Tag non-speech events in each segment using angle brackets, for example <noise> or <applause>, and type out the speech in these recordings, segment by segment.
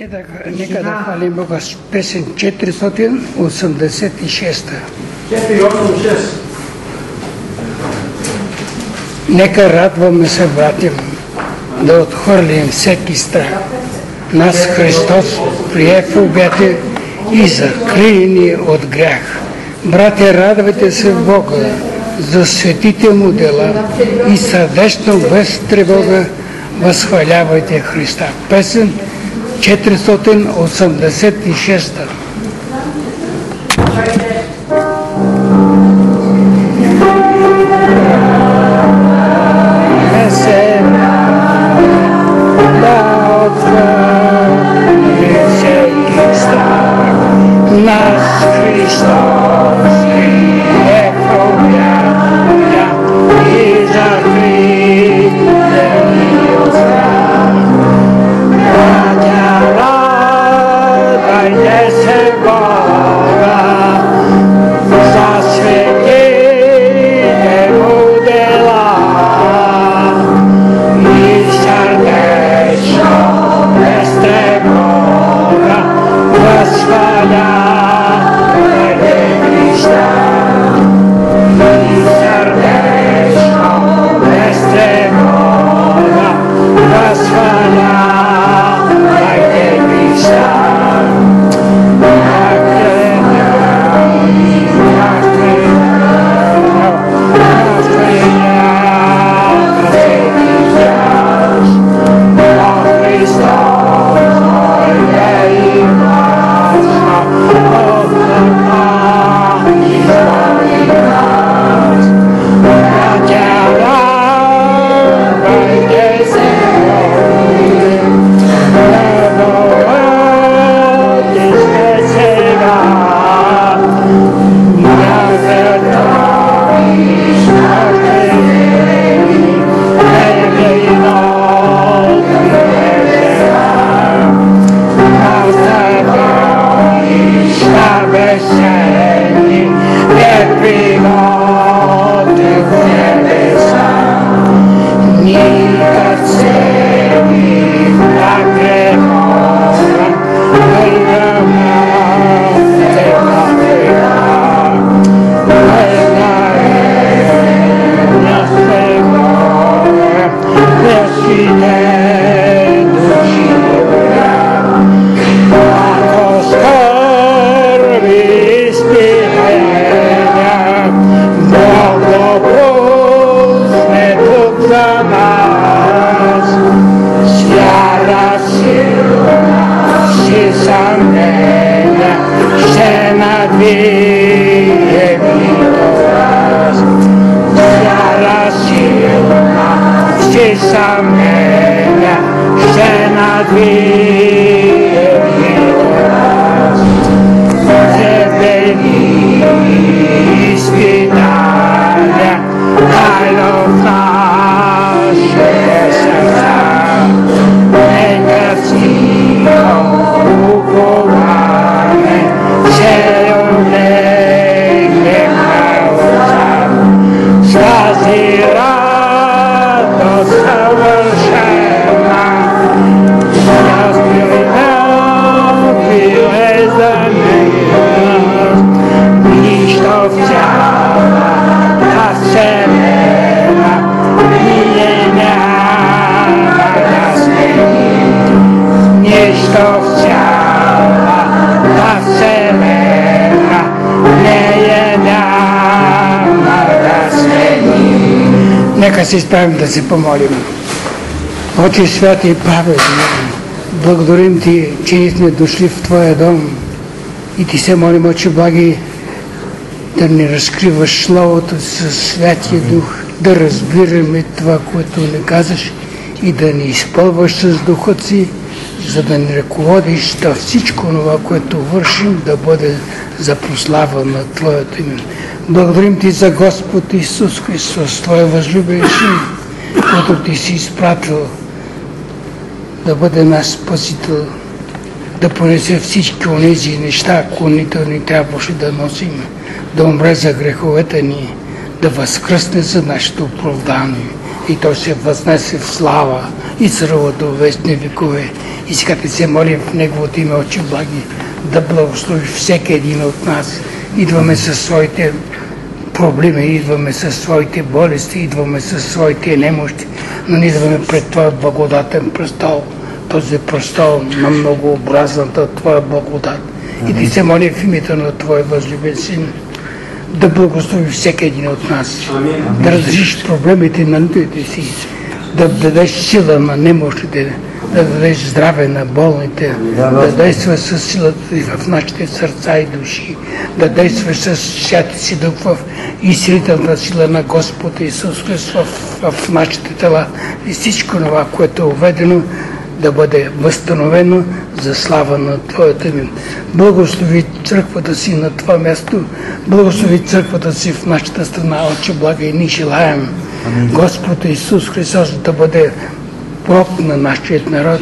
Е, да, нека да хвалим Бога с песен 486. 486. Нека радваме се, братим, да отхвърлим всеки страх. Нас Христос прие в обяте и закрие ни от грях. Братя, радвайте се в Бога за светите му дела и сърдечно без тревога възхвалявайте Христа. Песен 486. 486 Нека се изправим да се помолим. Отче святи и праведни, благодарим Ти, че ние сме дошли в Твоя дом и Ти се молим, Отче благи, да ни разкриваш Словото със Святия Дух, да разбираме това, което ни казаш и да ни изпълваш с Духът си, за да ни ръководиш да всичко това, което вършим, да бъде за прослава на Твоето име. Благодарим Ти за Господ Исус Христос, Твоя възлюбен Син, който Ти си изпратил да бъде наш Спасител, да понесе всички онези неща, които ни трябваше да носим, да умре за греховете ни, да възкръсне за нашето оправдание и той се възнесе в слава и царува до вечни векове. И сега ти се молим в Неговото име, Отче благи, да благослови всеки един от нас. Идваме със своите проблеми, идваме със своите болести, идваме със своите немощи, но не идваме пред Твоя благодатен престол, този престол на многообразната Твоя благодат. И ти се моли в името на Твоя възлюбен син да благослови всеки един от нас, да разрешиш проблемите на нуждите си, да дадеш сила на немощите, да дадеш здраве на болните, да действаш с силата си в нашите сърца и души, да действаш с си дух в изцелителната сила на Господ Исус Христос в, в нашите тела и всичко това, което е уведено, да бъде възстановено за слава на Твоето име. Благослови църквата си на това място, благослови църквата си в нашата страна, Отче блага и ни желаем. Господ Исус Христос да бъде пророк на нашия народ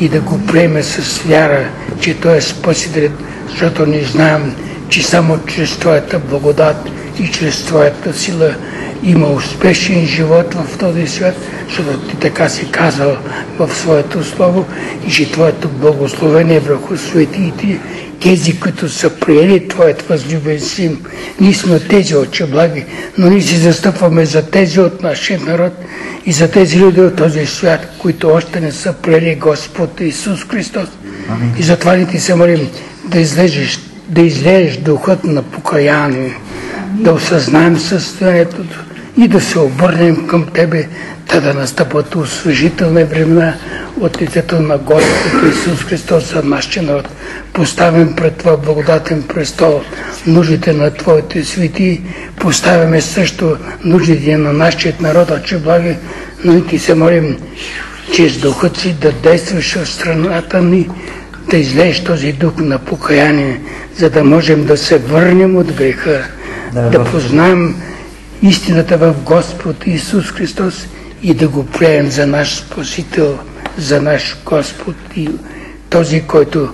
и да го приеме с вяра, че Той е Спасителят, защото ни знаем, че само чрез Твоята благодат и чрез Твоята сила има успешен живот в този свят, защото ти така си казал в своето слово и че Твоето благословение върху светиите, тези, които са приели Твоят възлюбен син. Ние сме тези очи благи, но ние се застъпваме за тези от нашия народ и за тези люди от този свят, които още не са приели Господ Исус Христос. И затова ни ти се молим да излезеш, да излезеш духът на покаяние, да осъзнаем състоянието и да се обърнем към Тебе, та да настъпват освежителни времена от лицето на Господ Исус Христос за нашия народ. Поставям пред Твоя благодатен престол нуждите на Твоите свети, поставяме също нуждите на нашия народ, че благи, но и Ти се молим, чрез духът си да действаш в страната ни, да излезеш този дух на покаяние, за да можем да се върнем от греха, да, да познаем истината в Господ Исус Христос и да го приемем за наш Спасител, за наш Господ и този, който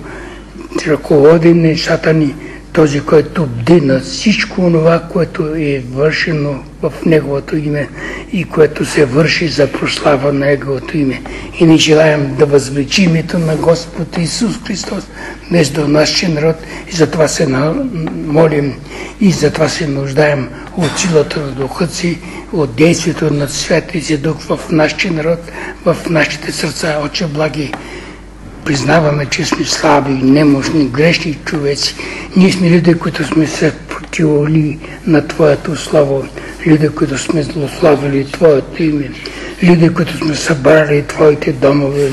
ръководи нещата ни, този, който бди на всичко това, което е вършено в Неговото име и което се върши за прослава на Неговото име. И ни желаем да възвеличи името на Господ Исус Христос между нашия народ и затова се молим и затова се нуждаем от силата на Духът си, от действието на Святия си Дух в нашия народ, в нашите сърца. Отче благи, признаваме, че сме слаби, немощни, грешни човеци. Ние сме люди, които сме се противоли на Твоето Слово, люди, които сме злославили Твоето име, люди, които сме събрали Твоите домове,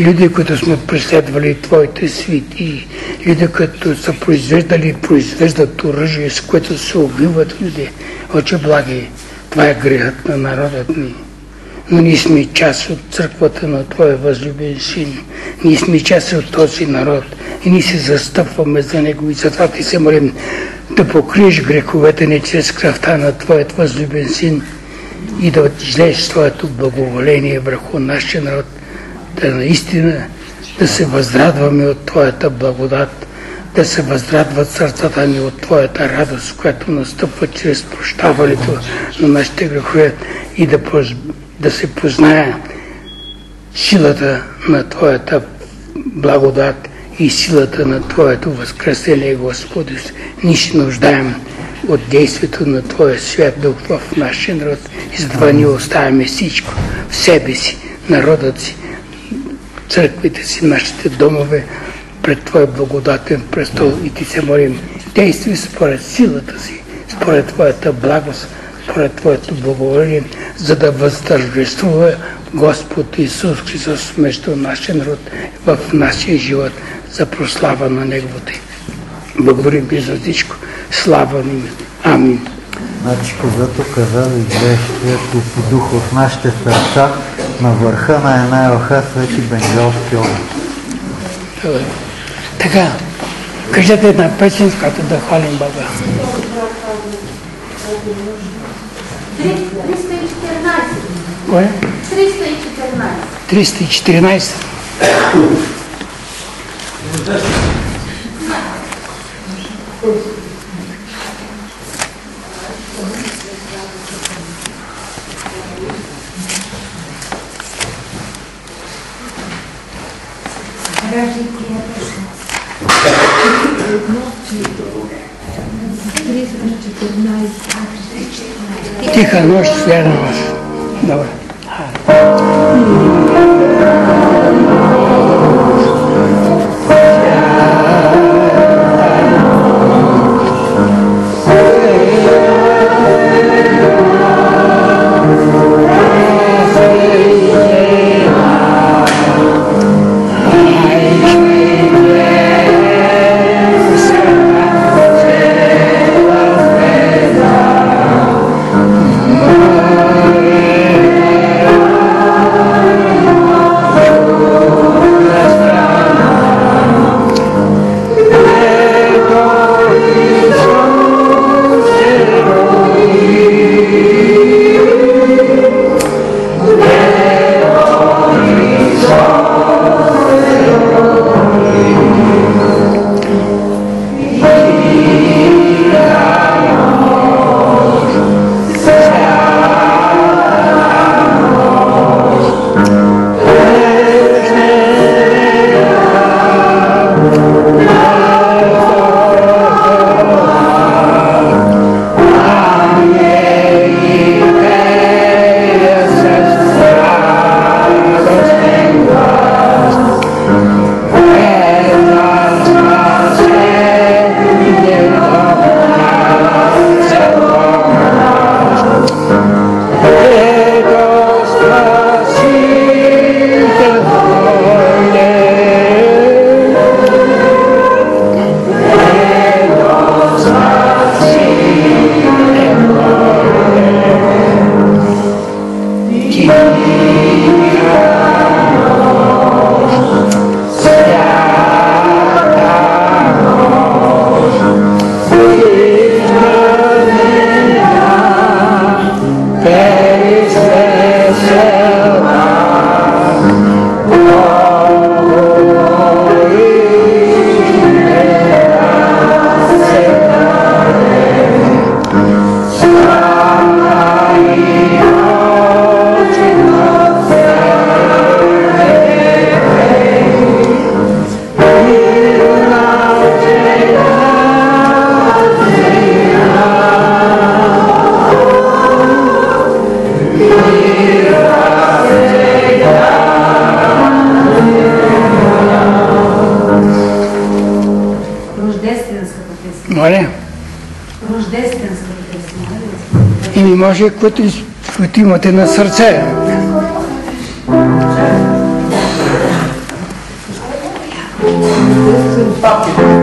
люди, които сме преследвали Твоите свети, люди, които са произвеждали и произвеждат оръжие, с което се убиват люди. Оче благи, това е грехът на народът ни но ние сме част от църквата на Твоя възлюбен син. Ние сме част от този народ. И ние се застъпваме за него. И затова ти се молим да покриеш греховете ни чрез кръвта на Твоят възлюбен син и да излезеш Твоето благоволение върху нашия народ, да наистина да се възрадваме от Твоята благодат, да се възрадват сърцата ни от Твоята радост, която настъпва чрез прощаването на нашите грехове и да да се познае силата на Твоята благодат и силата на Твоето възкръсение, Господи. Ние се нуждаем от действието на Твоя свят дух в нашия народ и затова ние оставяме всичко в себе си, народът си, църквите си, нашите домове пред Твоя благодатен престол и Ти се молим, действай според силата си, според Твоята благост, според Твоето благоволение, за да възтържествува Господ Исус Христос между нашия народ в нашия живот за прослава на Неговото. Благодарим Ви за всичко. Слава ни. Амин. Значи, когато казали действието по дух в нашите сърца, на върха на една елха свети бенгалски огън. Така, кажете една песен, с която да хвалим Бога. 314. Ой? 314. 314. Подождите, я пришла. 314. Тиха нощ, свяна вас. Добре. Което, из- което имате на сърце. Amen.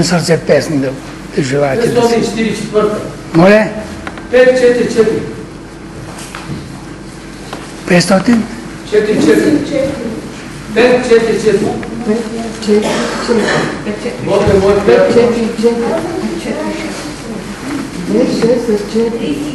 на сърце е песни да е желаете. 544. Моля? 544. 500? 44. 544. Бог е мой 544. 544. 544.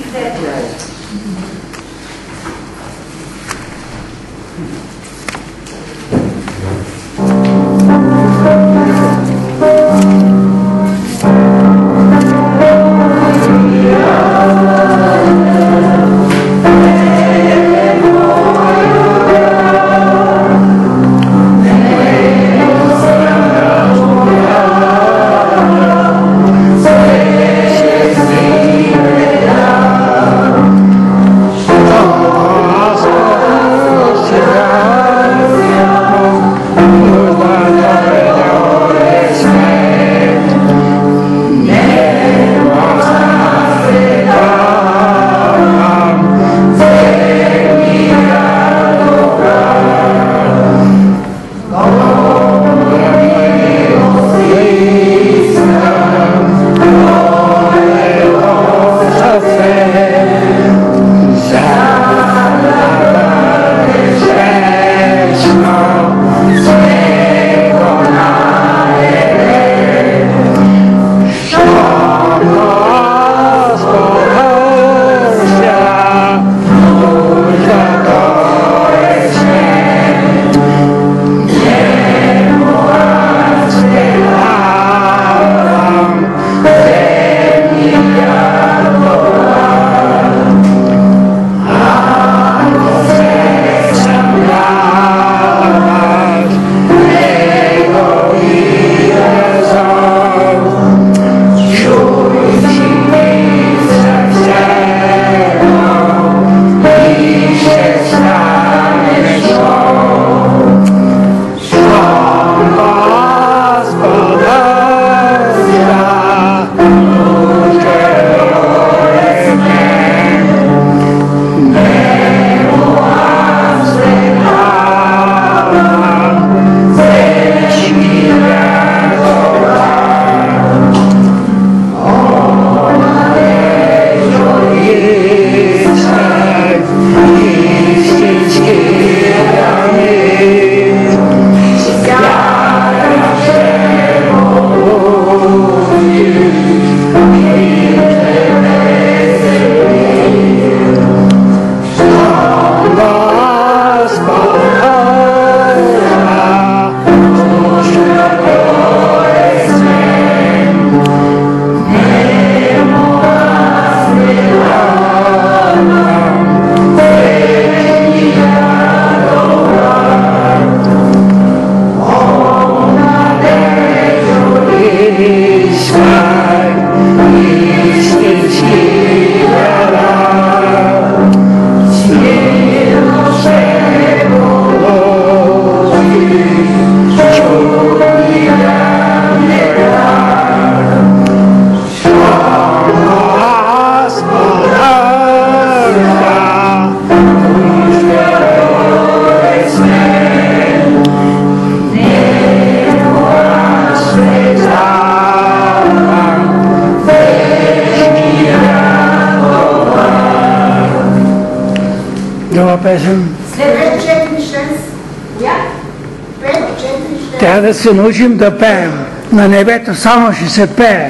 Се научим да пеем. На небето само ще се пее.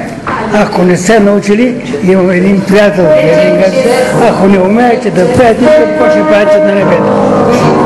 Ако не сте научили, имам един приятел. Ако не умеете да пеете, какво ще пеете на небето?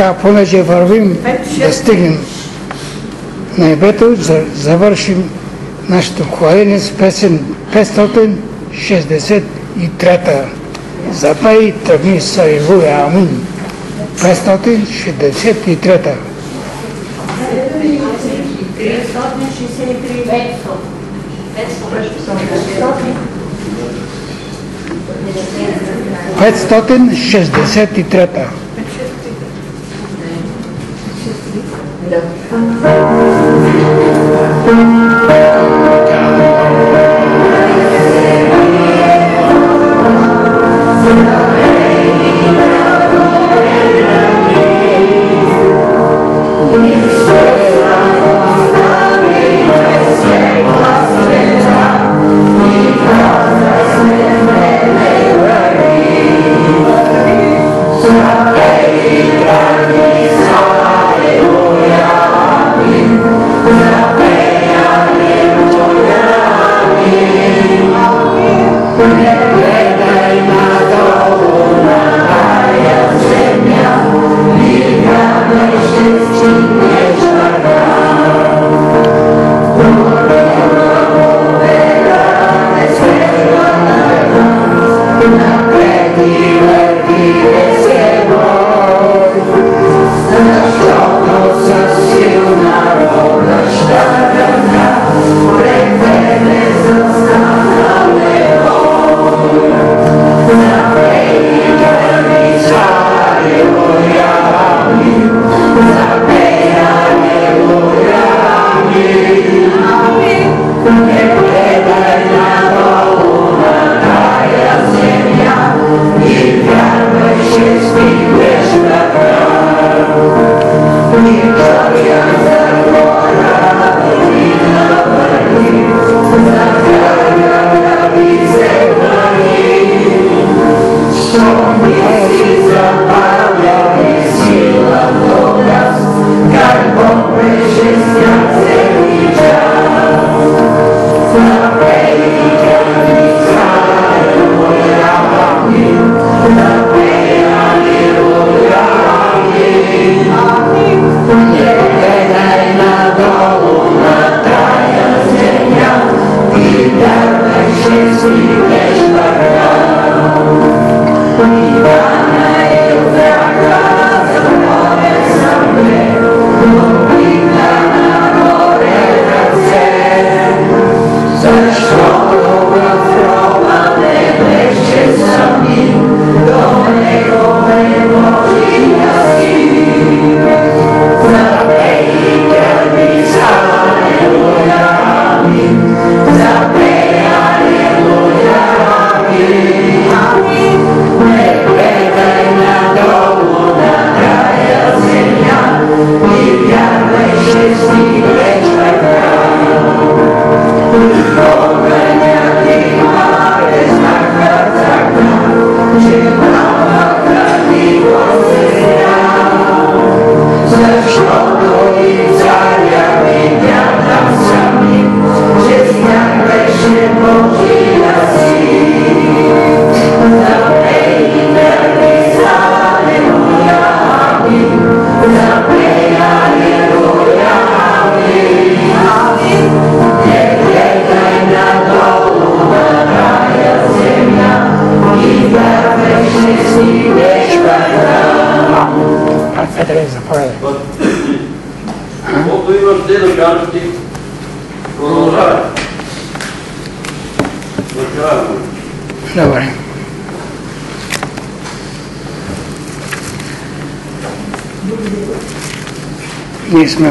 така, понеже вървим да стигнем небето, за, завършим нашето хваление с песен 563. Запай тръгни са Илуя. Амин. 563. 563. Thank you.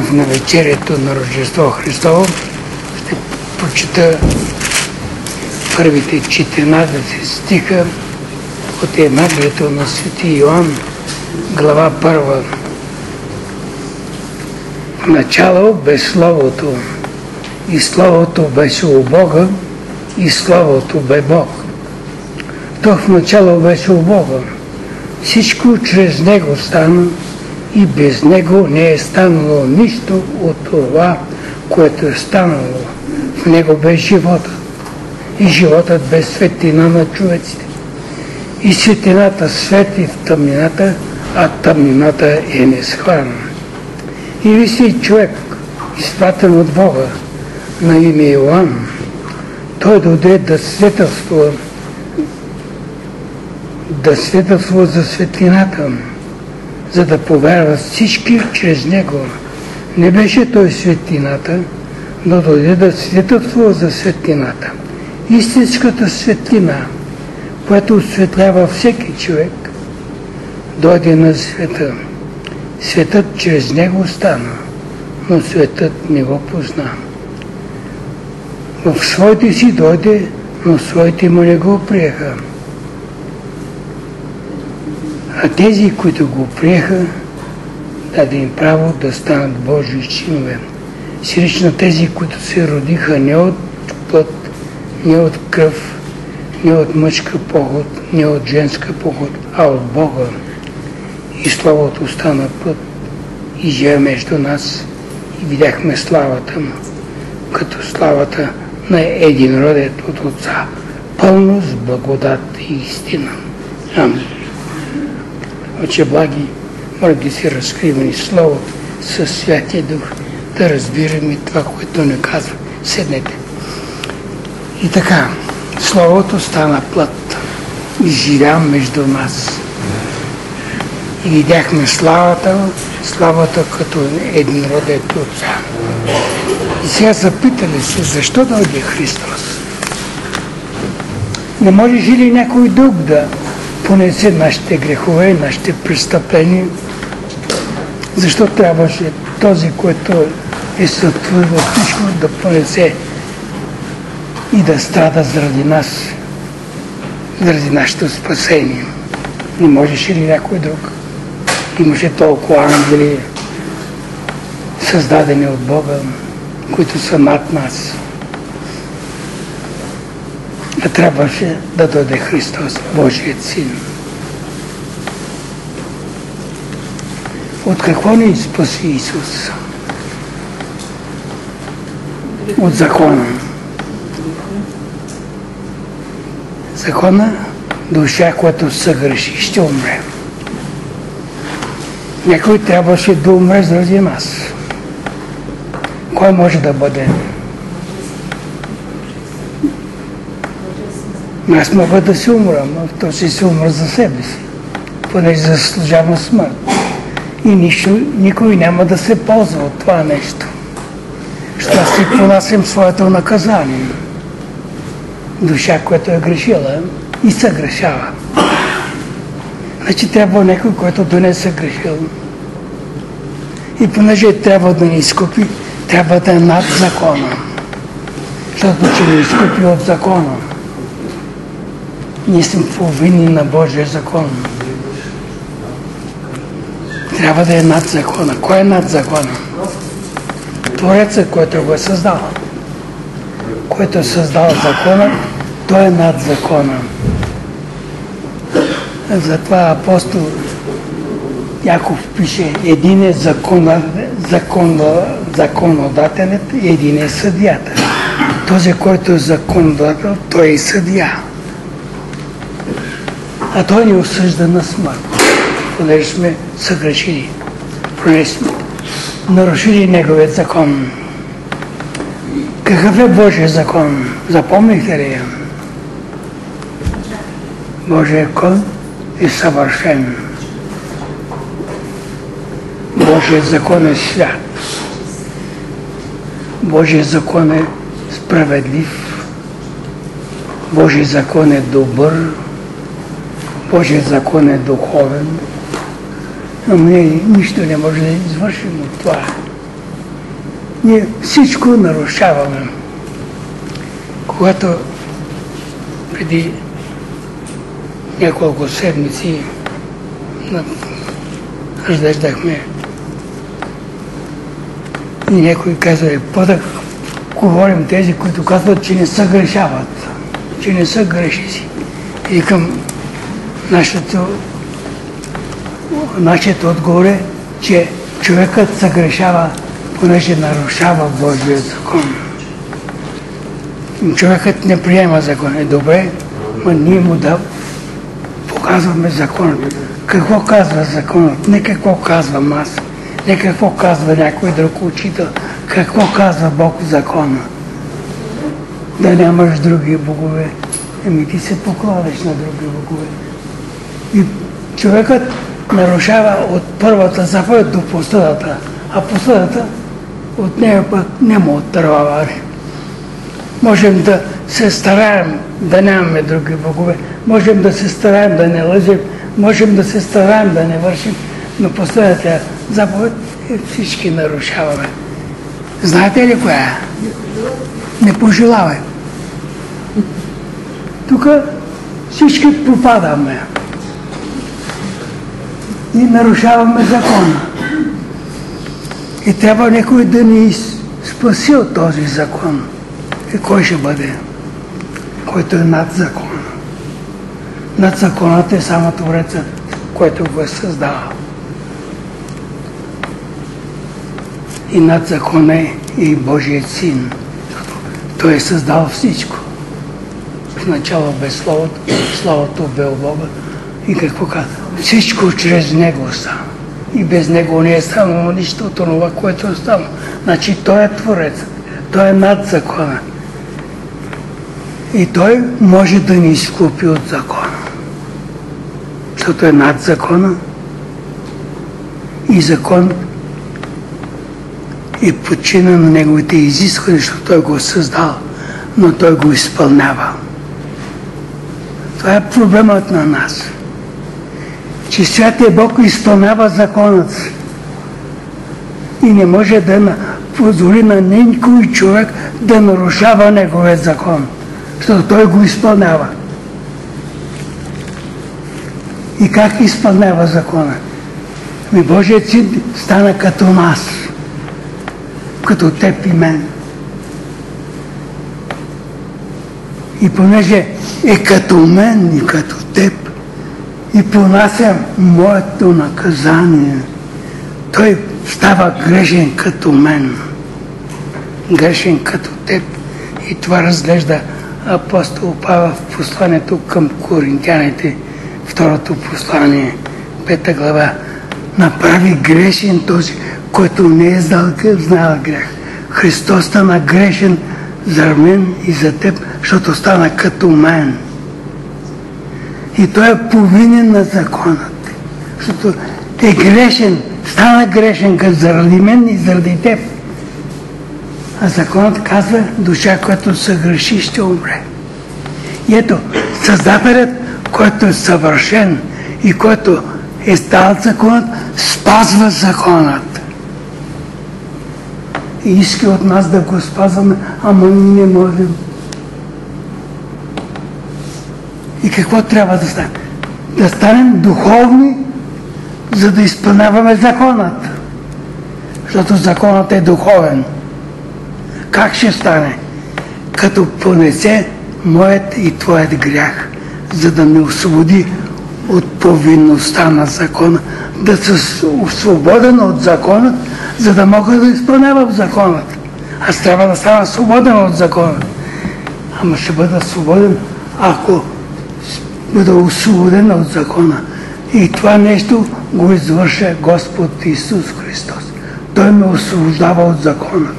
В навечерието на Рождество Христово. Ще прочита първите 14 стиха от Евангелието на Свети Йоанн, глава 1. В начало бе Словото, и Словото беше у Бога, и Словото бе Бог. То в начало беше у Бога. Всичко чрез Него стана и без Него не е станало нищо от това, което е станало. В Него бе живота. И животът бе светлина на човеците. И светлината свети в тъмнината, а тъмнината е несхвана. И виси човек, изпратен от Бога, на име Иоанн. Той дойде да свидетелства да свидетелства за светлината, за да повярват всички чрез него. Не беше той светлината, но дойде да свидетелства за светлината. Истинската светлина, която осветлява всеки човек, дойде на света. Светът чрез него стана, но светът не го позна. В своите си дойде, но своите му не го приеха. А тези, които го приеха, даде им право да станат Божии чинове. Сирич на тези, които се родиха не от плът, не от кръв, не от мъжка поход, не от женска поход, а от Бога. И Словото стана път и живе между нас и видяхме славата му, като славата на един родет от Отца, пълно с благодат и истина. Амин. Отче благи, моля да си разкривани Слово със Святия Дух, да разбираме това, което не казва. Седнете. И така, Словото стана плът и живя между нас. И видяхме славата, славата като един родет Отца. И сега запитали се, защо дойде Христос? Не можеше ли някой друг да понесе нашите грехове, нашите престъпления? Защо трябваше този, който е сътворил всичко, да понесе и да страда заради нас, заради нашето спасение? Не можеше ли някой друг? Имаше толкова ангели, създадени от Бога, които са над нас. А трябваше да дойде Христос, Божият Син. От какво ни спаси Исус? От закона. Закона душа, която съгреши, ще умре. Някой трябваше да умре заради нас. Кой може да бъде? Аз мога да си умра, но то си се умра за себе си, понеже заслужава смърт. И нищо, никой няма да се ползва от това нещо. Що си понасям своето наказание. Душа, която е грешила и се грешава. Значи трябва някой, който да не се грешил. И понеже трябва да ни изкупи, трябва да е над закона. Защото че ни изкупи от закона. Ние сме повинни на Божия закон. Трябва да е над закона. Кой е над закона? Творецът, който го е създал. Който е създал закона, той е над закона. Затова апостол Яков пише, един е закона, закона, законодателят един е съдията. Този, който е законодател, той е съдия. А той ни осъжда на смърт, понеже сме съгрешили, понеже сме нарушили Неговият закон. Какъв е Божия закон? Запомнихте ли я? Божия закон е съвършен. Божия закон е свят. Божия закон е справедлив. Божия закон е добър. Божия закон е духовен. Но ние нищо не може да извършим от това. Ние всичко нарушаваме. Когато преди няколко седмици разглеждахме и някой казва, е, по-да говорим тези, които казват, че не са грешават, че не са грешици. И към нашето, нашето отговор че човекът съгрешава, понеже нарушава Божия закон. Човекът не приема закон. Е добре, но ние му да показваме законът. Какво казва законът? Не какво казвам аз. Не какво казва някой друг учител. Какво казва Бог в закона? Да нямаш други богове. Еми ти се покладеш на други богове. И човекът нарушава от първата заповед до последата, а последата от нея пък няма оттърваване. Можем да се стараем да нямаме други богове, можем да се стараем да не лъжим, можем да се стараем да не вършим, но последната заповед е всички нарушаваме. Знаете ли коя? Не пожелавай. Тук всички попадаме и нарушаваме закона. И трябва някой да ни спаси от този закон. И кой ще бъде? Който е над закона. Над законът е само Творецът, който го е създал. И над закона е и Божият син. Той е създал всичко. В начало бе Словото, Словото бе Бога. И какво казва? Всичко чрез Него става. И без Него не е станало нищо от това, което е станало. Значи Той е Творец. Той е над закона. И Той може да ни изкупи от закона. Защото е над закона. И закон е подчина на неговите изисквания, защото Той го е създал, но Той го изпълнява. Това е проблемът на нас. Че Святия Бог изпълнява законът си. И не може да позволи на никой човек да нарушава Неговия закон, защото Той го изпълнява. И как изпълнява закона? Ми Божият син стана като нас, като теб и мен. И понеже е като мен и като теб, и понася моето наказание, той става грешен като мен, грешен като теб. И това разглежда апостол Павел в посланието към коринтяните, второто послание, пета глава. Направи грешен този, който не е знал, грех. Христос стана грешен за мен и за теб, защото стана като мен. И той е повинен на законът. Защото е грешен, стана грешен като заради мен и заради теб. А законът казва, душа, която се греши, ще умре. И ето, Създателят, който е съвършен и който е стал законът, спазва законът. И иска от нас да го спазваме, ама ние не можем. И какво трябва да стане? Да станем духовни, за да изпълняваме законът. Защото законът е духовен. Как ще стане? Като понесе моят и твоят грях, за да ме освободи от повинността на закона, да се свободен от закона, за да мога да изпълнявам законът. Аз трябва да стана свободен от закона. Ама ще бъда свободен, ако бъда освободен от закона. И това нещо го извърша Господ Исус Христос. Той ме освобождава от закона.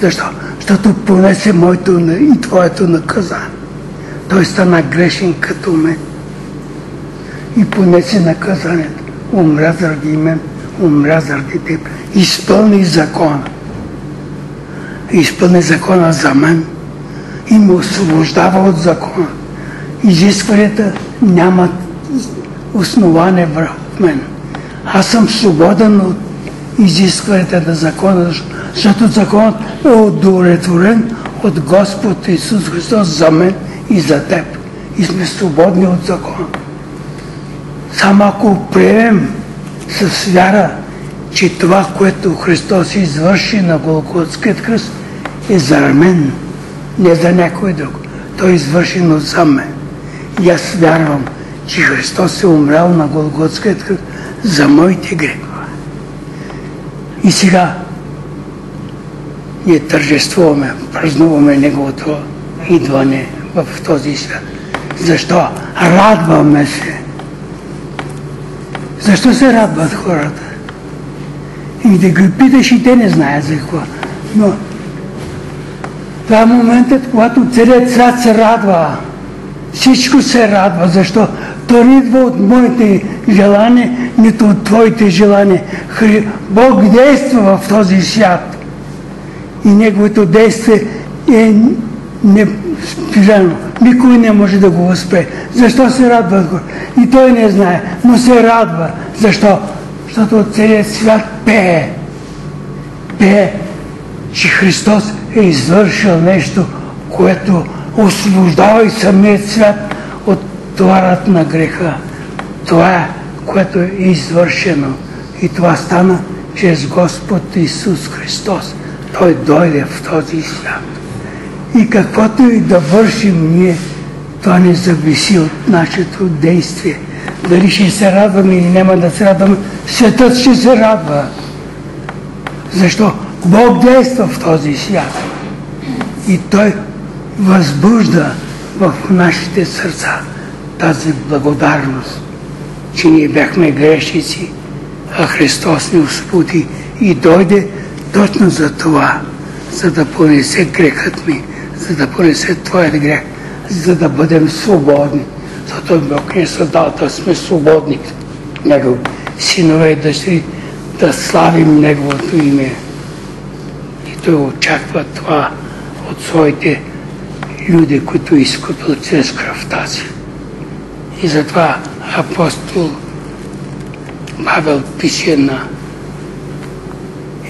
Защо? Защото понесе моето и твоето наказание. Той стана грешен като мен и понесе наказанието. Умря заради мен, умря заради теб. Изпълни закона. Изпълни закона за мен и ме освобождава от закона. Изискванията нямат основание върху мен. Аз съм свободен от изискванията на закона, защото законът е удовлетворен от Господ Исус Христос за мен и за теб. И сме свободни от закона. Само ако приемем с вяра, че това, което Христос извърши на Голготският кръст, е за мен, не за някой друг. Той е извършено за мен. И аз вярвам, че Христос е умрял на Голготският кръст за моите грехове. И сега ние тържествуваме, празнуваме Неговото идване в този свят. Защо? Радваме се. Защо се радват хората? И да ги питаш и те не знаят за какво. Но това е моментът, когато целият свят се радва. Всичко се радва. Защо? То не идва от моите желания, нито от твоите желания. Бог действа в този свят. И Неговото действие е непижано. Никой не може да го успее. Защо се радва го? И той не знае, но се радва. Защо? Защото целият свят пее. Пее, че Христос е извършил нещо, което освобождава и самият свят от товарът на греха. Това е, което е извършено. И това стана чрез Господ Исус Христос. Той дойде в този свят. И каквото и да вършим ние, това не зависи от нашето действие. Дали ще се радваме или няма да се радваме, светът ще се радва. Защо? Бог действа в този свят. И Той възбужда в нашите сърца тази благодарност, че ние бяхме грешници, а Христос ни освободи и дойде точно за това, за да понесе грехът ми, за да понесе Твоят грех, за да бъдем свободни. Защото Бог ни е създал да сме свободни. Негов синове и дъщери, да славим Неговото име. И Той очаква това от своите люди, които изкупил чрез кръвта си. И затова апостол Павел пише на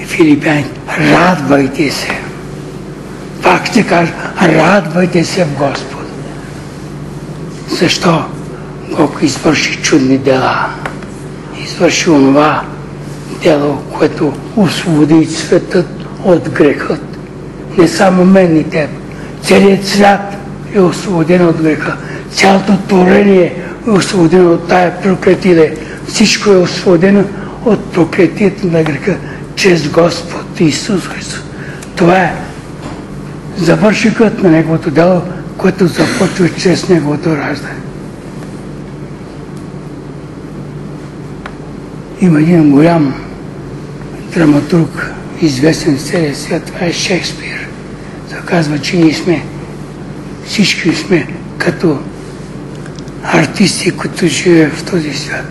Филипяни, радвайте се. Пак ще кажа, радвайте се в Господ. Защо? Бог извърши чудни дела. Извърши онова дело, което освободи светът от грехът. Не само мен и теб. Целият свят е освободен от греха. Цялото творение е освободено от тая проклетие. Всичко е освободено от проклетието на греха чрез Господ Исус Христос. Това е завършикът на Неговото дело, което започва чрез Неговото раждане. Има един голям драматург, известен в целия свят, това е Шекспир. Казва, че ние сме, всички сме като артисти, които живеят в този свят.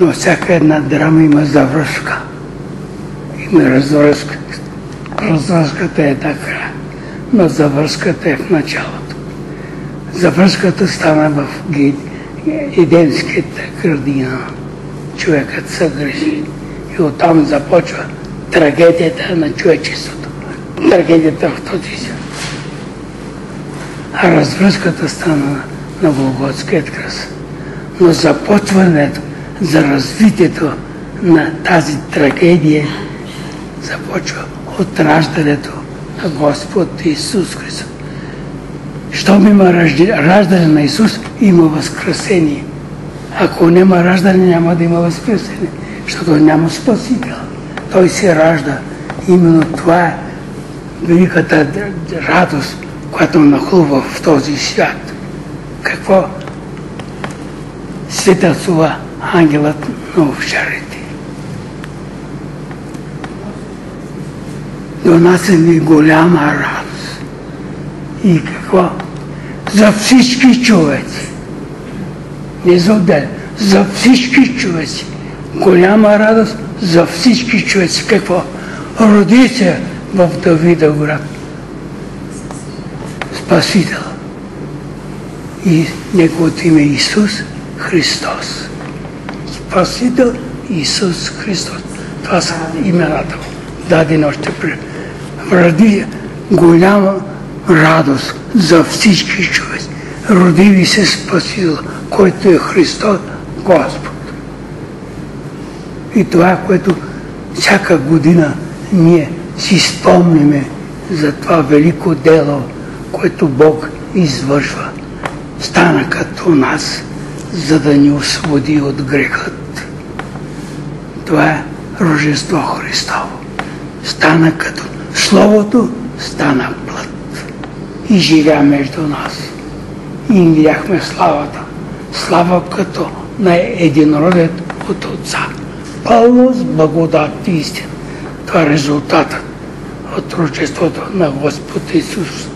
Но всяка една драма има завръзка. Има развръзка. Развръзката е така, но завръзката е в началото. Завръзката стана в Едемската градина. Човекът се греши. И оттам започва трагедията на човечеството. Трагедията в свят. А развръзката стана на Голготският кръст. Но започването за развитието на тази трагедия започва от раждането на Господ Исус Христос. Щом има раждане на Исус, има възкресение. Ако няма раждане, няма да има възкресение, защото няма Спасител. Той се ражда. Именно това е великата радост, която нахлува в този свят. Какво свидетелства ангелът на овчарите? Донася ми голяма радост. И какво? За всички човеци. Не за отдел. За всички човеци. Голяма радост за всички човеци. Какво? Роди се в Давида град. Спасител. И неговото име е Исус Христос. Спасител Исус Христос. Това са имената му. Дадени още при. Ради голяма радост за всички човеци. Роди ви се Спасител, който е Христос Господ. И това, което всяка година ние си спомниме за това велико дело, което Бог извършва, стана като нас, за да ни освободи от грехът. Това е Рождество Христово. Стана като Словото стана плът и живя между нас. И им видяхме славата. Слава като на единороден от Отца. Пълно с благодат и истина. Това е резултатът от Рождеството на Господ Исус.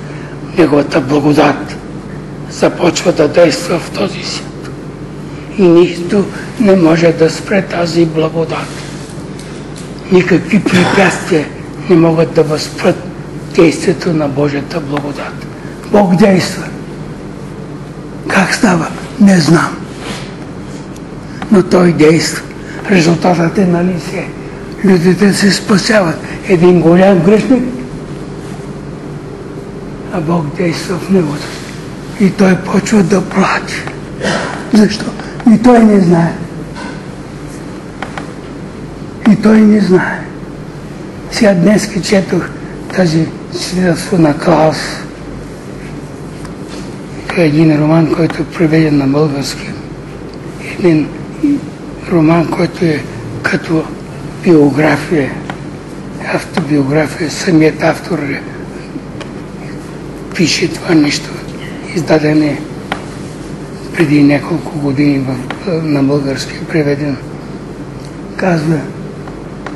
Неговата благодат започва да действа в този свят. И нищо не може да спре тази благодат. Никакви препятствия не могат да възпрат действието на Божията благодат. Бог действа. Как става? Не знам. Но Той действа. Резултатът е на лице. Людите се спасяват. Един голям грешник, а Бог действа в него. И той почва да плаче. Защо? И той не знае. И той не знае. Сега днес четох тази свидетелство на Клаус. Това е един роман, който е преведен на български. Един роман, който е като биография, автобиография. Самият автор е, пише това нещо. Издаден е преди няколко години в, на български преведен. Казва,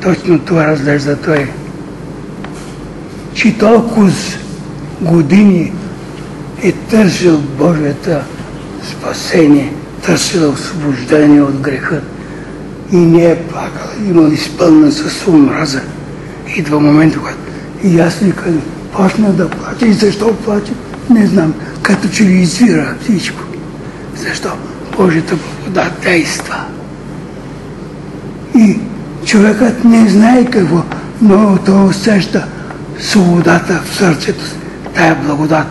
точно това разглежда той, че толкова години е търсил Божията спасение, търсил освобождение от греха и не е плакал, имал изпълнен с омраза. Идва момент, когато и аз викам, почна да плача. И защо плача? Не знам. Като че ли извира всичко. Защо? Божията благодат действа. И човекът не знае какво, но той усеща свободата в сърцето си. Тая благодат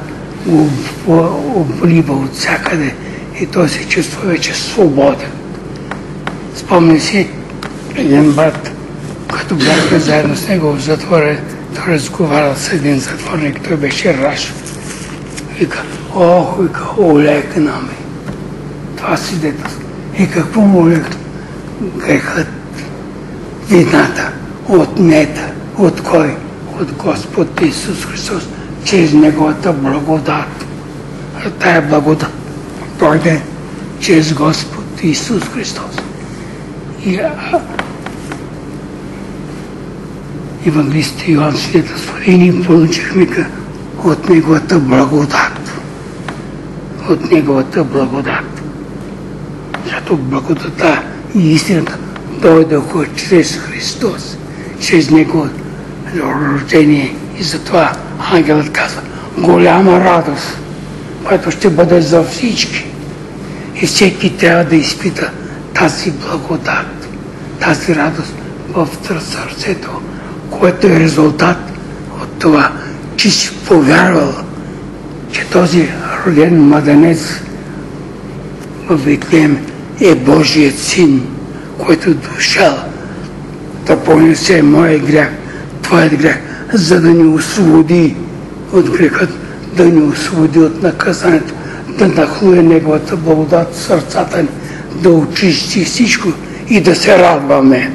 го облива от всякъде и той се чувства вече свободен. Спомни си един брат, като бяхме заедно с него в затвора, той разговарял с един затворник, той беше Рашо. Вика, ох, вика, олекна ми. Това свидетелство. И какво му? Грехът, вината, отнета. От кой? От Господ Исус Христос, чрез Неговата благодат. А тая благодат дойде чрез Господ Исус Христос. И Евангелист Йоан свидетелства. И ние получихме от Неговата благодат. От Неговата благодат. Защото благодата и истината дойдоха чрез Христос, чрез Него рождение. И затова ангелът казва, голяма радост, която ще бъде за всички. И всеки трябва да изпита тази благодат, тази радост в сърцето, което е резултат от това, че си повярвал, че този роден младенец в Витлеем е Божият син, който е дошъл да понесе моя грях, твоят грях, за да ни освободи от грехът, да ни освободи от наказанието, да нахлуе Неговата благодат в сърцата ни, да очисти всичко и да се радваме.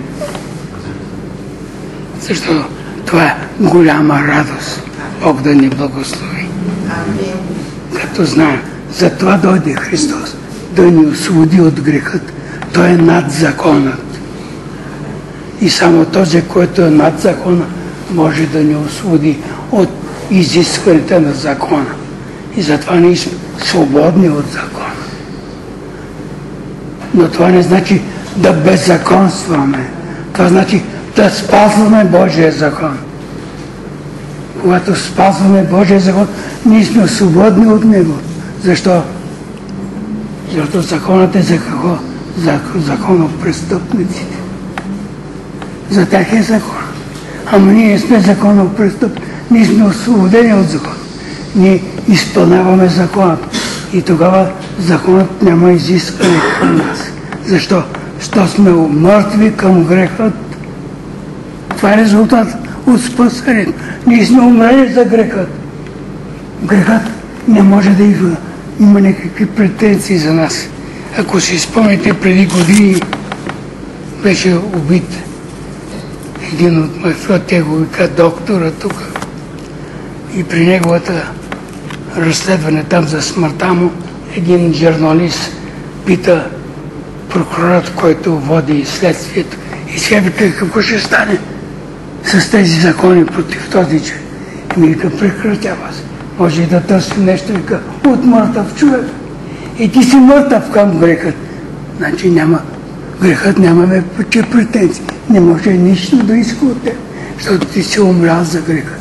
Защото това е голяма радост. Бог да ни благослови. Като знаем, за това дойде Христос, да ни освободи от грехът. Той е над законът. И само този, който е над закона, може да ни освободи от изискването на закона. И затова ние сме свободни от закона. Но това не значи да беззаконстваме. Това значи да спазваме Божия закон. Когато спазваме Божия закон, ние сме свободни от Него. Защо? Защото законът е за какво? За законопрестъпниците. За тях е закон. Ама ние сме законопрестъпни. Ние сме освободени от закон. Ние изпълняваме законът. И тогава законът няма изискване към нас. Защо? Що сме мъртви към грехът. Това е резултат от спасението. Ние сме умрели за грехът. Грехът не може да има, има някакви претенции за нас. Ако си спомните, преди години беше убит един от те го вика доктора тук. И при неговата разследване там за смъртта му, един журналист пита прокурорът, който води следствието. И вика, какво ще стане с тези закони против този? И ми вика, прекратява се. Може и да търси нещо, вика, от мъртъв човек. И ти си мъртъв към грехът. Значи няма, грехът нямаме претенции. Не може нищо да иска от теб, защото ти си умрял за греха.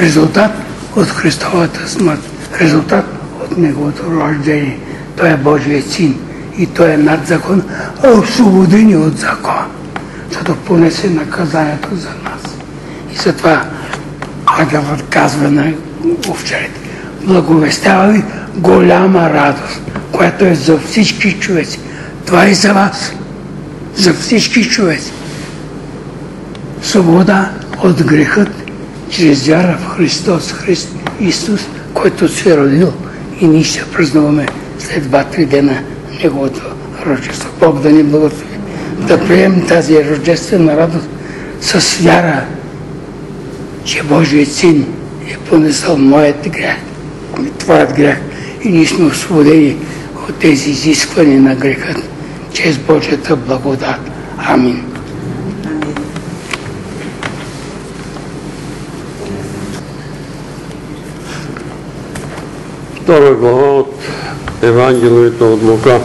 Резултат от Христовата смърт, резултат от Неговото рождение. Той е Божият син и той е над закон, а освободени от закон, защото понесе наказанието за нас. И затова ангелът казва на овчарите, благовестява ви голяма радост, която е за всички човеци. Това е за вас, за всички човеци. Свобода от грехът чрез вяра в Христос, Христ Исус, който се е родил и ние ще празнуваме след два-три дена Неговото рождество. Бог да ни благослови. Да приемем тази рождествена радост с вяра, че Божият син е понесъл моят грях, твоят грях и ние сме освободени от тези изисквания на грехът чрез Божията благодат. Амин. Втора глава от Евангелието от Лука.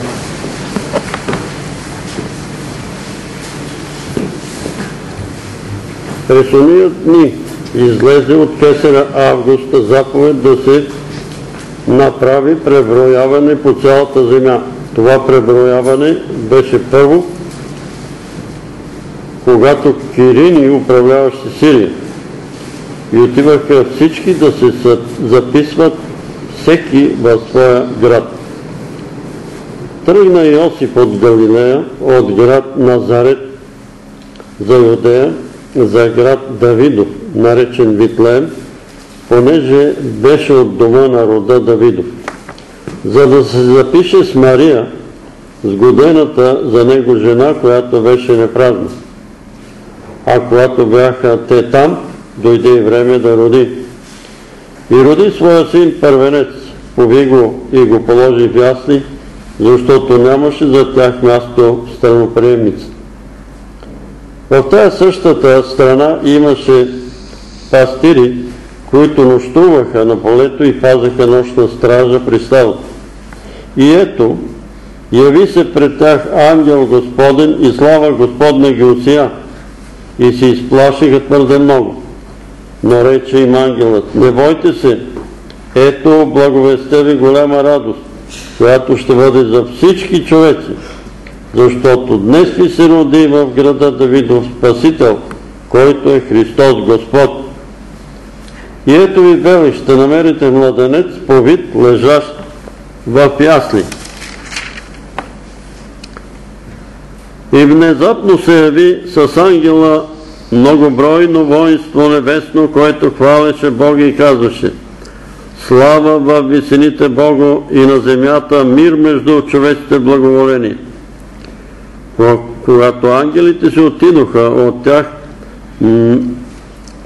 През уния дни излезе от Кесера Августа заповед да се направи преброяване по цялата земя. Това преброяване беше първо, когато Кирини управляващи Сирия и отиваха всички да се записват всеки в своя град. Тръгна Йосиф от Галилея, от град Назарет за Юдея, за град Давидов, наречен Витлеем, понеже беше от дома на рода Давидов, за да се запише с Мария, сгодената за него жена, която беше непразна. А когато бяха те там, дойде и време да роди. И роди своя син първенец, пови го и го положи в ясли, защото нямаше за тях място в страноприемницата. В тази същата страна имаше пастири, които нощуваха на полето и пазаха нощна стража при ставото. И ето, яви се пред тях ангел Господен и слава Господна ги осия и се изплашиха твърде много. Но рече им ангелът, не бойте се, ето благовестя ви голяма радост, която ще бъде за всички човеци, защото днес ви се роди в града Давидов Спасител, който е Христос Господ. И ето ви бели, ще намерите младенец по вид лежащ в ясли. И внезапно се яви с ангела многобройно воинство небесно, което хвалеше Бога и казваше Слава във висените Богу и на земята мир между човеците благоволение. Когато ангелите се отидоха от тях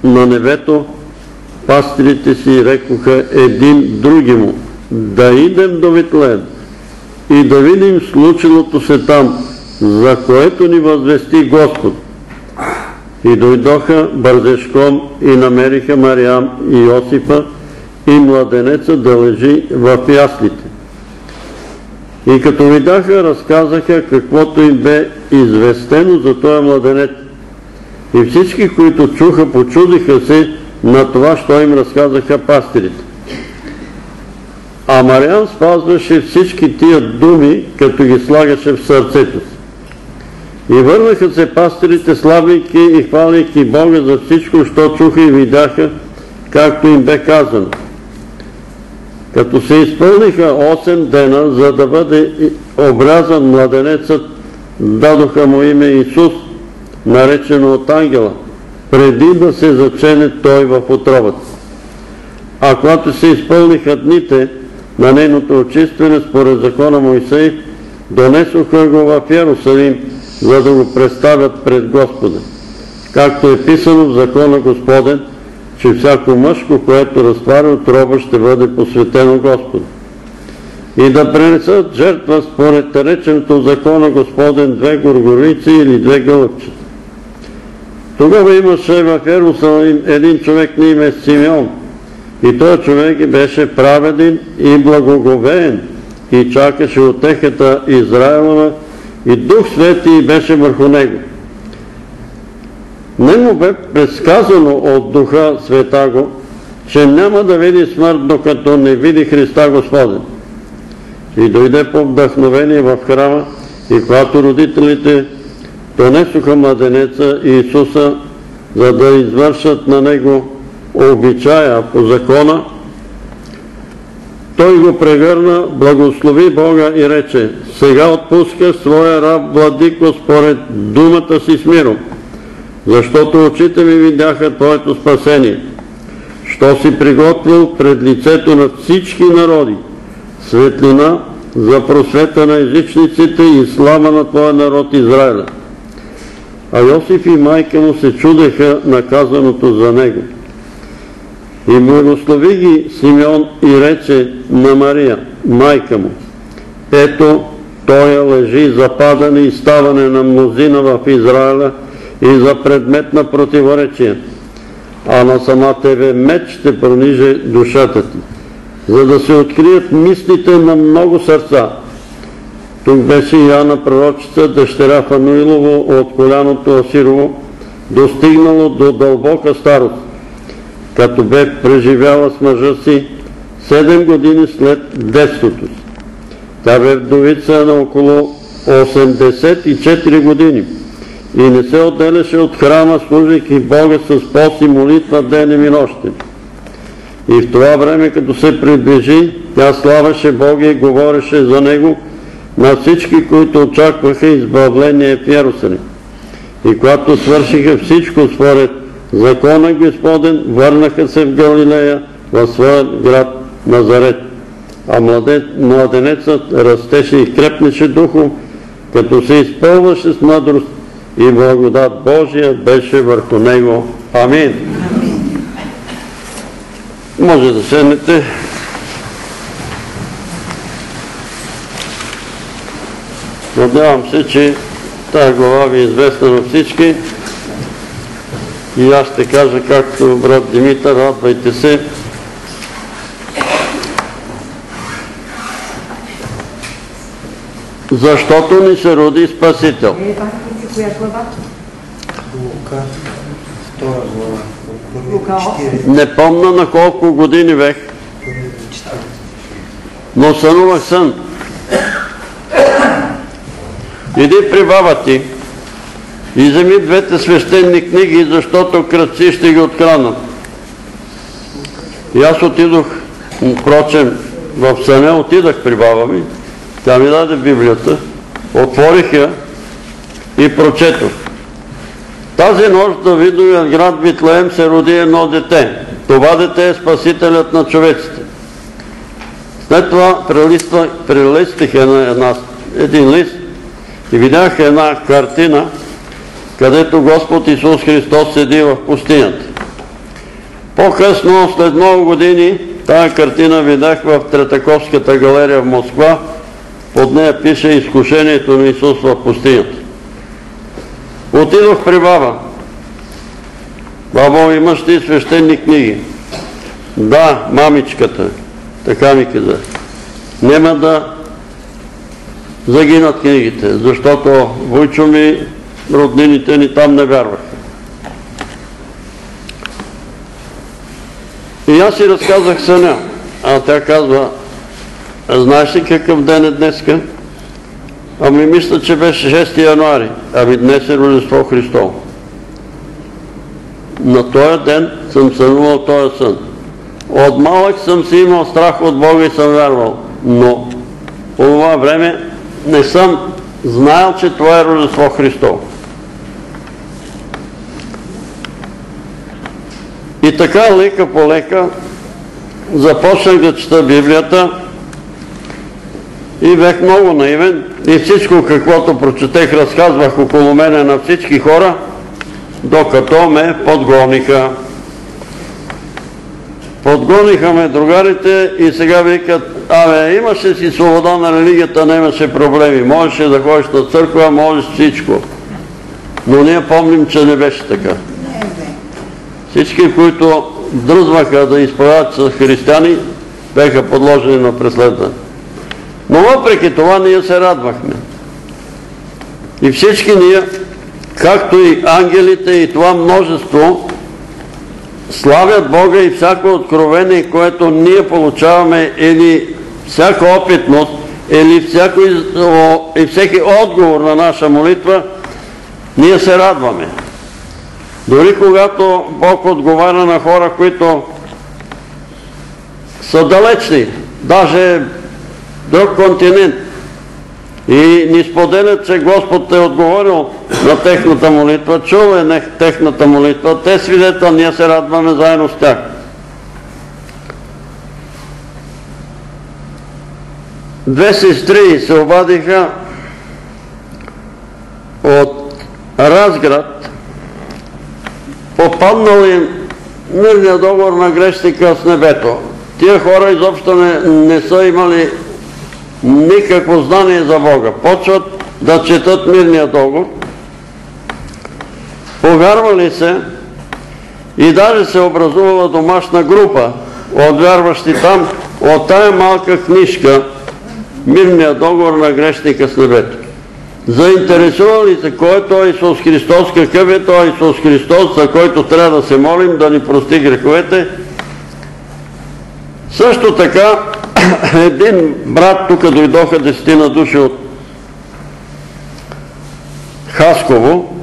на небето, пастирите си рекоха един други му, да идем до Витлен и да видим случилото се там, за което ни възвести Господ. И дойдоха бързешком и намериха Мариам и Йосифа и младенеца да лежи в яслите. И като видяха, разказаха каквото им бе известено за този младенец. И всички, които чуха, почудиха се на това, що им разказаха пастирите. А Мариан спазваше всички тия думи, като ги слагаше в сърцето си. И върнаха се пастирите, славяйки и хваляйки Бога за всичко, що чуха и видяха, както им бе казано. Като се изпълниха 8 дена, за да бъде обрязан младенецът, дадоха му име Исус, наречено от ангела, преди да се зачене той в отробата. А когато се изпълниха дните на нейното очистване според закона Моисей, донесоха го в Ярусалим, за да го представят пред Господа. Както е писано в закона Господен, че всяко мъжко, което разтваря отроба, ще бъде посветено Господу. И да пренесат жертва според реченото закона Господен две горгорици или две гълъбчета. Тогава имаше в Ерусалим един човек на име Симеон. И този човек беше праведен и благоговеен и чакаше отехата Израилова и Дух Свети беше върху него. Не му бе предсказано от Духа Света че няма да види смърт, докато не види Христа Господен. И дойде по вдъхновение в храма и когато родителите донесоха младенеца Иисуса, за да извършат на него обичая по закона, той го прегърна, благослови Бога и рече, сега отпуска своя раб владико според думата си с миром защото очите ми видяха Твоето спасение, що си приготвил пред лицето на всички народи, светлина за просвета на езичниците и слава на Твоя народ Израиля. А Йосиф и майка му се чудеха наказаното за него. И благослови ги Симеон и рече на Мария, майка му, ето, той лежи западане и ставане на мнозина в Израиля, и за предмет на противоречие, а на сама тебе меч ще прониже душата ти, за да се открият мислите на много сърца. Тук беше Яна пророчица, дъщеря Фануилово от коляното Асирово, достигнало до дълбока старост, като бе преживяла с мъжа си 7 години след детството си. Тя бе вдовица на около 84 години и не се отделяше от храма, служайки Бога с пост и молитва ден и нощи. И в това време, като се приближи, тя славаше Бога и говореше за Него на всички, които очакваха избавление в Ярусалим. И когато свършиха всичко според закона Господен, върнаха се в Галилея, в своя град Назарет. А младенецът растеше и крепнеше духом, като се изпълваше с мъдрост и благодат Божия беше върху него. Амин. Може да седнете. Надявам се, че тази глава ви е известна на всички. И аз ще кажа, както брат Димитър, радвайте се. защото ни се роди Спасител. Пастици, коя глава? Лука, втора глава, Лука първите 4 Не помна на колко години бех, първите 4. но сънувах сън. Иди при баба ти и вземи двете свещени книги, защото кръци ще ги откранат. И аз отидох, впрочем, в съня отидах при баба ми, тя ми даде Библията, отворих я и прочетох. Тази нощ в Давидовия град Витлеем се роди едно дете. Това дете е спасителят на човеците. След това прелистих един лист и видях една картина, където Господ Исус Христос седи в пустинята. По-късно, след много години, тая картина видях в Третаковската галерия в Москва. Под нея пише изкушението на Исус в пустинята. Отидох при баба. Бабо, имаш ли свещени книги? Да, мамичката. Така ми каза. Нема да загинат книгите, защото Войчо ми, роднините ни там не вярваха. И аз си разказах съня, а тя казва, знаеш ли какъв ден е днеска? Ами мисля, че беше 6 януари. Ами днес е Рождество Христово. На този ден съм сънувал този сън. От малък съм си имал страх от Бога и съм вярвал. Но по това време не съм знаел, че това е Рождество Христово. И така, лека по лека, започнах да чета Библията и бях много наивен и всичко, каквото прочетех, разказвах около мене на всички хора, докато ме подгониха. Подгониха ме другарите и сега викат, абе, имаше си свобода на религията, нямаше проблеми. Можеше да ходиш на църква, можеш всичко. Но ние помним, че не беше така. Всички, които дръзваха да изповядат с християни, беха подложени на преследване. Но въпреки това ние се радвахме. И всички ние, както и ангелите и това множество, славят Бога и всяко откровение, което ние получаваме или всяка опитност, или и всеки отговор на наша молитва, ние се радваме. Дори когато Бог отговаря на хора, които са далечни, даже друг континент, и ни споделят, че Господ е отговорил на техната молитва, чул е техната молитва, те свидетел, ние се радваме заедно с тях. Две сестри се обадиха от Разград, попаднал им мирния договор на грешника с небето. Тия хора изобщо не, не са имали никакво знание за Бога. Почват да четат мирния договор, повярвали се и даже се образувала домашна група от вярващи там, от тая малка книжка, мирния договор на грешника с небето. Заинтересували се кой е той Исус Христос, какъв е той Исус Христос, за който трябва да се молим да ни прости греховете. Също така, <coughs> един брат, тук дойдоха десетина души от Хасково,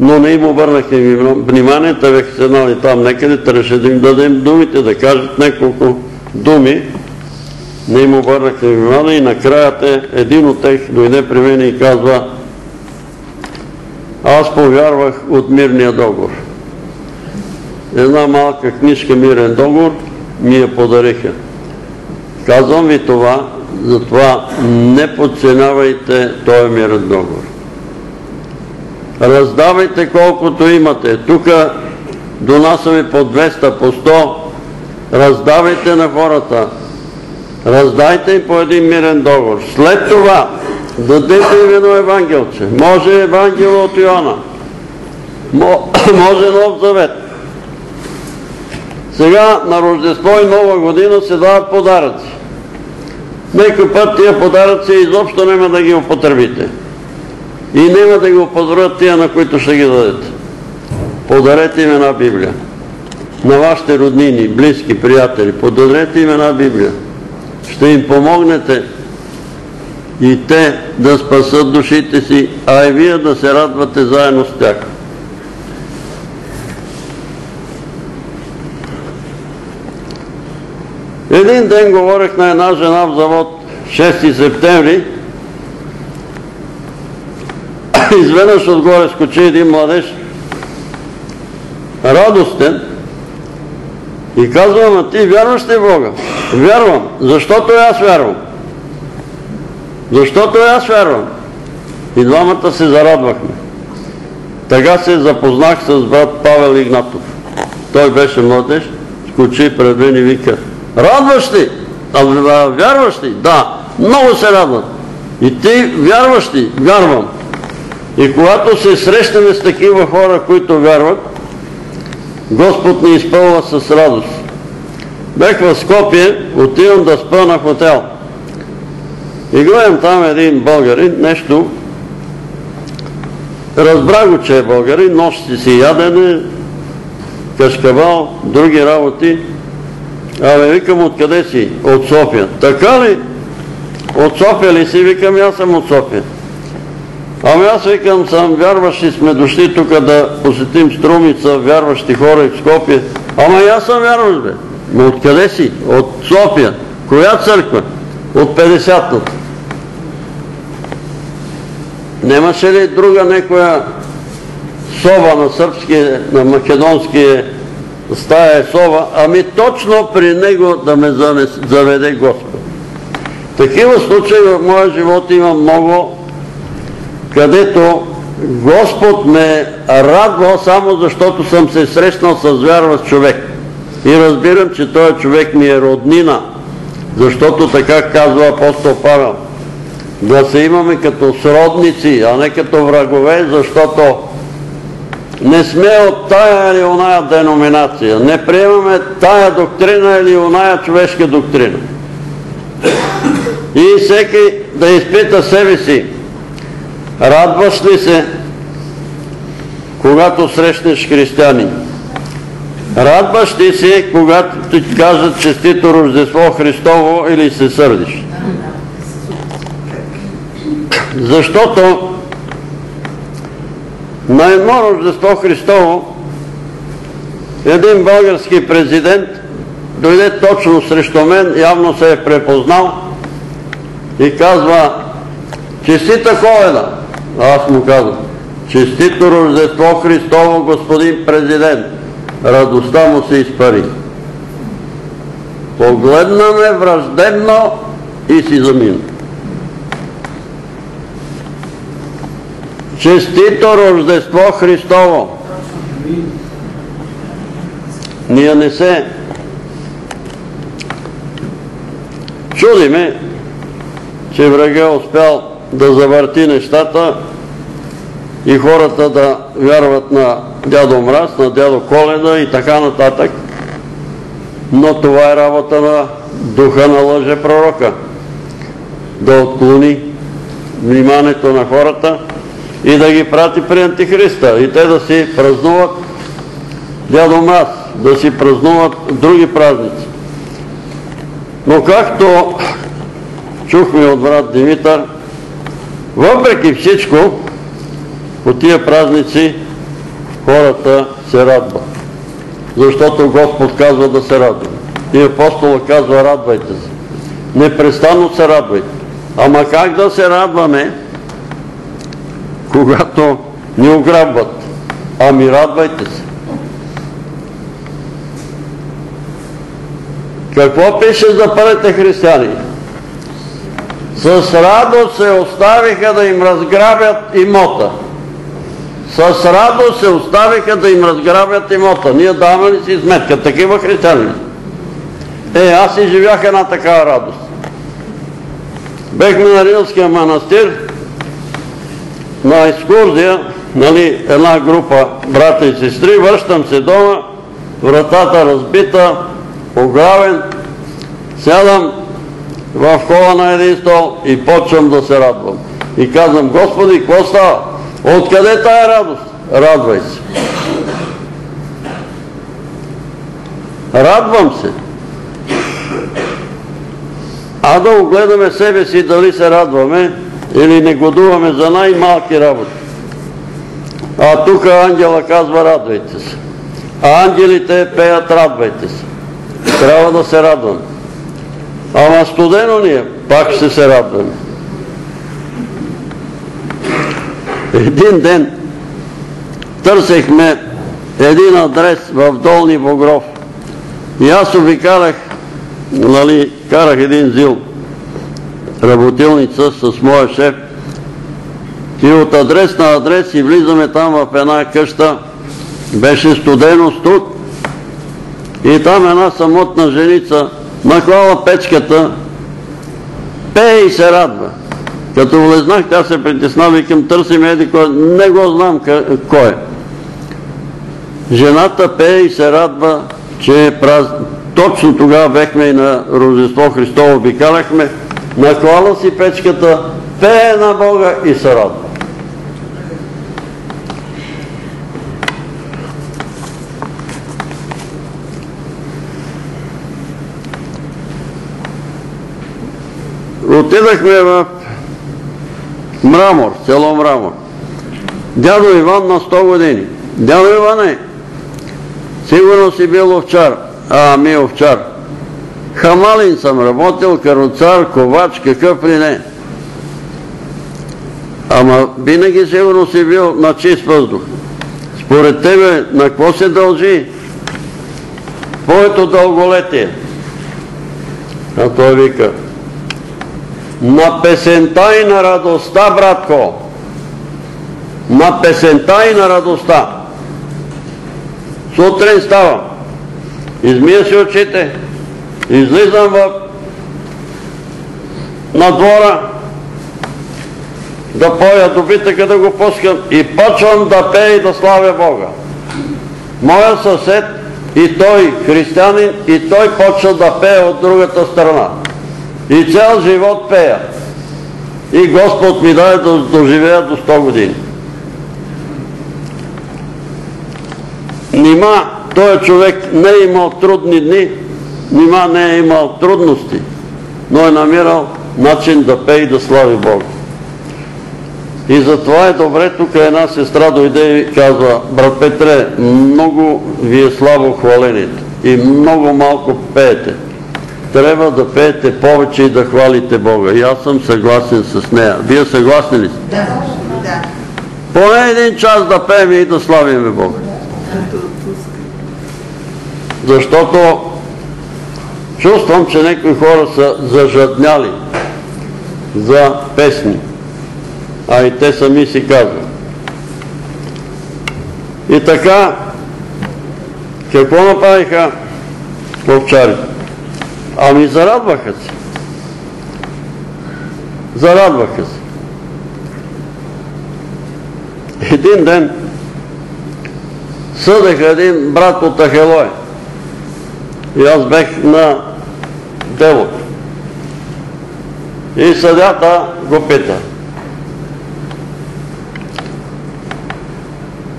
но не им обърнахме внимание, те бяха седнали там некъде, трябваше да им дадем думите, да кажат няколко думи. Не им обърнахме внимание и накрая един от тях дойде при мен и казва аз повярвах от мирния договор. Една малка книжка Мирен договор ми я подариха. Казвам ви това, затова не подценявайте този мирен договор. Раздавайте колкото имате. Тук донасяме по 200, по 100. Раздавайте на хората. Раздайте им по един мирен договор. След това дадете им едно евангелче. Може евангел от Йоанна. <coughs> Може Нов Завет. Сега на Рождество и Нова година се дават подаръци. Некой път тия подаръци изобщо няма да ги употребите. И няма да ги употребят тия, на които ще ги дадете. Подарете им една Библия. На вашите роднини, близки, приятели, подарете им една Библия. Ще им помогнете и те да спасат душите си, а и вие да се радвате заедно с тях. Един ден говорех на една жена в завод 6 септември. <coughs> Изведнъж отгоре скочи един младеж, радостен, и казва, ама ти вярваш ли Бога? Вярвам, защото аз вярвам. Защото аз вярвам. И двамата се зарадвахме. Така се запознах с брат Павел Игнатов. Той беше младеж, скочи пред мен и вика, радваш ли? А, вярваш ли? Да, много се радвам. И ти вярваш ли? Вярвам. И когато се срещаме с такива хора, които вярват, Господ ни изпълва с радост. Бех в Скопие, отивам да спа на хотел. И гледам там един българин, нещо, разбра го, че е българин, нощи си ядене, кашкавал, други работи. Абе, викам, откъде си? От София. Така ли? От София ли си? Викам, аз съм от София. Ами аз викам, съм вярващи, сме дошли тук да посетим Струмица, вярващи хора в Скопие. Ама и аз съм вярващ, бе. Но откъде си? От София. Коя църква? От 50-та. Немаше ли друга некоя соба на сръбски, на македонски стая е соба, ами точно при него да ме заведе Господ. Такива случаи в моя живот има много, където Господ ме радва само защото съм се срещнал с вярващ човек. И разбирам, че този човек ми е роднина, защото така казва апостол Павел – да се имаме като сродници, а не като врагове, защото не сме от тая или оная деноминация. Не приемаме тая доктрина или оная човешка доктрина. И всеки да изпита себе си, радваш ли се, когато срещнеш християни? Радваш ли се, когато ти кажат честито Рождество Христово или се сърдиш? Защото на едно Рождество Христово един български президент дойде точно срещу мен, явно се е препознал и казва Честита коледа! Аз му казвам Честито Рождество Христово, господин президент! Радостта му се изпари. Погледна ме враждебно и си замина. Честито Рождество Христово! Ние не се чудиме, че врага е успял да завърти нещата и хората да вярват на дядо Мраз, на дядо Коледа и така нататък. Но това е работа на духа на лъже пророка. Да отклони вниманието на хората и да ги прати при Антихриста и те да си празнуват дядо Мраз, да си празнуват други празници. Но както чухме от брат Димитър, въпреки всичко, по тия празници хората се радват. Защото Господ казва да се радва. И апостола казва радвайте се. Непрестанно се радвайте. Ама как да се радваме, когато ни ограбват. Ами радвайте се. Какво пише за първите християни? С радост се оставиха да им разграбят имота. С радост се оставиха да им разграбят имота. Ние даваме ли си сметка? Такива християни. Е, аз изживях една такава радост. Бехме на Рилския манастир, на екскурзия, нали, една група брата и сестри, връщам се дома, вратата разбита, огравен, сядам в хола на един стол и почвам да се радвам. И казвам, Господи, какво става? Откъде тая радост? Радвай се. Радвам се. А да огледаме себе си дали се радваме или негодуваме за най-малки работи. А тук ангела казва радвайте се. А ангелите пеят радвайте се. Трябва да се радваме. Ама студено ни е, пак ще се радваме. Един ден търсехме един адрес в Долни Богров. И аз обикарах, нали, карах един зил, работилница с моя шеф. И от адрес на адрес и влизаме там в една къща. Беше студено студ. И там една самотна женица наклала печката, пее и се радва. Като влезнах, тя се притесна, викам, търсим еди кой, не го знам кой е. Жената пее и се радва, че е празник. Точно тогава бехме и на Рождество Христово обикаляхме, наклала си печката, пее на Бога и се радва. Отидахме в Мрамор, село Мрамор. Дядо Иван на 100 години. Дядо Иване, сигурно си бил овчар. А, ми овчар. Хамалин съм работил, каруцар, ковач, какъв ли не. Ама винаги сигурно си бил на чист въздух. Според тебе на какво се дължи твоето дълголетие? А той вика, на песента и на радостта, братко. На песента и на радостта. Сутрин ставам, измия си очите, излизам в на двора, да поя добитъка да го пускам и почвам да пея и да славя Бога. Моя съсед и той християнин и той почва да пее от другата страна. И цял живот пея. И Господ ми даде да доживея до 100 години. Нима този човек не е имал трудни дни, нима не е имал трудности, но е намирал начин да пее и да слави Бога. И затова е добре, тук една сестра дойде и казва, брат Петре, много ви е слабо хвалението и много малко пеете трябва да пеете повече и да хвалите Бога. И аз съм съгласен с нея. Вие съгласни ли сте? Да. Да. Поне един час да пеем и да славиме Бога. Защото чувствам, че някои хора са зажадняли за песни. А и те сами си казват. И така, какво направиха овчарите? Ами зарадваха се. Зарадваха се. Един ден съдеха един брат от Ахелой. И аз бех на делото. И съдята го пита.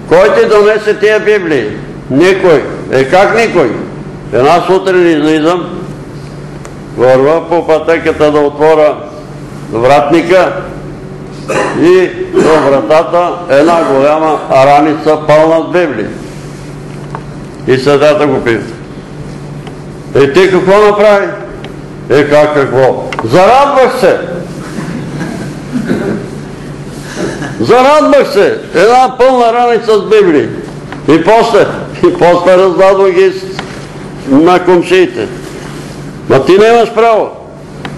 Кой ти донесе тия Библии? Никой. Е как никой? Една сутрин излизам, върва по пътеката да отворя вратника и до вратата една голяма раница пълна с Библия. И съдята го пита. Е ти какво направи? Е как какво? Зарадвах се! Зарадвах се! Една пълна раница с Библии. И после, и после раздадох ги на комшиите. Ма ти нямаш право.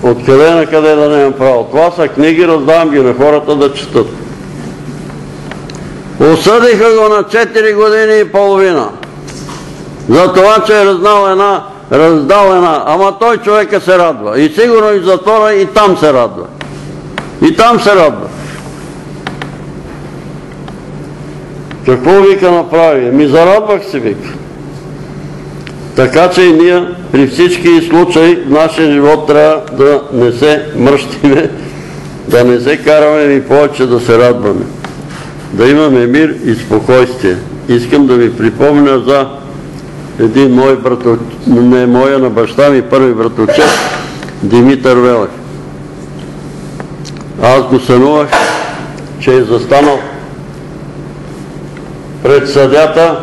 Откъде на къде да нямам право? Това са книги, раздавам ги на хората да четат. Осъдиха го на 4 години и половина. За това, че е раздал една, раздал една. Ама той човека се радва. И сигурно и затвора и там се радва. И там се радва. Какво вика направи? Ми зарадвах се, вика. Така че и ние при всички случаи в нашия живот трябва да не се мръщиме, да не се караме и повече да се радваме. Да имаме мир и спокойствие. Искам да ви припомня за един мой братовчет, не моя, на баща ми първи братовчет, Димитър Велев. Аз го сънувах, че е застанал пред съдята.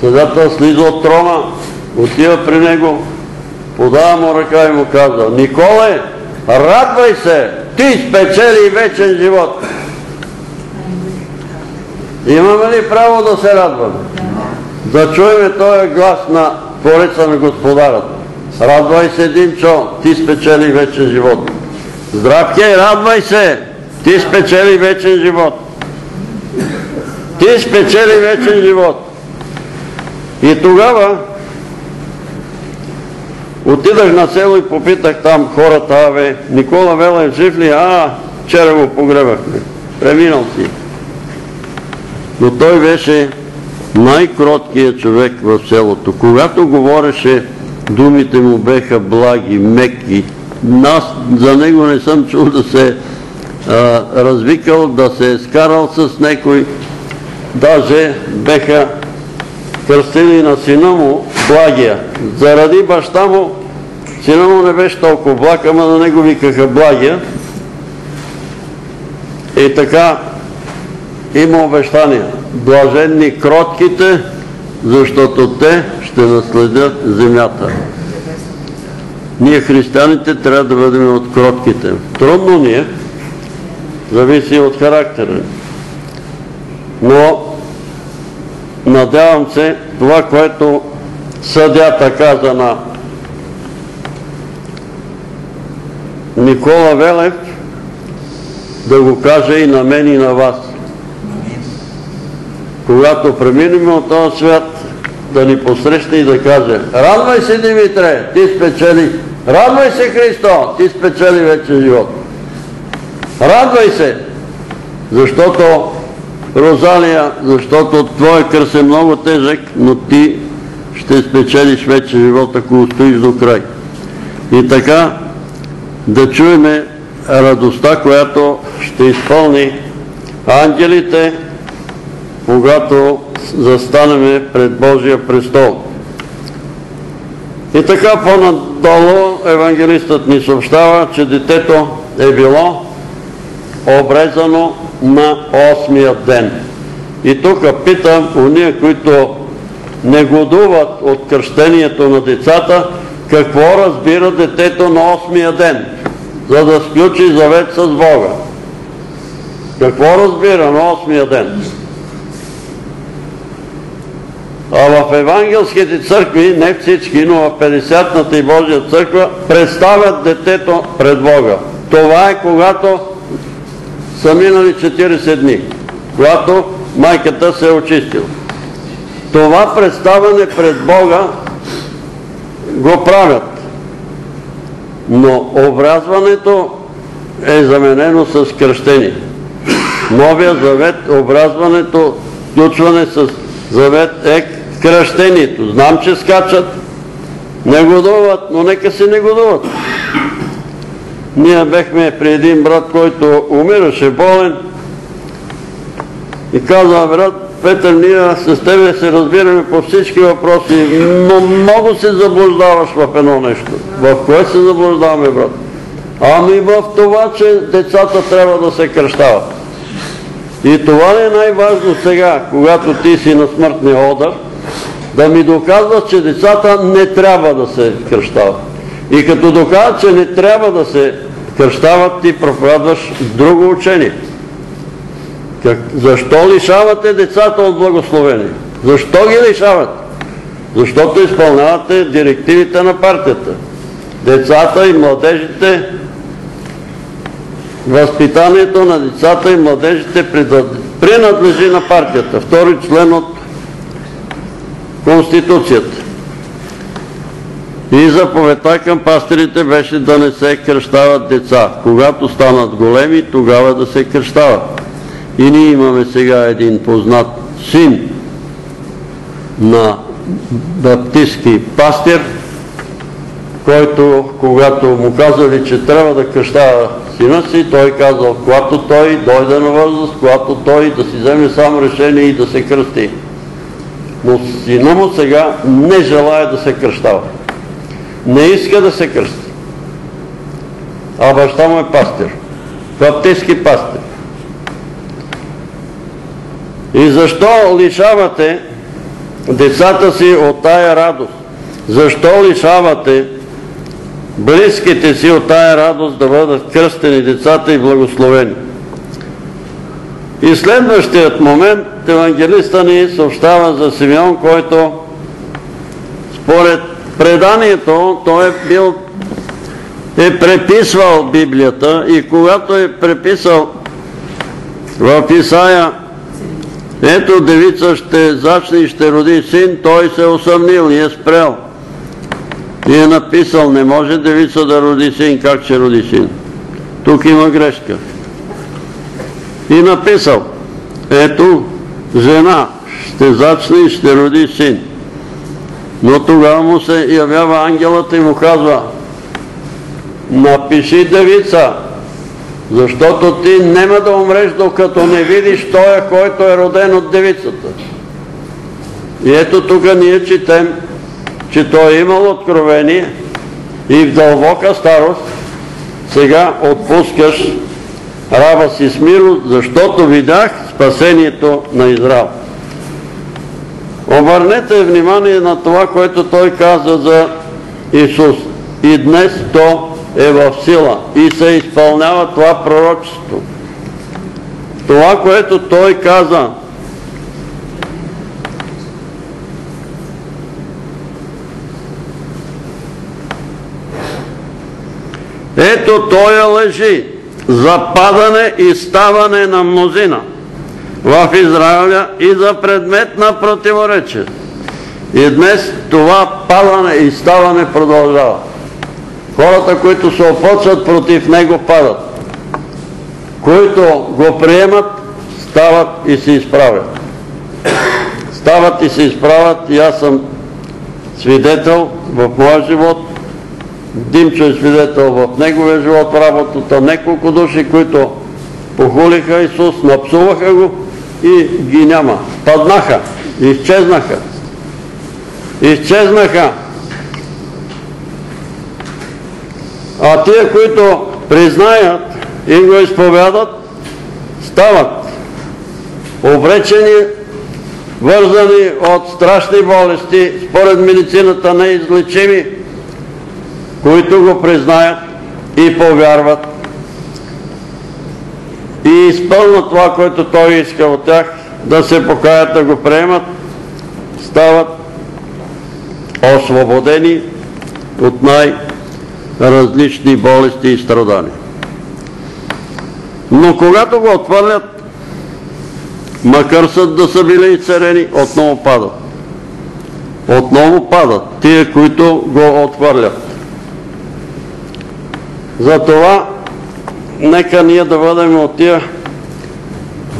Съдята слиза от трона, отива при него, подава му ръка и му казва Николе, радвай се, ти спечели вечен живот. Имаме ли право да се радваме? Да чуеме този глас на Твореца на Господарът. Радвай се, Димчо, ти спечели вечен живот. Здравке, радвай се, ти спечели вечен живот. Ти спечели вечен живот. И тогава отидах на село и попитах там хората, абе, Никола Велев жив ли? А, вчера го погребахме. Преминал си. Но той беше най-кроткият човек в селото. Когато говореше, думите му беха благи, меки. Аз за него не съм чул да се развикал, да се е скарал с некой. Даже беха кръстили на сина му Благия. Заради баща му, сина му не беше толкова благ, ама на него викаха Благия. И така има обещания. Блаженни кротките, защото те ще наследят земята. Ние християните трябва да бъдем от кротките. Трудно ни е, зависи от характера. Но надявам се това, което съдята каза на Никола Велев, да го каже и на мен и на вас. Когато преминем от този свят, да ни посрещне и да каже Радвай се, Димитре, ти спечели. Радвай се, Христо, ти спечели вече живот. Радвай се, защото Розалия, защото твоя кръс е много тежък, но ти ще спечелиш вече живот, ако устоиш до край. И така да чуеме радостта, която ще изпълни ангелите, когато застанеме пред Божия престол. И така по-надолу евангелистът ни съобщава, че детето е било обрезано на 8-я ден. И тук питам уния, които негодуват от кръщението на децата, какво разбира детето на 8-я ден, за да сключи завет с Бога. Какво разбира на 8-я ден? А в евангелските църкви, не всички, но в 50-ната и Божия църква, представят детето пред Бога. Това е когато са минали 40 дни, когато майката се е очистила. Това представяне пред Бога го правят. Но образването е заменено с кръщение. Новия завет, образването, включване с завет е кръщението. Знам, че скачат, негодуват, но нека се негодуват. Ние бехме при един брат, който умираше болен и казва, брат, Петър, ние с тебе се разбираме по всички въпроси, но много се заблуждаваш в едно нещо. В кое се заблуждаваме, брат? Ами в това, че децата трябва да се кръщават. И това ли е най-важно сега, когато ти си на смъртния одар, да ми доказваш, че децата не трябва да се кръщават. И като доказват, че не трябва да се кръщават, ти проповядваш друго учение. Защо лишавате децата от благословение? Защо ги лишавате? Защото изпълнявате директивите на партията. Децата и младежите, възпитанието на децата и младежите принадлежи на партията. Втори член от Конституцията. И заповедта към пастирите беше да не се кръщават деца. Когато станат големи, тогава да се кръщават. И ние имаме сега един познат син на баптистски пастир, който, когато му казали, че трябва да кръщава сина си, той казал, когато той дойде на възраст, когато той да си вземе сам решение и да се кръсти. Но сина му сега не желая да се кръщава. Не иска да се кръсти. А баща му е пастир. Баптистски пастир. И защо лишавате децата си от тая радост? Защо лишавате близките си от тая радост да бъдат кръстени децата и благословени? И следващият момент евангелиста ни съобщава за Симеон, който според преданието той е бил е преписвал Библията и когато е преписал в Исаия ето девица ще зачне и ще роди син, той се е усъмнил и е спрял. И е написал, не може девица да роди син, как ще роди син? Тук има грешка. И написал, ето жена ще зачне и ще роди син. Но тогава му се явява ангелът и му казва, напиши девица, защото ти нема да умреш, докато не видиш тоя, който е роден от девицата. И ето тук ние четем, че той е имал откровение и в дълбока старост сега отпускаш раба си с миро, защото видях спасението на Израел. Обърнете внимание на това, което той каза за Исус. И днес то е в сила и се изпълнява това пророчество. Това, което той каза, ето той лъжи за падане и ставане на мнозина в Израиля и за предмет на противоречие. И днес това падане и ставане продължава. Хората, които се опочват против него, падат. Които го приемат, стават и се изправят. Стават и се изправят и аз съм свидетел в моя живот, Димчо е свидетел в неговия живот, работата, няколко души, които похулиха Исус, напсуваха го и ги няма. Паднаха, изчезнаха. Изчезнаха. А тия, които признаят и го изповядат, стават обречени, вързани от страшни болести, според медицината неизлечими, които го признаят и повярват и изпълнат това, което той иска от тях, да се покаят, да го приемат, стават освободени от най-различни болести и страдания. Но когато го отвърлят, макар съд да са били изцерени, отново падат. Отново падат тия, които го отвърлят. Затова нека ние да бъдем от тия,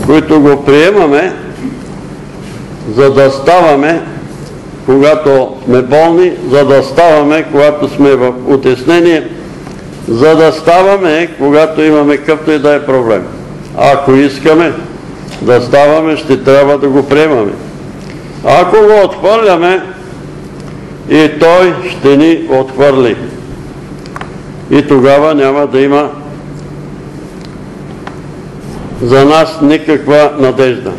които го приемаме, за да ставаме, когато сме болни, за да ставаме, когато сме в утеснение, за да ставаме, когато имаме къвто и да е проблем. Ако искаме да ставаме, ще трябва да го приемаме. Ако го отхвърляме, и той ще ни отхвърли. И тогава няма да има за нас никаква надежда.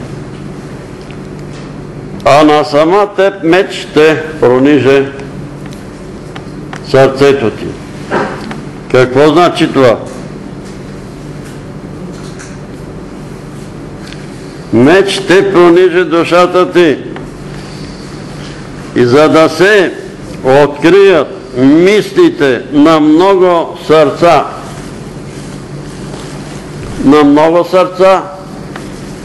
А на сама теб меч ще прониже сърцето ти. Какво значи това? Меч ще прониже душата ти. И за да се открият мислите на много сърца, на много сърца,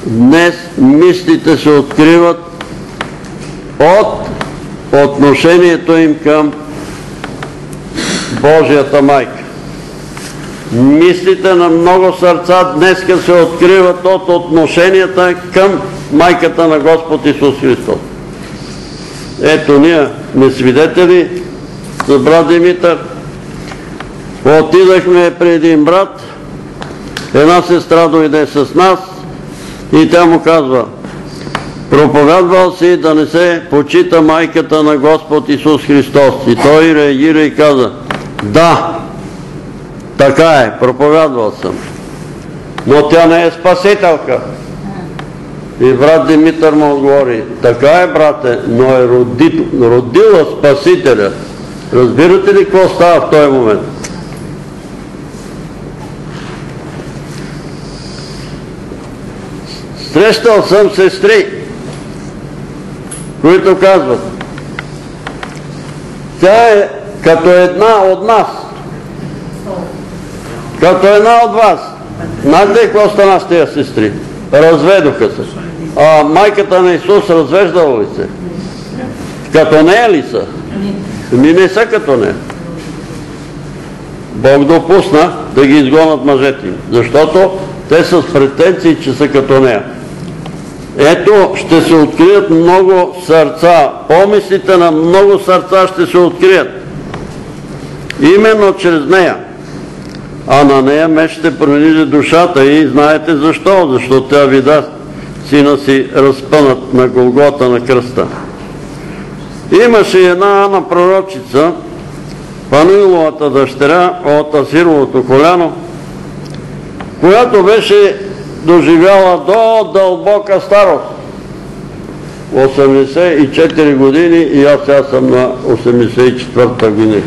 днес мислите се откриват от отношението им към Божията майка. Мислите на много сърца днеска се откриват от отношенията към майката на Господ Исус Христос. ето ние сме за брат Димитър. Отидахме при един брат, една сестра дойде с нас и тя му казва, проповядвал си да не се почита майката на Господ Исус Христос. И той реагира и каза, да, така е, проповядвал съм. Но тя не е спасителка. И брат Димитър му отговори, така е, брате, но е роди, родила Спасителя. Разбирате ли какво става в този момент? Срещал съм сестри, които казват, тя е като една от нас, като една от вас. Знаете ли какво стана с тези сестри? Разведоха се. А майката на Исус развеждала ли се? Като нея ли са? Ми не са като нея. Бог допусна да ги изгонят мъжете им, защото те са с претенции, че са като нея. Ето ще се открият много сърца. Помислите на много сърца ще се открият. Именно чрез нея. А на нея ме ще пронижи душата и знаете защо? Защото тя вида сина си разпънат на Голгота на кръста. Имаше една Ана пророчица, Пануиловата дъщеря от Асировото коляно, която беше доживяла до дълбока старост. 84 години и аз сега съм на 84-та година.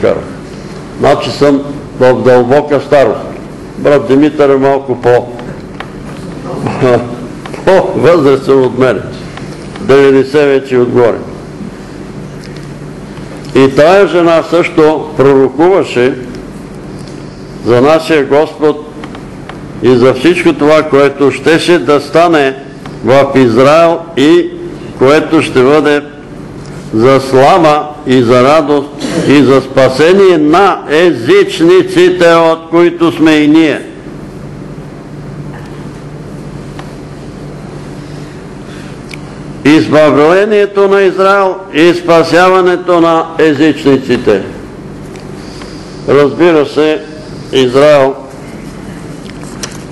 Значи съм в дълбока старост. Брат Димитър е малко по <laughs> по-възрастен от мене. 90 вече отгоре. И тая жена също пророкуваше за нашия Господ и за всичко това, което щеше да стане в Израел и което ще бъде за слава и за радост и за спасение на езичниците, от които сме и ние. Избавлението на Израел и спасяването на езичниците. Разбира се, Израел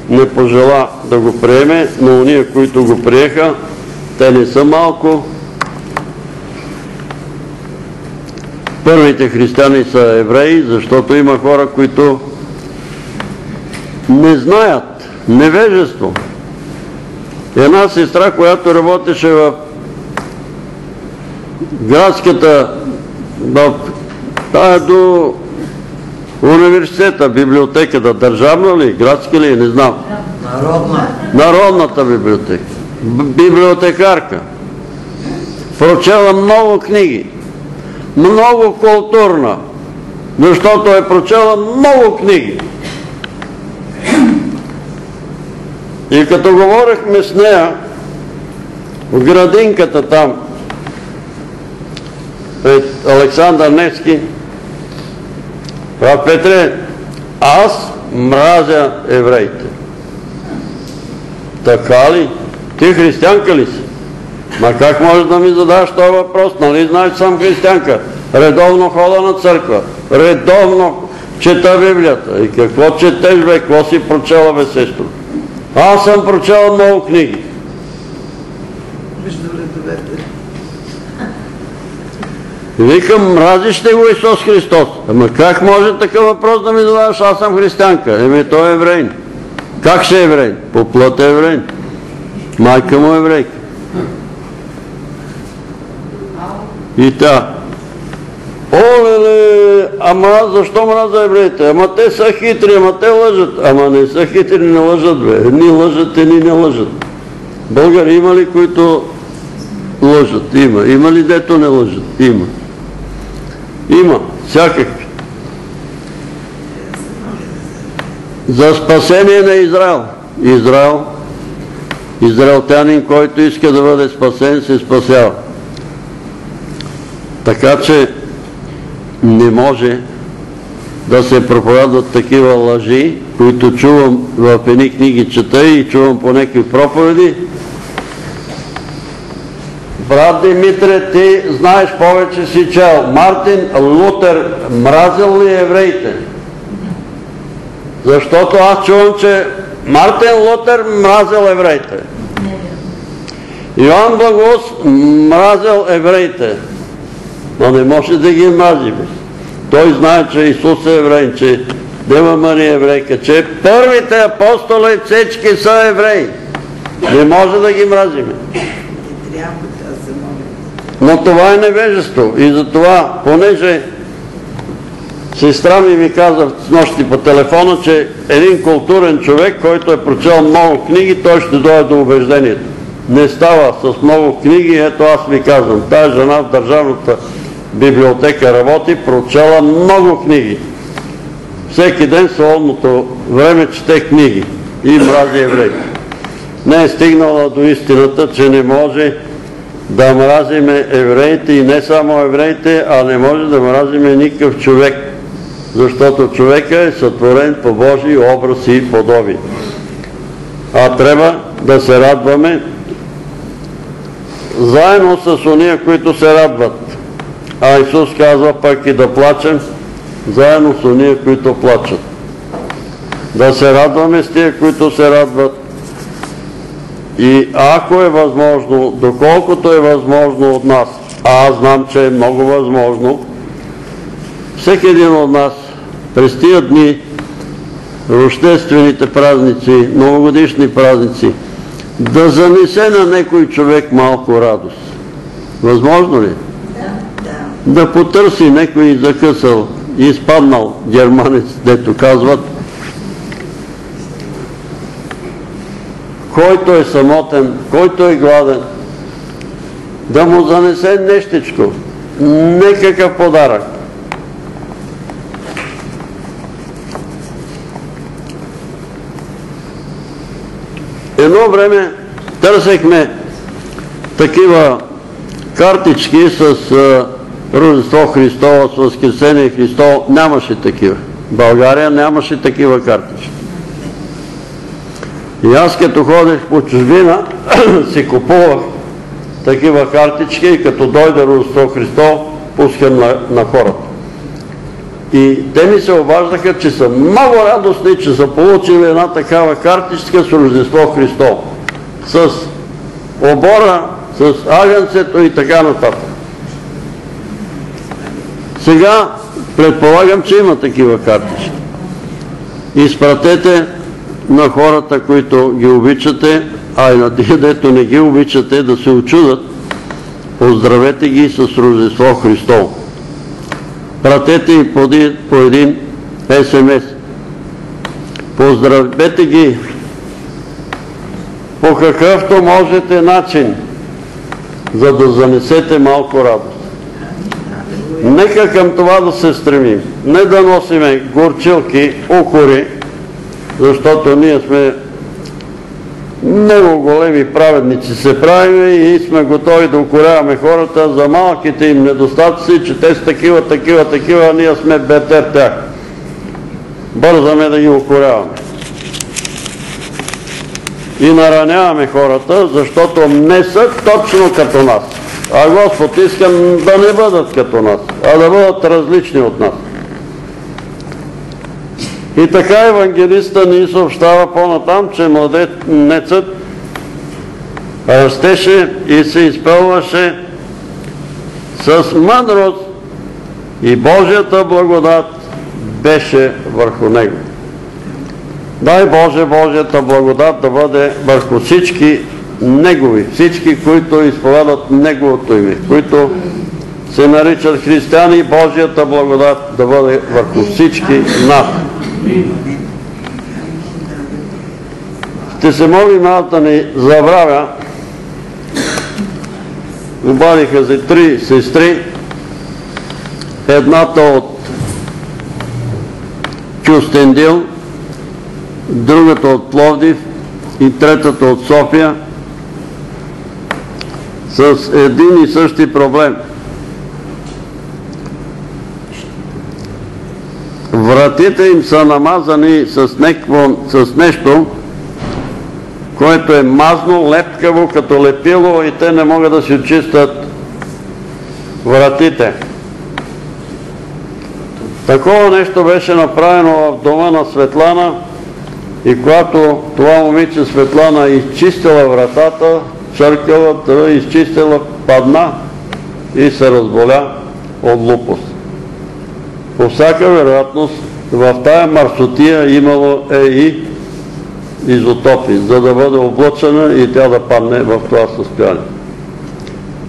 не пожела да го приеме, но уния, които го приеха, те не са малко. Първите християни са евреи, защото има хора, които не знаят, невежество. Една сестра, която работеше в градската, в тая до университета, библиотеката, държавна ли, градска ли, не знам. Народна. Народната библиотека. Библиотекарка. Прочела много книги. Много културна. Защото е прочела много книги. И като говорихме с нея в градинката там, пред Александър Невски, в Петре, аз мразя евреите. Така ли? Ти християнка ли си? Ма как можеш да ми задаш този въпрос? Нали знаеш, съм християнка? Редовно хода на църква. Редовно чета Библията. И какво четеш, бе? Какво си прочела, бе, сестро? Аз съм прочела много книги. Викам, мразиш ли го Исус Христос? Ама как може такъв въпрос да ми задаваш? Аз съм християнка. Еми, той е еврейн. Как ще е еврейн? По плът е еврейн. Майка му е еврейка. И та. Оле, ама защо мраза евреите? Ама те са хитри, ама те лъжат. Ама не са хитри, не лъжат, бе. Едни лъжат, едни не лъжат. Българи има ли, които лъжат? Има. Има ли дето не лъжат? Има. Има. Всякакви. За спасение на Израел. Израел, израелтянин, който иска да бъде спасен, се спасява. Така че не може да се проповядват такива лъжи, които чувам в едни книги чета и чувам по някакви проповеди, Брат Димитре, ти знаеш повече си чел. Мартин Лутер мразил ли евреите? Защото аз чувам, че Мартин Лутер мразил евреите. Йоан Благос мразил евреите. Но не може да ги мрази. бе. Той знае, че Исус е еврей, че Дева Мария е еврейка, че първите апостоли всички са евреи. Не може да ги мразиме. Но това е невежество. И затова, понеже сестра ми ми каза с нощи по телефона, че един културен човек, който е прочел много книги, той ще дойде до убеждението. Не става с много книги, ето аз ви казвам. Тая жена в държавната библиотека работи, прочела много книги. Всеки ден свободното време чете книги и мрази евреите. Не е стигнала до истината, че не може да мразиме евреите и не само евреите, а не може да мразиме никакъв човек, защото човека е сътворен по Божий образ и подоби. А трябва да се радваме заедно с уния, които се радват. А Исус казва пък и да плачем заедно с уния, които плачат. Да се радваме с тия, които се радват, и ако е възможно, доколкото е възможно от нас, а аз знам, че е много възможно, всеки един от нас през тия дни, рождествените празници, новогодишни празници, да занесе на некой човек малко радост. Възможно ли? Да потърси некой закъсал и изпаднал германец, дето казват, който е самотен, който е гладен, да му занесе нещичко, некакъв подарък. Едно време търсехме такива картички с Рождество Христово, с Възкресение Христово. Нямаше такива. България нямаше такива картички. И аз като ходех по чужбина, <clears throat> си купувах такива картички и като дойде Рождество Христово, пускам на, хората. И те ми се обаждаха, че са много радостни, че са получили една такава картичка с Рождество Христово. С обора, с агънцето и така нататък. Сега предполагам, че има такива картички. Изпратете на хората, които ги обичате, а и на тия, дето не ги обичате, да се очудат. Поздравете ги с Рождество Христово. Пратете им по един СМС. Поздравете ги по какъвто можете начин, за да занесете малко радост. Нека към това да се стремим. Не да носиме горчилки, укори, защото ние сме много големи праведници се правиме и сме готови да укоряваме хората за малките им недостатъци, че те са такива, такива, такива, а ние сме бетер тях. Бързаме да ги укоряваме. И нараняваме хората, защото не са точно като нас. А Господ искам да не бъдат като нас, а да бъдат различни от нас. И така евангелиста ни съобщава по-натам, че младенецът растеше и се изпълваше с мъдрост и Божията благодат беше върху него. Дай Боже Божията благодат да бъде върху всички Негови, всички, които изповядат Неговото име, които се наричат християни, Божията благодат да бъде върху всички нас. Ще се молим аз да не забравя. Обадиха за три сестри. Едната от Кюстендил, другата от Пловдив и третата от София с един и същи проблем – вратите им са намазани с, нещо, което е мазно, лепкаво, като лепило и те не могат да си очистят вратите. Такова нещо беше направено в дома на Светлана и когато това момиче Светлана изчистила вратата, чъркала, търа, изчистила, падна и се разболя от лупус. По всяка вероятност в тая маршрутия имало е и изотопи, за да бъде облъчена и тя да падне в това състояние.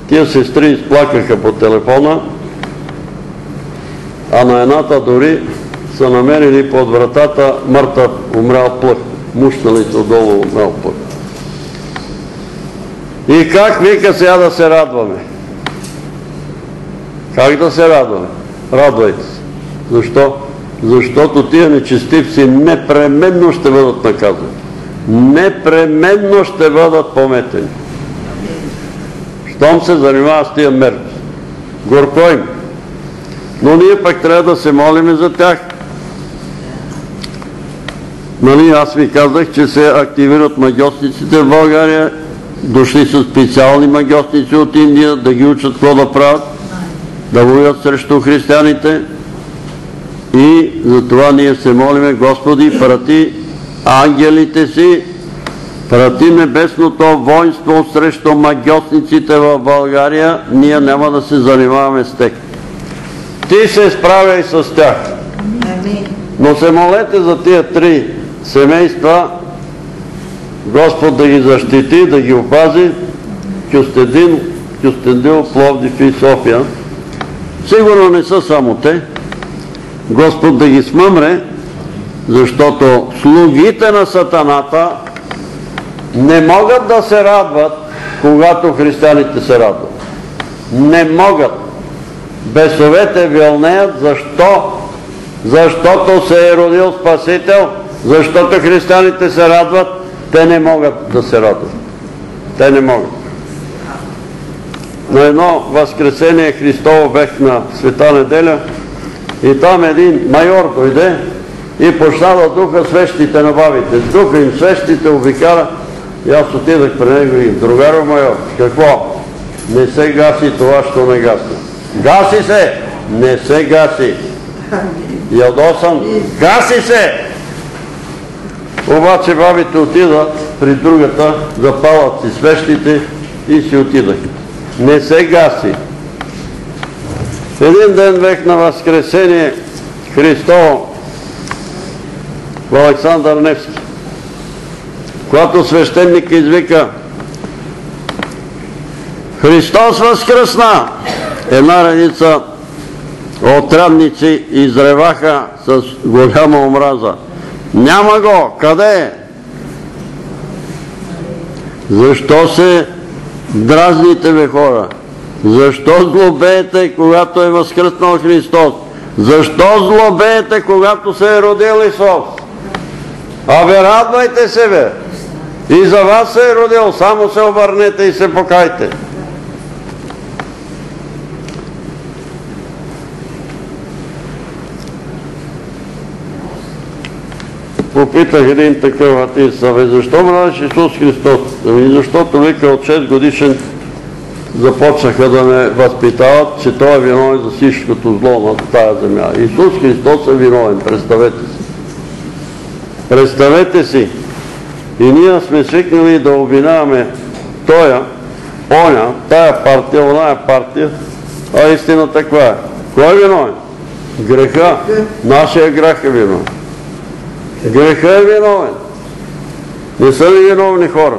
Тия сестри изплакаха по телефона, а на едната дори са намерили под вратата мъртъв умрял плъх, мушнали се отдолу умрял плъх. И как вика сега да се радваме? Как да се радваме? Радвайте се. Защо? Защото тия нечестивци непременно ще бъдат наказани. Непременно ще бъдат пометени. Щом се занимава с тия мерки. Горко им. Но ние пък трябва да се молиме за тях. Нали, аз ви казах, че се активират магиосниците в България. Дошли са специални магиосници от Индия да ги учат какво да правят, да воят срещу християните. И затова ние се молиме, Господи, прати ангелите си, прати небесното воинство срещу магиосниците в България, ние няма да се занимаваме с тях. Ти се справяй с тях. Но се молете за тия три семейства, Господ да ги защити, да ги опази, Кюстедин, Кюстендил, Пловдив и София. Сигурно не са само те. Господ да ги смъмре, защото слугите на сатаната не могат да се радват, когато християните се радват. Не могат. Бесовете вълнеят. Защо? Защото се е родил Спасител, защото християните се радват, те не могат да се радват. Те не могат. На едно възкресение Христово бех на Света неделя и там един майор дойде и почна да духа свещите на бабите. Духа им свещите, обикара и аз отидах при него и другаро майор, какво? Не се гаси това, що не гаси. Гаси се! Не се гаси. Ядосан, гаси се! Обаче бабите отидат при другата, запалят си свещите и си отидах. Не се гаси. Един ден век на Възкресение Христово в Александър Невски. Когато свещеник извика Христос възкръсна! Една редица отрядници изреваха с голяма омраза. Няма го! Къде е? Защо се дразните бе хора? Защо злобеете, когато е възкръснал Христос? Защо злобеете, когато се е родил Исус? Абе, радвайте се, бе! И за вас се е родил, само се обърнете и се покайте. Попитах един такъв атеист, абе, защо мразиш Исус Христос? Ами защото вика от 6 годишен започнаха да ме възпитават, че Той е виновен за всичкото зло на тази земя. Исус Христос е виновен, представете си. Представете си. И ние сме свикнали да обвинаваме тоя, оня, тая партия, оная партия, а истината каква е? Кой е виновен? Греха. Нашия грех е виновен. Греха е виновен. Не са ли виновни хора?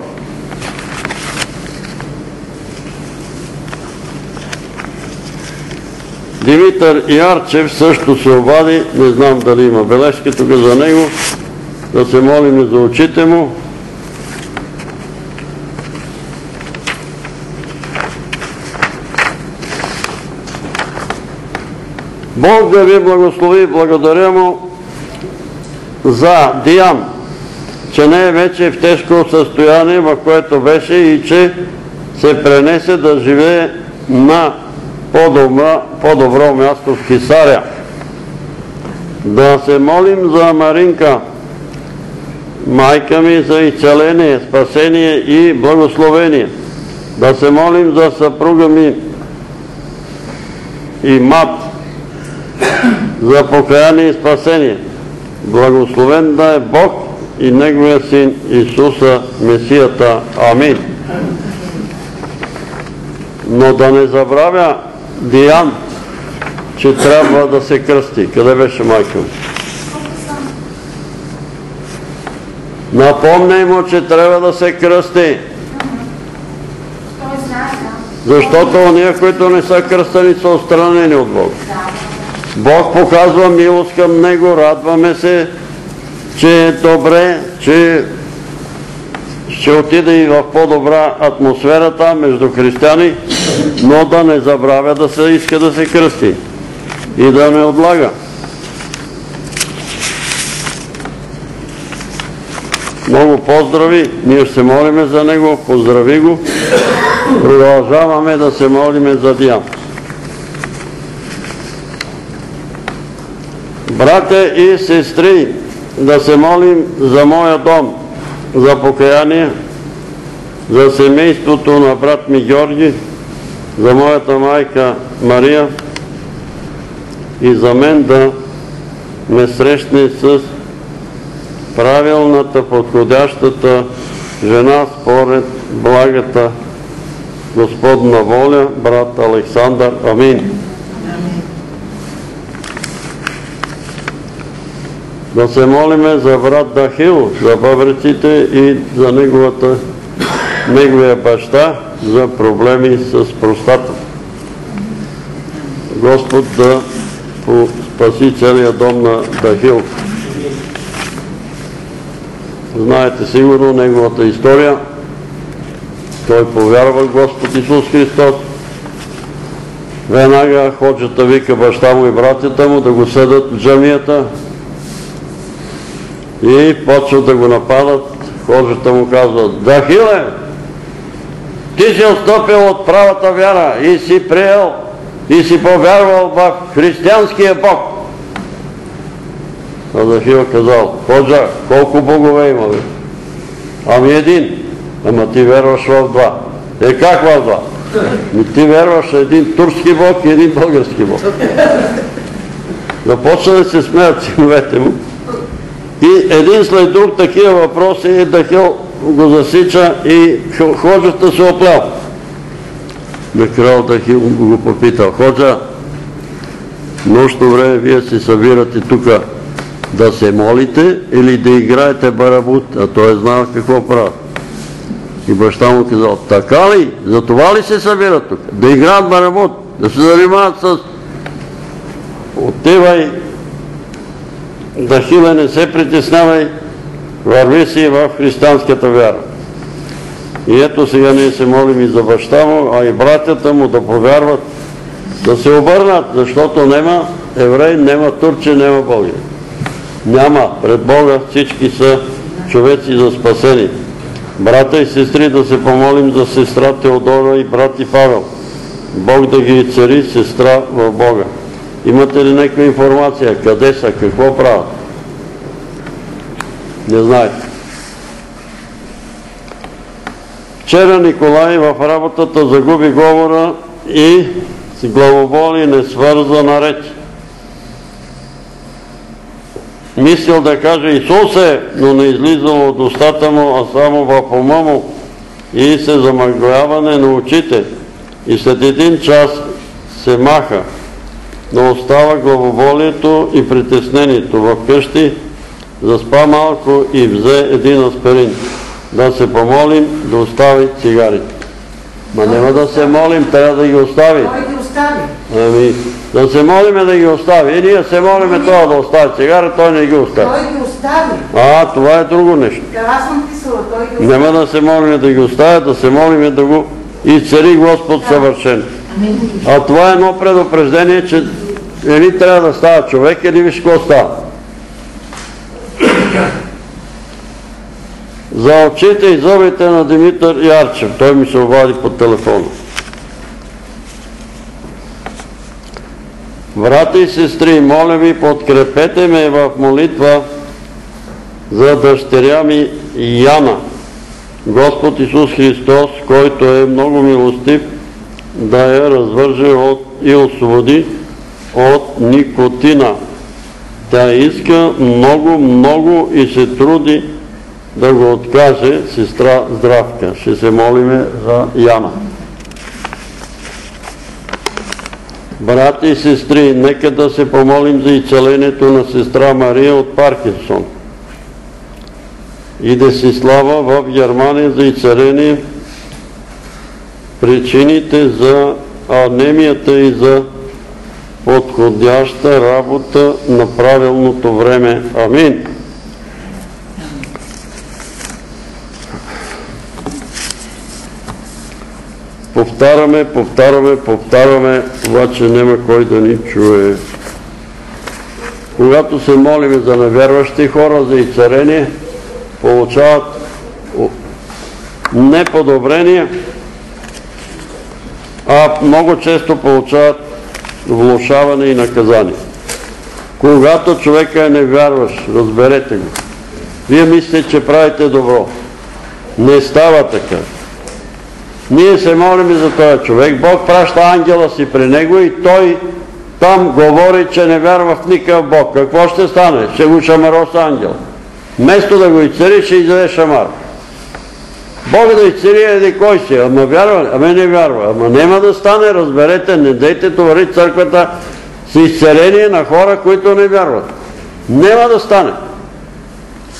Димитър Ярчев също се обади, не знам дали има бележки тук за него, да се молим за очите му. Бог да ви благослови, благодаря му за Диан, че не е вече в тежко състояние, в което беше и че се пренесе да живее на по-добро място в Хисаря. Да се молим за Маринка, майка ми за изцеление, спасение и благословение. Да се молим за съпруга ми и мат, за покаяние и спасение. Благословен да е Бог и Неговия Син Исуса Месията. Амин. Но да не забравя Диан, че трябва да се кръсти. Къде беше майка му? Напомняй му, че трябва да се кръсти. Защото ония, които не са кръстени, са отстранени от Бог. Бог показва милост към него, радваме се, че е добре, че ще отиде и в по-добра атмосфера там между християни, но да не забравя да се иска да се кръсти и да не отлага. Много поздрави, ние ще се молиме за него, поздрави го. Продължаваме да се молиме за Диан. Братя и сестри, да се молим за моя дом, за покаяние, за семейството на брат ми Георги, за моята майка Мария и за мен да ме срещне с правилната, подходящата жена според благата Господна воля, брат Александър. Амин. Да се молиме за брат Дахил, за бъбреците и за неговата, неговия баща, за проблеми с простата. Господ да спаси целият дом на Дахил. Знаете сигурно неговата история. Той повярва Господ Исус Христос. Веднага ходжата вика баща му и братята му да го съдат в джамията и почват да го нападат. Ходжата му казва, Дахиле, ти си отстъпил от правата вяра и си приел и си повярвал в християнския Бог. А Захил казал, Ходжа, колко богове има ви? Ами един. Ама ти верваш в два. Е как в два? Ми ти верваш в един турски бог и един български бог. <laughs> Започна да се смеят синовете му. И един след друг такива въпроси Дахил го засича и Ходжата се оплял. Накрая Дахил го попитал, Ходжа, нощно време вие се събирате тука да се молите или да играете барабут, а той е знал какво правят. И баща му казал, така ли? За това ли се събират тук? Да играят барабут, да се занимават с... Отивай, да хила не се притеснявай, върви си в християнската вяра. И ето сега ние се молим и за баща му, а и братята му да повярват, да се обърнат, защото нема еврей, нема турче, нема българи. Няма. Пред Бога всички са човеци за спасени. Брата и сестри да се помолим за сестра Теодора и брат и Павел. Бог да ги цари, сестра в Бога. Имате ли някаква информация? Къде са? Какво правят? Не знаете. Вчера Николай в работата загуби говора и с главоболи не свърза на реч. Мислил да каже Исусе, но не излизало от устата му, а само в ума му и се замъгляване на очите. И след един час се маха, но остава главоболието и притеснението в къщи, заспа малко и взе един аспирин. Да се помолим да остави цигарите. Ма няма да се молим, трябва да ги остави. Той ги остави. Ами, да се молиме да ги остави. И ние се молиме това да остави цигара, той не ги остави. Той ги остави. А, това е друго нещо. Да, аз съм писала, той ги остави. Няма да се молиме да ги оставя, да се молиме да го изцели Господ съвършен. А това е едно предупреждение, че или трябва да става човек, или виж какво става. За очите и зъбите на Димитър Ярчев. Той ми се обади по телефона. Брати и сестри, моля ви, подкрепете ме в молитва за дъщеря ми Яна. Господ Исус Христос, който е много милостив, да я развърже и освободи от никотина. Тя иска много, много и се труди да го откаже сестра Здравка. Ще се молиме за Яна. Брати и сестри, нека да се помолим за изцелението на сестра Мария от Паркинсон. И да си слава в Германия за изцеление причините за анемията и за подходяща работа на правилното време. Амин. Повтаряме, повтаряме, повтаряме, обаче няма кой да ни чуе. Когато се молиме за невярващи хора, за изцарение, получават не подобрение, а много често получават влушаване и наказание. Когато човека е невярващ, разберете го. Вие мислите, че правите добро. Не става така. Ние се молим за този човек. Бог праща ангела си при него и той там говори, че не вярва в никакъв Бог. Какво ще стане? Ще го шамароса ангел. Вместо да го изцели, ще издаде шамар. Бог да изцели еди кой си, ама вярва, ама не вярва. Ама няма да стане, разберете, не дейте товари църквата с изцеление на хора, които не вярват. Няма да стане.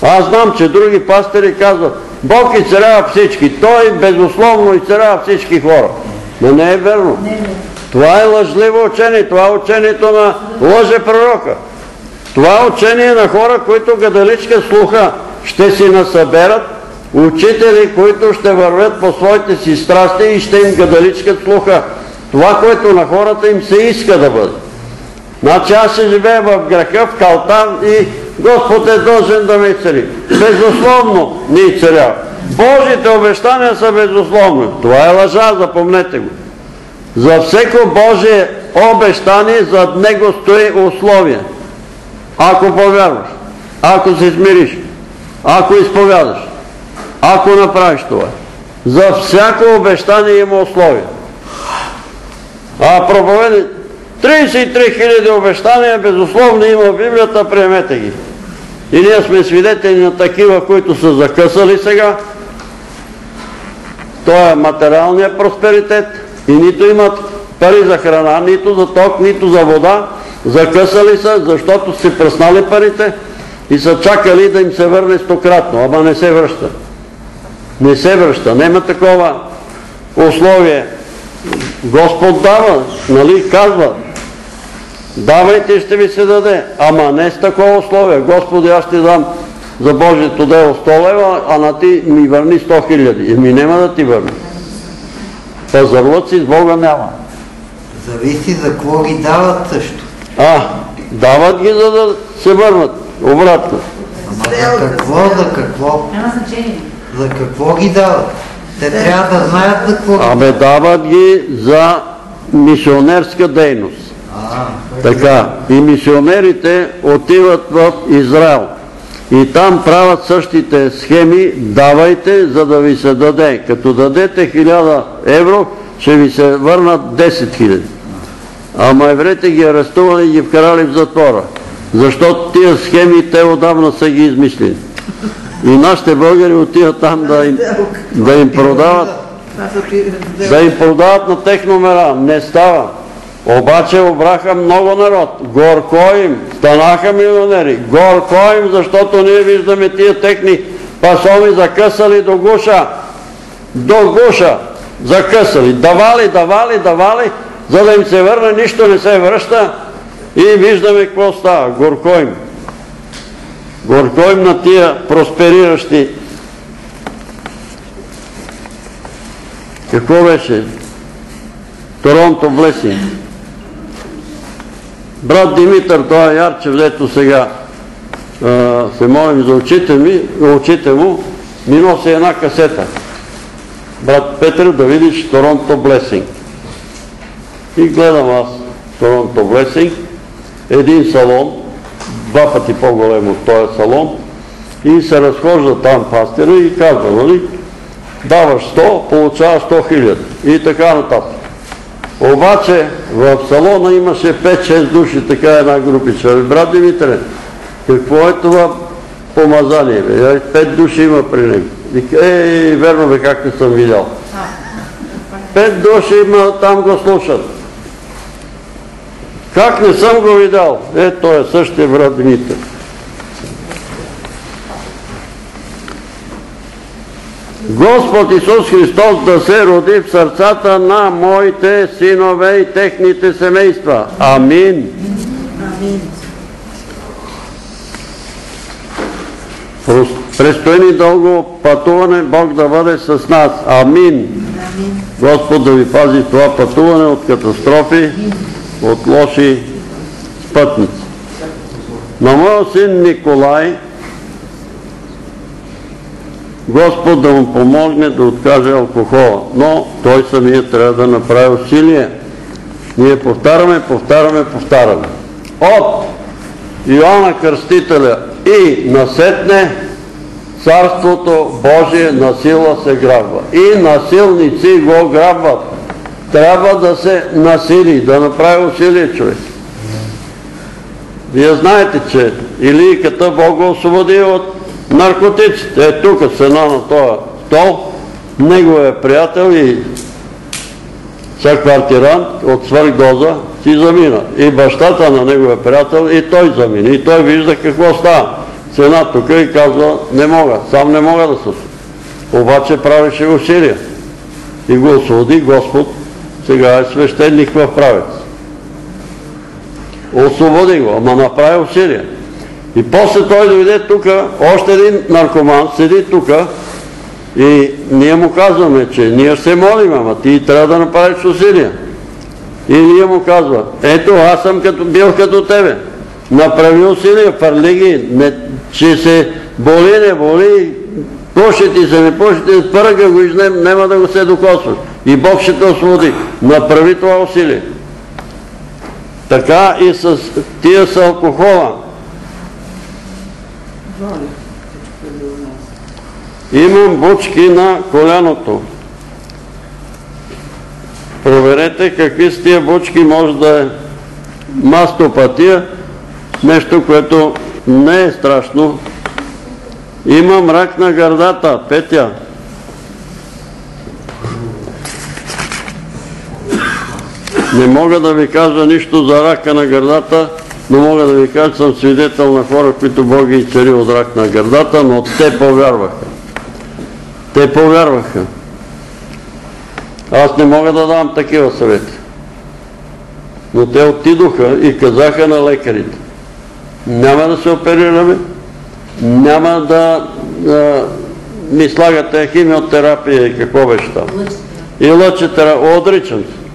Аз знам, че други пастери казват, Бог изцелява всички. Той безусловно изцелява всички хора. Но не е верно. Това е лъжливо учение. Това е учението на лъже пророка. Това е учение на хора, които гадаличка слуха ще си насъберат учители, които ще вървят по своите си страсти и ще им гадаличкат слуха. Това, което на хората им се иска да бъде. Значи аз ще живея в греха, в калтан и Господ е дължен да ме изцели. Безусловно ни изцелява. Божите обещания са безусловни. Това е лъжа, запомнете го. За всеко Божие обещание зад него стои условие. Ако повярваш, ако се смириш, ако изповядаш, ако направиш това. За всяко обещание има условия. А проповеди 33 хиляди обещания, безусловно има в Библията, приемете ги. И ние сме свидетели на такива, които са закъсали сега. Това е материалният просперитет и нито имат пари за храна, нито за ток, нито за вода. Закъсали са, защото си пръснали парите и са чакали да им се върне стократно, ама не се връща. Не се връща, нема такова условие. Господ дава, нали, казва, давайте ще ви се даде, ама не с такова условие. Господи, аз ще дам за Божието дело 100 лева, а на ти ми върни 100 хиляди. И ми няма да ти върне. Пазарлъци с Бога няма. Зависи за какво ги дават също. А, дават ги, за да се върнат обратно. Ама за какво, за какво? Няма значение. За какво ги дават? Те трябва да знаят за какво ги Абе, дават ги за мисионерска дейност. А, Така. И мисионерите отиват в Израел. И там правят същите схеми, давайте, за да ви се даде. Като дадете 1000 евро, ще ви се върнат 10 000. Ама евреите ги арестували и ги вкарали в затвора. Защото тия схеми те отдавна са ги измислили. И нашите българи отиват там да им, да им продават да им продават на тех номера. Не става. Обаче обраха много народ. Горко им. Станаха милионери. Горко им, защото ние виждаме тия техни пасоми закъсали до гуша. До гуша. Закъсали. Давали, давали, давали, за да им се върне, нищо не се връща. И виждаме какво става. Горко им. Горко им на тия проспериращи Какво беше? Торонто Блесинг. Брат Димитър, това е Ярчев, дето сега се молим за очите, очите му, ми носи една касета. Брат Петър, да видиш Торонто Блесинг. И гледам аз Торонто Блесинг, един салон, два пъти по-голем от този салон, И се разхожда там пастира и казва, нали, даваш 100, получаваш 100 хиляди. И така нататък. Обаче в салона имаше 5-6 души, така една групича. Брат Димитре, какво е това помазание? Бе? Пет души има при него. Вика, ей, верно бе, как не съм видял. Пет души има, там го слушат. Как не съм го видял? Е, той е същия брат Димитър. Господ Исус Христос да се роди в сърцата на моите синове и техните семейства. Амин. Престои ни дълго пътуване, Бог да бъде с нас. Амин. Господ да ви пази това пътуване от катастрофи, от лоши спътници. На моя син Николай, Господ да му помогне да откаже алкохола, но той самия трябва да направи усилие. Ние повтаряме, повтаряме, повтаряме. От Йоанна Кръстителя и насетне Царството Божие на сила се грабва. И насилници го грабват. Трябва да се насили, да направи усилие човек. Вие знаете, че Илийката Бог го освободи от наркотиците. Е тук с едно на този стол, неговия приятел и съквартирант от свърхдоза си замина. И бащата на неговия приятел и той замина. И той вижда какво става. Цена тук и казва, не мога, сам не мога да се Обаче правеше усилия. И го освободи Господ, сега е свещеник в правец. Освободи го, ама направи усилия. И после той дойде тук, още един наркоман седи тук и ние му казваме, че ние се молим, ама ти трябва да направиш усилия. И ние му казва, ето аз съм бил като тебе. Направи усилия, фърли ги, не, че се боли, не боли, пуше ти се, не пуше ти, пърга го изнем, няма да го се докосваш. И Бог ще те освободи. Направи това усилие. Така и с тия с алкохола. Имам бучки на коляното. Проверете какви с тия бучки, може да е мастопатия, нещо, което не е страшно. Имам рак на гърдата, Петя. Не мога да ви кажа нищо за рака на гърдата, но мога да ви кажа, че съм свидетел на хора, които Бог ги изцели от рак на гърдата, но те повярваха. Те повярваха. Аз не мога да дам такива съвети. Но те отидоха и казаха на лекарите. Няма да се оперираме, няма да, да ми слагате химиотерапия и какво беше там. И лъчетерапия. Отричам се.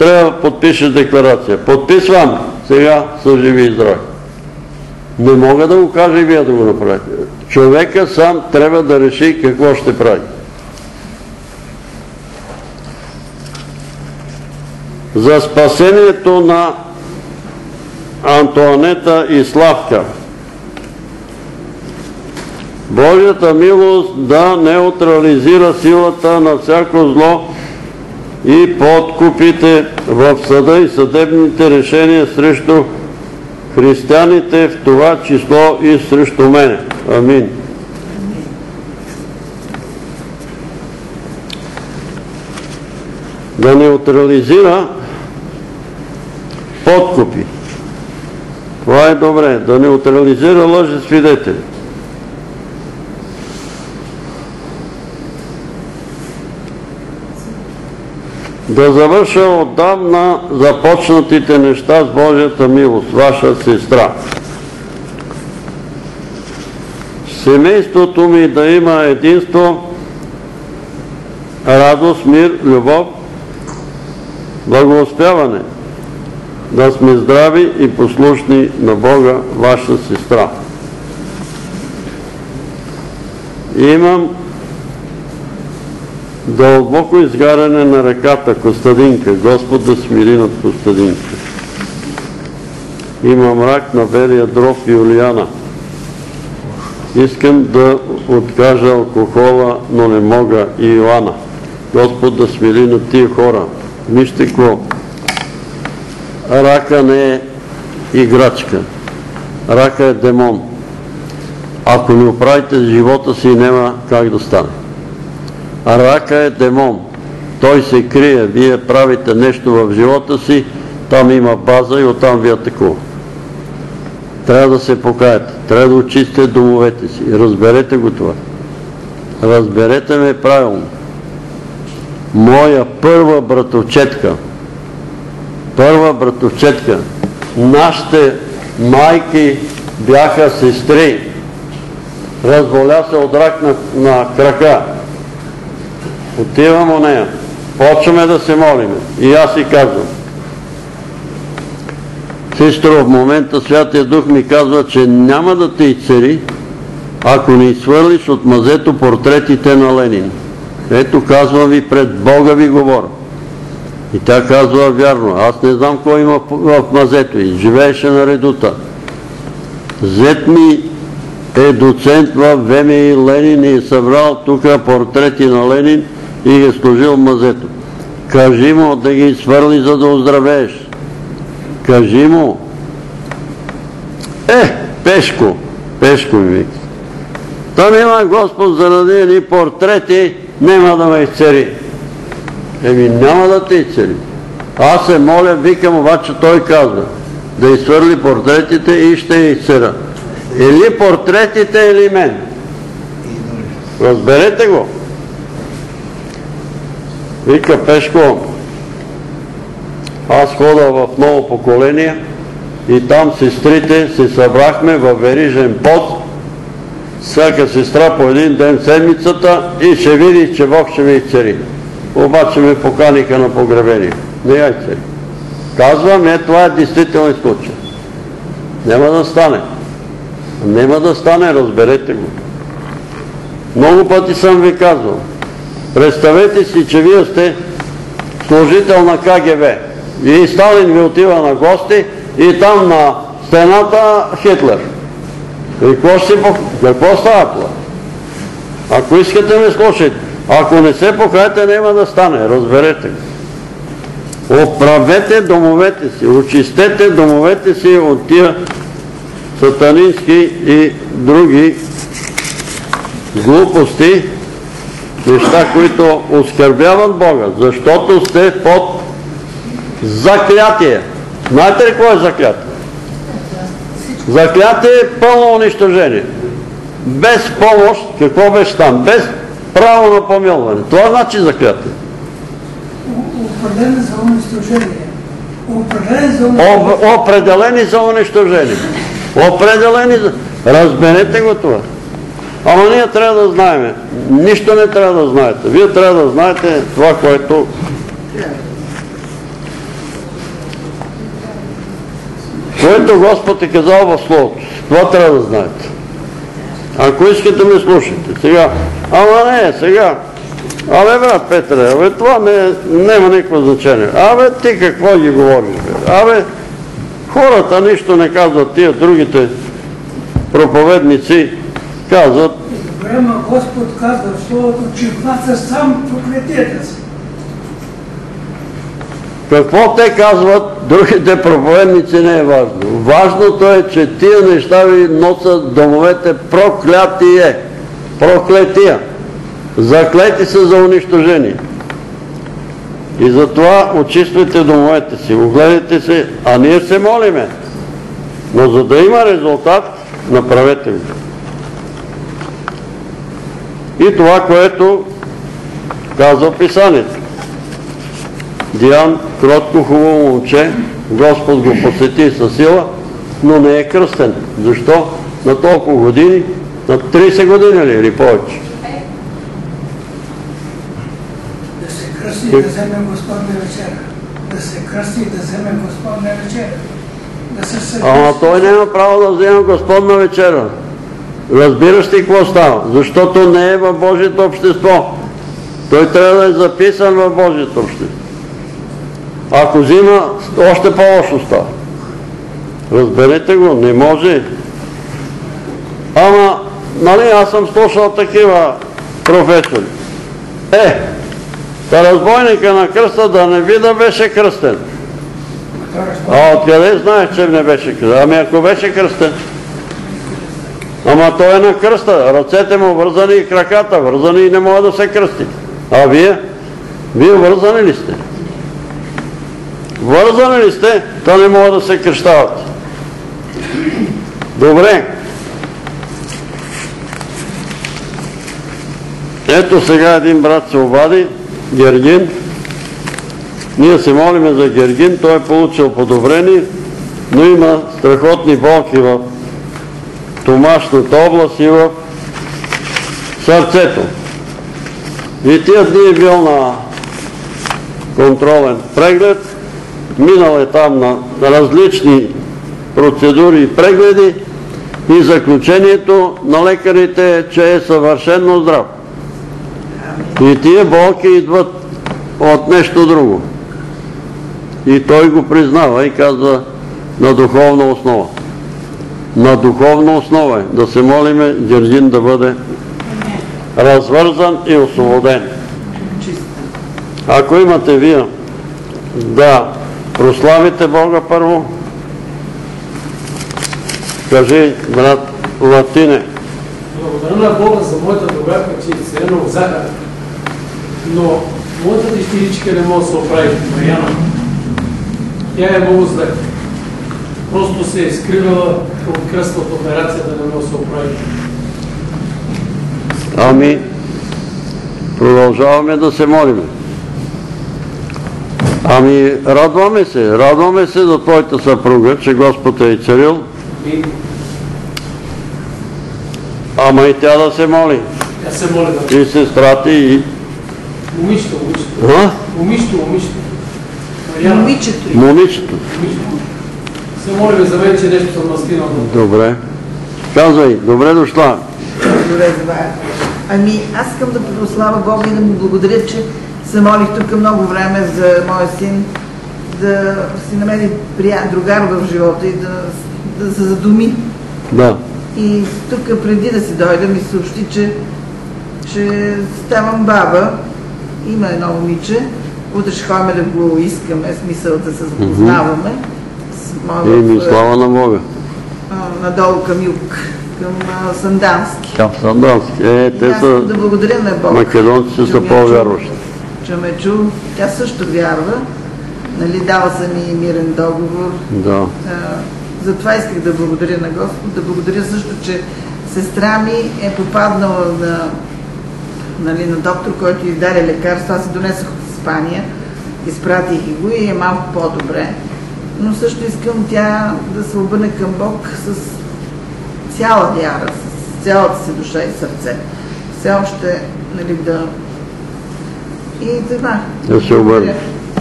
Трябва да подпишеш декларация. Подписвам. Сега са живи и здрави. Не мога да го кажа и вие да го направите. Човека сам трябва да реши какво ще прави. За спасението на Антуанета и Славка. Божията милост да неутрализира силата на всяко зло и подкупите в съда и съдебните решения срещу християните, в това число и срещу мене. Амин. Да неутрализира подкупи. Това е добре. Да неутрализира лъжи свидетели. Да завърша отдавна започнатите неща с Божията милост, ваша сестра. Семейството ми да има единство, радост, мир, любов, благоуспяване, да сме здрави и послушни на Бога, ваша сестра. Имам дълбоко изгаряне на реката Костадинка. Господ да смири над Костадинка. Има мрак на белия дров и Юлиана. Искам да откажа алкохола, но не мога и Йоанна. Господ да смили на тия хора. Вижте какво. Рака не е играчка. Рака е демон. Ако не оправите живота си, няма как да стане. А рака е демон. Той се крие. Вие правите нещо в живота си, там има база и оттам ви атакува. Трябва да се покаяте. Трябва да очистите домовете си. Разберете го това. Разберете ме правилно. Моя първа братовчетка, първа братовчетка, нашите майки бяха сестри. Разболя се от рак на, на крака. Отивам у нея. Почваме да се молиме. И аз си казвам. Сестро, в момента Святия Дух ми казва, че няма да те изцери, ако не изхвърлиш от мазето портретите на Ленин. Ето казвам ви, пред Бога ви говоря. И тя казва вярно. Аз не знам кой има в мазето и живееше на редута. Зет ми е доцент в ВМИ Ленин и е събрал тук портрети на Ленин и е сложил в мазето. Кажи му да ги свърли, за да оздравееш. Кажи му. Е, Пешко, Пешко ми вика. Та няма Господ заради едни портрети, няма да ме изцери. Еми няма да те изцери. Аз се моля, викам, обаче той казва, да изсвърли портретите и ще изцера. Или портретите, или мен. Разберете го. Вика Пешко, аз хода в ново поколение и там сестрите се събрахме в верижен пост, всяка сестра по един ден седмицата и ще види, че Бог ще ме изцери. Обаче ме поканиха на погребение. Не я изцери. Казвам, не, това е действително случай. Няма да стане. Няма да стане, разберете го. Много пъти съм ви казвал. Представете си, че вие сте служител на КГБ. И Сталин ви отива на гости и там на стената Хитлер. И какво, става това? Ако искате ме слушайте. Ако не се покаете, няма да стане. Разберете го. Оправете домовете си, очистете домовете си от тия сатанински и други глупости, неща, които оскърбяват Бога, защото сте под заклятие. Знаете ли какво е заклятие? Заклятие е пълно унищожение. Без помощ, какво беше там? Без право на помилване. Това значи заклятие. Определени за унищожение. Определени за унищожение. Определени за унищожение. Определени за... Разберете го това. Ама ние трябва да знаем. Нищо не трябва да знаете. Вие трябва да знаете това, което което Господ е казал в Словото. Това трябва да знаете. Ако искате ме слушайте. Сега, ама не, сега. Абе, брат Петре, абе, това не, няма никакво значение. Абе, ти какво ги говориш, бе? Абе, хората нищо не казват, тия другите проповедници казват. Време Господ казва в Словото, че плаца сам проклетията си. Какво те казват, другите проповедници не е важно. Важното е, че тия неща ви носят домовете проклятие. Проклетия. Заклети са за унищожение. И затова очиствайте домовете си, огледайте се, а ние се молиме. Но за да има резултат, направете го. И това, което казва Писанието. Диан, кротко, хубаво момче, Господ го посети със сила, но не е кръстен. Защо? На толкова години, на 30 години ли или повече? Да се кръсти и да вземе Господна вечера. Да се кръсти и да вземе Господна вечера. Да се съди. Ама той няма право да взема Господна вечера. Разбираш ли какво става? Защото не е в Божието общество. Той трябва да е записан в Божието общество. Ако взима, още по-лошо става. Разберете го, не може. Ама нали, аз съм слушал такива професори. Е, та разбойника на кръста да не би да беше кръстен. А откъде знаеш, че не беше кръстен? Ами ако беше кръстен. Ама той е на кръста, ръцете му вързани и краката вързани и не може да се кръсти. А вие? Вие вързани ли сте? Вързани ли сте, то не може да се кръщавате. Добре. Ето сега един брат се обади, Гергин. Ние се молиме за Гергин, той е получил подобрение, но има страхотни болки в томашната област и в сърцето. И тия дни е бил на контролен преглед, минал е там на различни процедури и прегледи и заключението на лекарите е, че е съвършенно здрав. И тия болки идват от нещо друго. И той го признава и казва на духовна основа. На духовна основа е да се молиме Гергин да бъде развързан и освободен. Ако имате вие да прославите Бога първо, кажи, брат Латине, Благодаря на Бога за моята другарка, че е селена от захар. Но моята дъщеричка не може да се оправи, Марияна. Тя е много зле. Просто се е скривала от кръстната операция да не може да се оправи. ами продължаваме да се молиме. Ами радваме се, радваме се за твоята съпруга, че Господ е и царил, И ама и тя да се моли. тя се моли да... И сестрата и... Момичето, момичето. А? Момичето, момичето. Момичето. момичето. Се молиме за мен, че нещо съм настинал. Добре. Казвай, добре дошла. Добре, забавя. Ами, аз искам да прослава Бога и да му благодаря, че се молих тук много време за моя син, да си намери прия... другар в живота и да, да се задуми. Да. И тук преди да си дойда ми съобщи, че, че ставам баба. Има едно момиче. Утре ще ходим да го искаме, смисъл да се запознаваме. С моя И ми в- слава на Бога. надолу към юг, към а, Сандански. Там Сандански. Е, И те аз са... да благодаря на Бог. Македонците са по-вярващи. чу- Че ме чу. Тя също вярва. Нали, дава са ми мирен договор. Да. А, затова исках да благодаря на Господ. Да благодаря също, че сестра ми е попаднала на, нали, на доктор, който й даде лекарство. Аз си донесох от Испания. Изпратих и го и е малко по-добре. Но също искам тя да се обърне към Бог с цяла вяра, с цялата си душа и сърце. Все още, нали, да... И това. Да се обърне.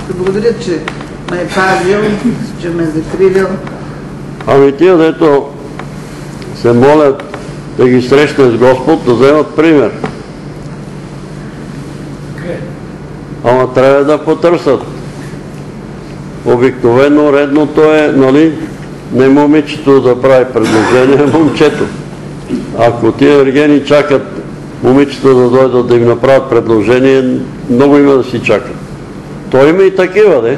Да благодаря, че ме е пазил, че ме е закрилил. Ами тия, дето се молят да ги срещне с Господ, да вземат пример. Ама трябва да потърсят. Обикновено редното е, нали, не момичето да прави предложение, а момчето. Ако тия ергени чакат момичета да дойдат да им направят предложение, много има да си чакат. То има и такива, не?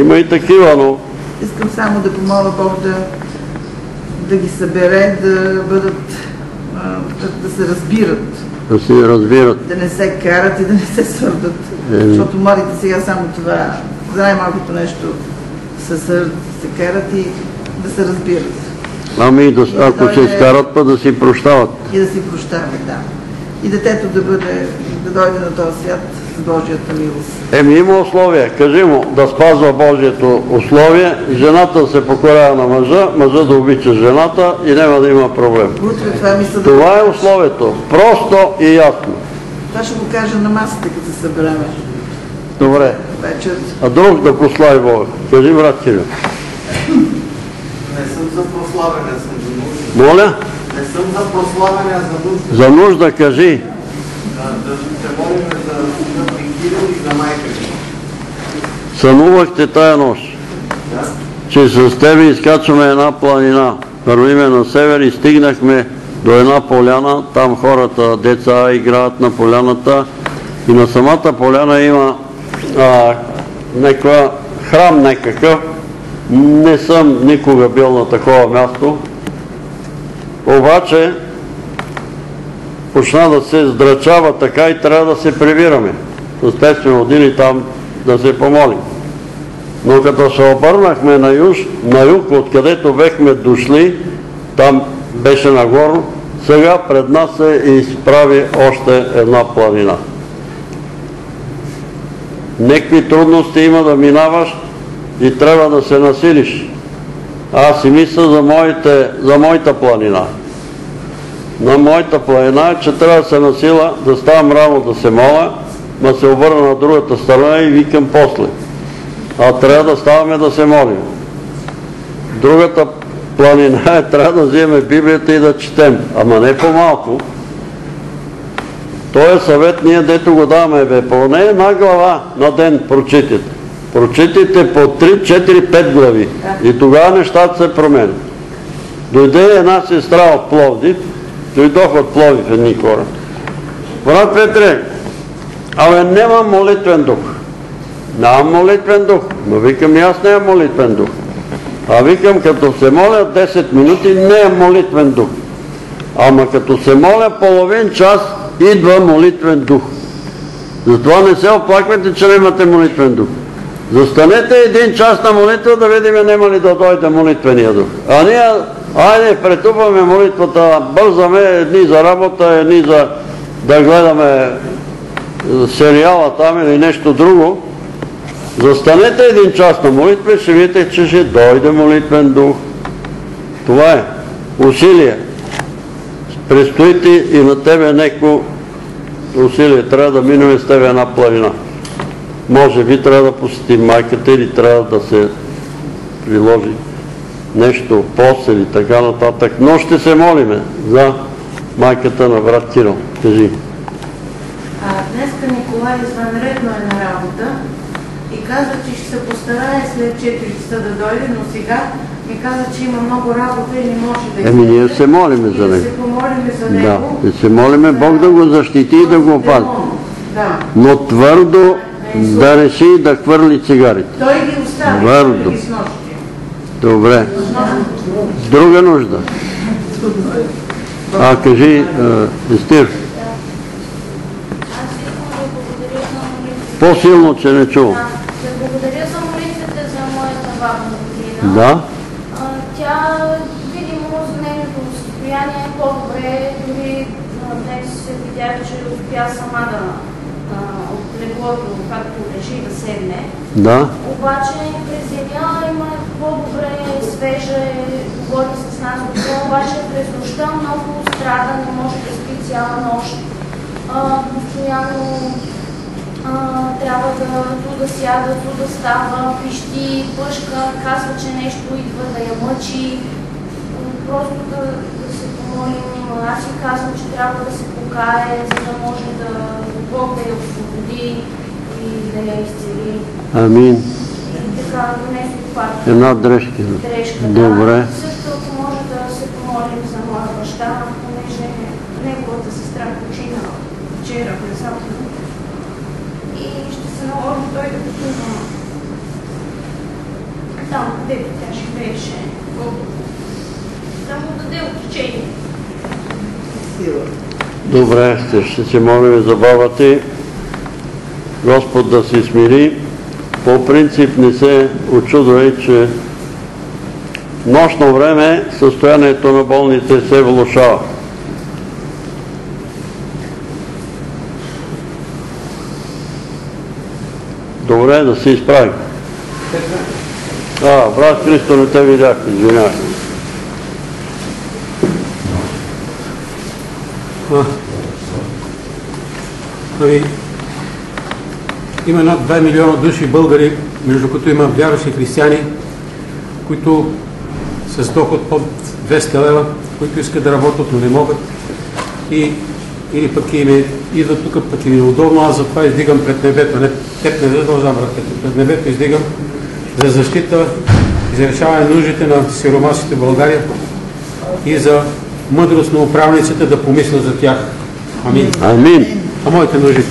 Има и такива, но Искам само да помоля Бог да, да ги събере, да бъдат, да се разбират, да си разбират. да не се карат и да не се свърдат. Еми. Защото младите сега само това, за най-малкото нещо се сърдат, се карат и да се разбират. Ами, да, ако се изкарат, па да си прощават. И да си прощават, да. И детето да бъде, да дойде на този свят Божията милост. Еми има условия. Кажи му да спазва Божието условие, жената да се покорява на мъжа, мъжа да обича жената и няма да има проблем. Утре това мисля да... Това е условието. Просто и ясно. Това ще го кажа на масата, като се събереме Добре. вечер. А друг да прослави Бога. Кажи, брат Кирил. Не съм за прославяне, съм за нужда. Моля? Не съм за прославяне, а за нужда. За нужда кажи. Да, да се молим за за майка ми. Сънувахте тая нощ, Да? че с тебе изкачваме една планина. вървиме на север и стигнахме до една поляна. Там хората, деца играят на поляната и на самата поляна има а, храм някакъв. Не съм никога бил на такова място. Обаче почна да се здрачава така и трябва да се прибираме. Естествено, отили там да се помолим. Но като се обърнахме на, юж, на юг, откъдето бехме дошли, там беше нагорно, сега пред нас се изправи още една планина. Некви трудности има да минаваш и трябва да се насилиш. Аз си мисля за, моята планина. На моята планина че трябва да се насила, да ставам рано да се моля, да се обърна на другата страна и викам после. А трябва да ставаме да се молим. Другата планина е, трябва да вземем Библията и да четем. Ама не по-малко. Той е съвет ние, дето го даваме, бе, поне една глава на ден прочитайте. Прочитайте по 3, 4, 5 глави. И тогава нещата се променят. Дойде една сестра от Пловдив, дойдох от Пловдив едни хора. Брат Петре, абе нема молитвен дух. Нямам молитвен дух, но викам и аз нямам молитвен дух. А викам, като се моля 10 минути, не е молитвен дух. Ама като се моля половин час, идва молитвен дух. Затова не се оплаквайте, че нямате молитвен дух. Застанете един час на молитва да видим няма ли да дойде молитвения дух. А ние, айде, претупаме молитвата, бързаме едни за работа, едни за да гледаме сериала там или нещо друго. Застанете един час на молитва и ще видите, че ще дойде молитвен дух. Това е усилие. Престоите и на тебе неко усилие. Трябва да минем с тебе една планина. Може би трябва да посетим майката или трябва да се приложи нещо, пост или така нататък. Но ще се молиме за майката на брат Кирил. Кажи. Извънредно е на работа и каза, че ще се постарае след 4 часа да дойде, но сега ми каза, че има много работа и не може да Еми ние се молиме за да него. се помолиме за Да, него. и се молиме Бог да го защити и да го опази. Да. Но твърдо да реши да хвърли цигарите. Той ги остави, Твърдо. да. Добре. Друга нужда. А, кажи, Естир, Аз искам да благодаря за молитвите. По-силно, че не чувам. Да благодаря за молитвите за моята баба Година. Да? А, Тя, видимо, за нейното състояние е по-добре. Дори днес се видя, че успя сама да от леглото, както лежи, да седне. Да? Обаче през деня има по-добре, свежа е, говори с нас добре, обаче през нощта много страда, не може да спи цяла нощ. А, постоянно а, трябва да ту да сяда, ту да става, пищи, пъшка, казва, че нещо идва да я мъчи. Просто да, да се помолим. Аз си казвам, че трябва да се покае, за да може да Бог да я освободи и да я изцели. Амин. И така, донесли пак Една дрежка. дрежка. Добре. Да. Също ако може да се помолим за моя баща, понеже неговата сестра почина вчера, внезапно. И ще се наложи той да пътува там, където тя живееше. Да му даде. Сила. Добре, ще, ще се молим за баба ти. Господ да се смири. По принцип не се очудвай, че нощно време състоянието на болните се влушава. Добре, да се изправим. А, брат Христо, не те видях, извинявай. Ами, има над 2 милиона души българи, между които има вярващи християни, които с доход под 200 лева, които искат да работят, но не могат. И, или пък им е, идват тук, пък им е удобно, аз затова издигам пред небето, не теб не задължавам, Петро, пред небето издигам за защита и за решаване нуждите на сиромасите в България. и за мъдрост на управниците да помислят за тях. Амин. Амин. А моите нужди?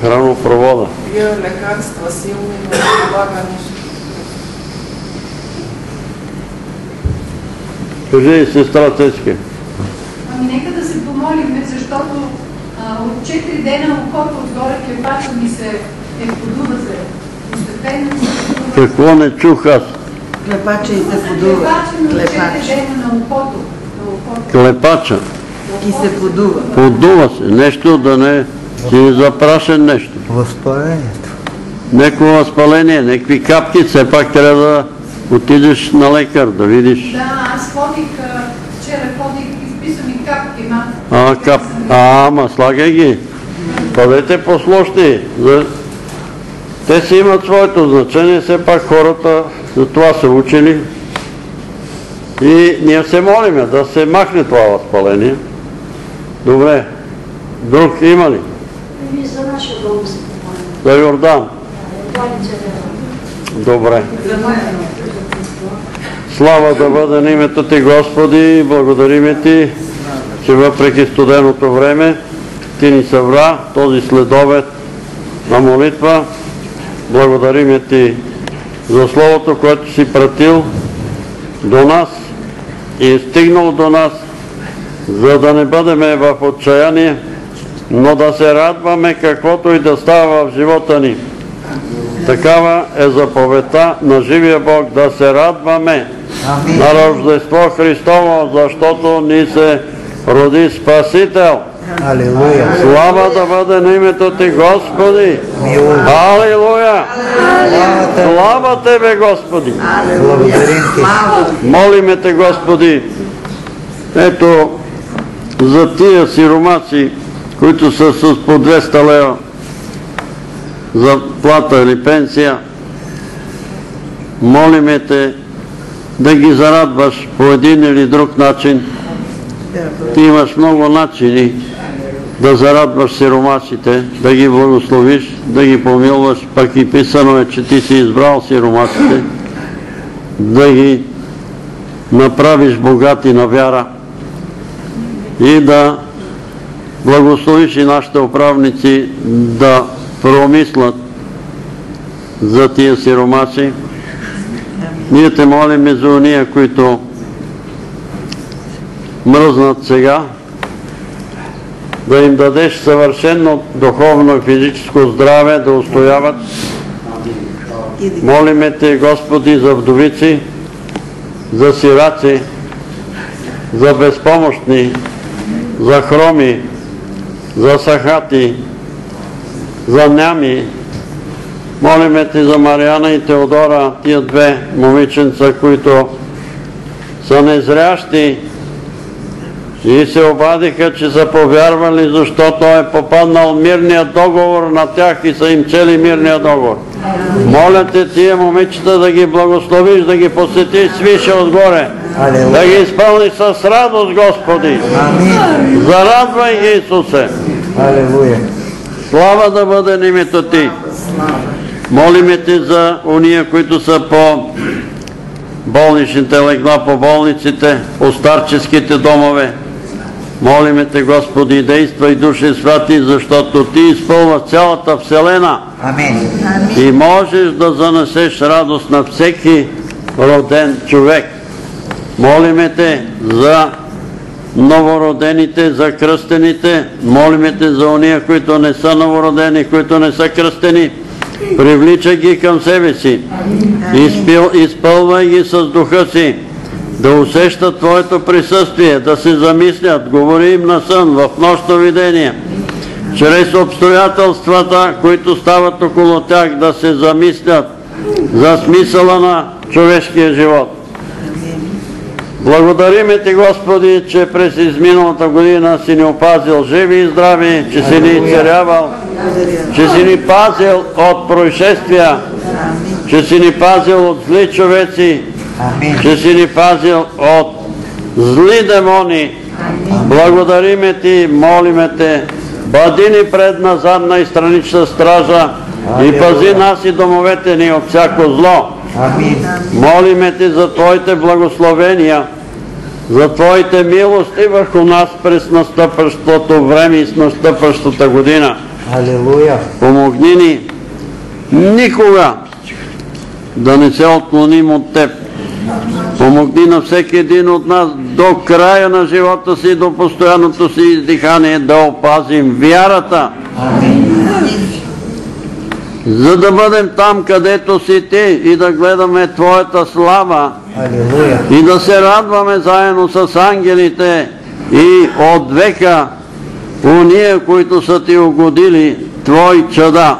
Хранопровода. Пия лекарства силни, но не Кажи, сестра Цецка. Ами нека да се помолим, защото а, от 4 дена окото отгоре клепача ми се е подува се. Постепенно. Какво не чух аз? Клепача и се подува. Клепача ми от 4 Клепач. дена на окото. На окото. Клепача. И се подува. Подува се. Нещо да не си запрашен нещо. Възпалението. Неко възпаление, някакви капки, все пак трябва да отидеш на лекар, да видиш. Да, аз ходих, вчера ходих, изписа ми капки, ма. А, кап... а, ама слагай ги. Бъдете послушни. За... Те си имат своето значение, все пак хората за това са учили. И ние се молиме да се махне това възпаление. Добре. Друг има ли? Ами за нашия дом се. За Йордан. Планица Добре. Слава да бъде на името Ти, Господи, благодариме Ти, че въпреки студеното време Ти ни събра този следобед на молитва. Благодариме Ти за Словото, което си пратил до нас и е стигнал до нас, за да не бъдем в отчаяние, но да се радваме каквото и да става в живота ни. Такава е заповедта на живия Бог да се радваме на Рождество Христово, защото ни се роди Спасител. Алилуя. Слава да бъде на името Ти, Господи! Алилуя! Слава Тебе, Господи! Молиме Те, Господи! Ето, за тия сиромаци, които са с по 200 лева за плата или пенсия, молиме Те да ги зарадваш по един или друг начин. Ти имаш много начини да зарадваш сиромасите, да ги благословиш, да ги помилваш, пък и писано е, че ти си избрал сиромасите, да ги направиш богати на вяра и да благословиш и нашите управници да промислят за тия сиромаси. Ние те молиме за уния, които мръзнат сега, да им дадеш съвършено духовно и физическо здраве, да устояват. Молиме Те, Господи, за вдовици, за сираци, за безпомощни, за хроми, за сахати, за нями. Молиме Те за Мариана и Теодора, тия две момиченца, които са незрящи и се обадиха, че са повярвали, защото е попаднал мирният договор на тях и са им чели мирния договор. Моля те тия момичета да ги благословиш, да ги посетиш свише отгоре, да ги изпълниш с радост, Господи. Зарадвай ги, Исусе. Слава да бъде името Ти. Молиме Те за уния, които са по болничните легла, по болниците, по старческите домове. Молиме Те, Господи, действай души святи, защото Ти изпълва цялата Вселена Амин. и можеш да занесеш радост на всеки роден човек. Молиме Те за новородените, за кръстените, молиме Те за ония, които не са новородени, които не са кръстени. Привличай ги към себе си. Изпълвай ги с духа си. Да усещат Твоето присъствие, да се замислят, говори им на сън, в нощно видение. Чрез обстоятелствата, които стават около тях, да се замислят за смисъла на човешкия живот. Благодариме Ти, Господи, че през изминалата година си ни опазил живи и здрави, че си ни изцерявал, че си ни пазил от происшествия, че си ни пазил от зли човеци, че си ни пазил от зли демони. Благодариме Ти, молиме Те, бъди ни предна, задна и странична стража и пази нас и домовете ни от всяко зло. Молиме Те за Твоите благословения, за Твоите милости върху нас през настъпващото време и с настъпващата година. Алилуя. Помогни ни никога да не се отклоним от Теб. Помогни на всеки един от нас до края на живота си, до постоянното си издихание да опазим вярата. За да бъдем там, където си Ти и да гледаме Твоята слава Алилуя. и да се радваме заедно с ангелите и от века уния, които са Ти угодили, Твои чада.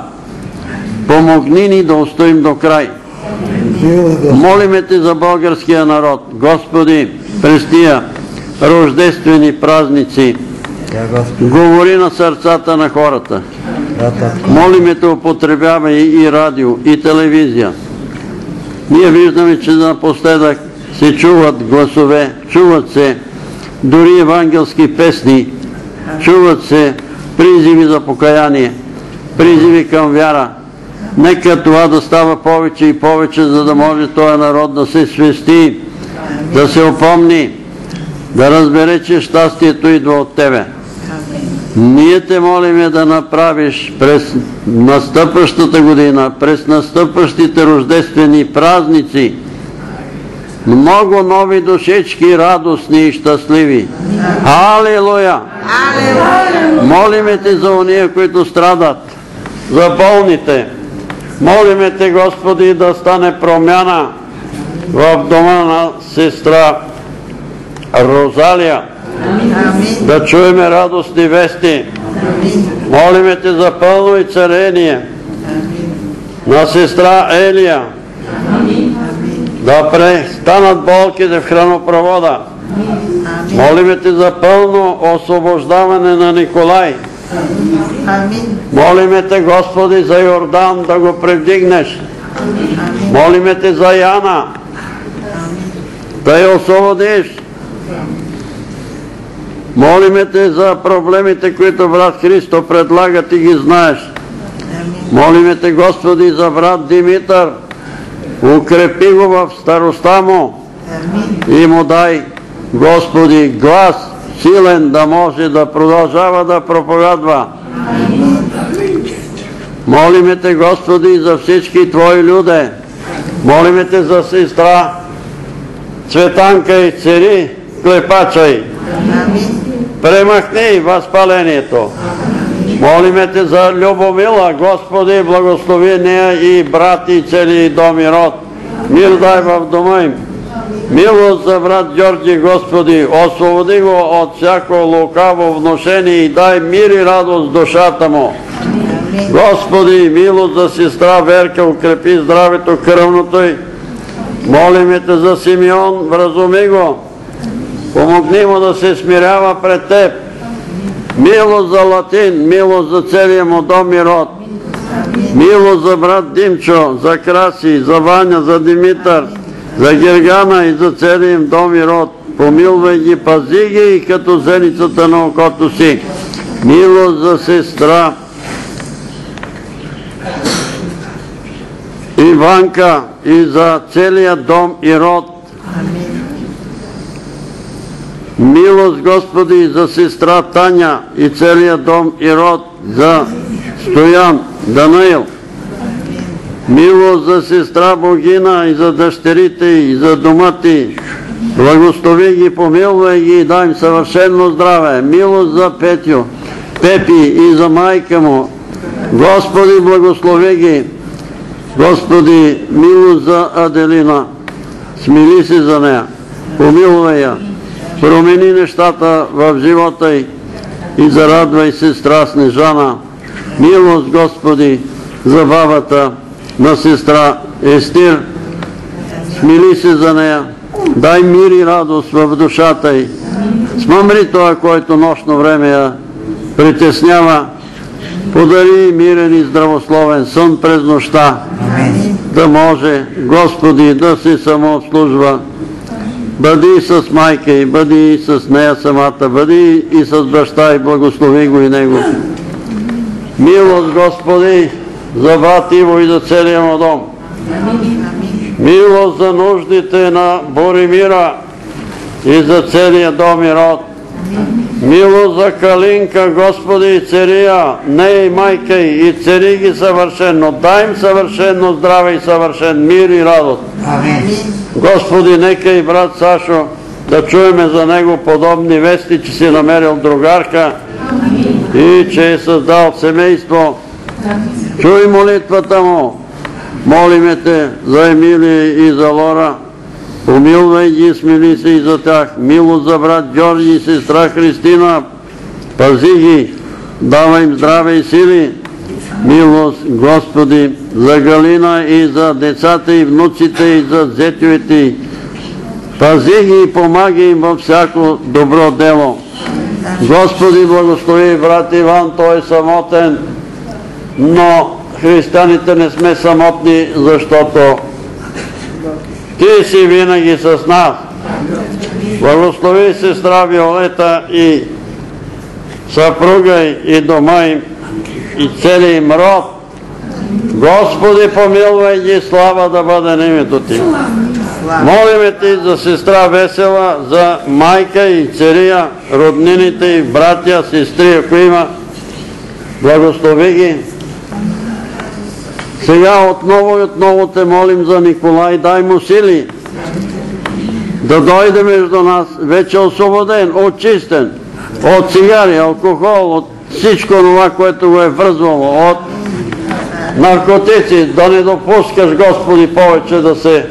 Помогни ни да устоим до край. Молиме Те за българския народ. Господи, през тия рождествени празници, говори на сърцата на хората. Да, татко. Молиме Те, употребявай и радио, и телевизия. Ние виждаме, че напоследък се чуват гласове, чуват се дори евангелски песни, чуват се призиви за покаяние, призиви към вяра. Нека това да става повече и повече, за да може този народ да се свести, да се опомни, да разбере, че щастието идва от Тебе. Ние те молиме да направиш през настъпващата година, през настъпващите рождествени празници, много нови душички, радостни и щастливи. Алилуя! Молиме те за уния, които страдат, за болните. Молиме те, Господи, да стане промяна в дома на сестра Розалия. Да чуеме радостни вести. Молиме те за пълно и царение на сестра Елия. Да престанат болките в хранопровода. Молиме те за пълно освобождаване на Николай. Молиме те, Господи, за Йордан да го превдигнеш. Молиме те за Яна. Да я освободиш. Молиме те за проблемите, които брат Христо предлага, ти ги знаеш. Молиме те, Господи, за брат Димитър. Укрепи го в староста му и му дай, Господи, глас силен да може да продължава да проповядва. Молиме те, Господи, за всички Твои люде. Молиме те за сестра Цветанка и Цери Клепачай. Премахни възпалението. Молиме те за Любомила, Господи, благослови нея и брат и цели дом и род. Мир дай в дома им. Милост за брат Георги, Господи, освободи го от всяко лукаво вношение и дай мир и радост душата му. Господи, милост за сестра Верка, укрепи здравето кръвното й. Молиме те за Симеон, вразуми го. Помогни му да се смирява пред Теб. Милост за Латин, милост за целия му дом и род. Милост за брат Димчо, за Краси, за Ваня, за Димитър, за Гергана и за целия им дом и род. Помилвай ги, пази ги и като зеницата на окото си. Милост за сестра Иванка и за целия дом и род. Милост, Господи, за сестра Таня и целия дом и род, за Стоян, Данаил. Милост за сестра Богина и за дъщерите и за дома ти. Благослови ги, помилвай ги и дай им съвършено здраве. Милост за Петю, Пепи и за майка му. Господи, благослови ги. Господи, милост за Аделина. Смили се за нея. Помилвай я. Промени нещата в живота й и зарадвай сестра Снежана. Милост, Господи, за бабата на сестра Естир. Смили се за нея. Дай мир и радост в душата й. Смъмри това, който нощно време я притеснява. Подари мирен и здравословен сън през нощта. Да може, Господи, да се самообслужва. Бъди с майка и бъди и с нея самата, бъди и с баща и благослови го и него. Милост, Господи, за брат Иво и за целия му дом. Милост за нуждите на Боримира и за целия дом и род. Милост за Калинка, Господи, и Церия, нея и майка и цари ги съвършенно. Дай им съвършенно здраве и съвършен мир и радост. Господи, нека и брат Сашо да чуеме за него подобни вести, че си намерил другарка и че е създал семейство. Чуй молитвата му. Молиме те за Емилия и за Лора. Помилвай ги, смили се и за тях. Милост за брат Георги и сестра Христина. Пази ги, давай им здраве и сили. Милост, Господи, за Галина и за децата и внуците и за зетюите й. Пази ги и помаги им във всяко добро дело. Господи, благослови брат Иван, той е самотен, но християните не сме самотни, защото Ти си винаги с нас. Благослови сестра Виолета и съпруга и дома им и целия им род. Господи, помилвай ги, слава да бъде на името Ти. Молиме Ти за сестра Весела, за майка и цария, роднините и братя, сестри, ако има. Благослови ги. Сега отново и отново те молим за Николай, дай му сили да дойде между нас, вече освободен, очистен от цигари, алкохол, от всичко това, което го е връзвало, от наркотици, да не допускаш, Господи, повече да се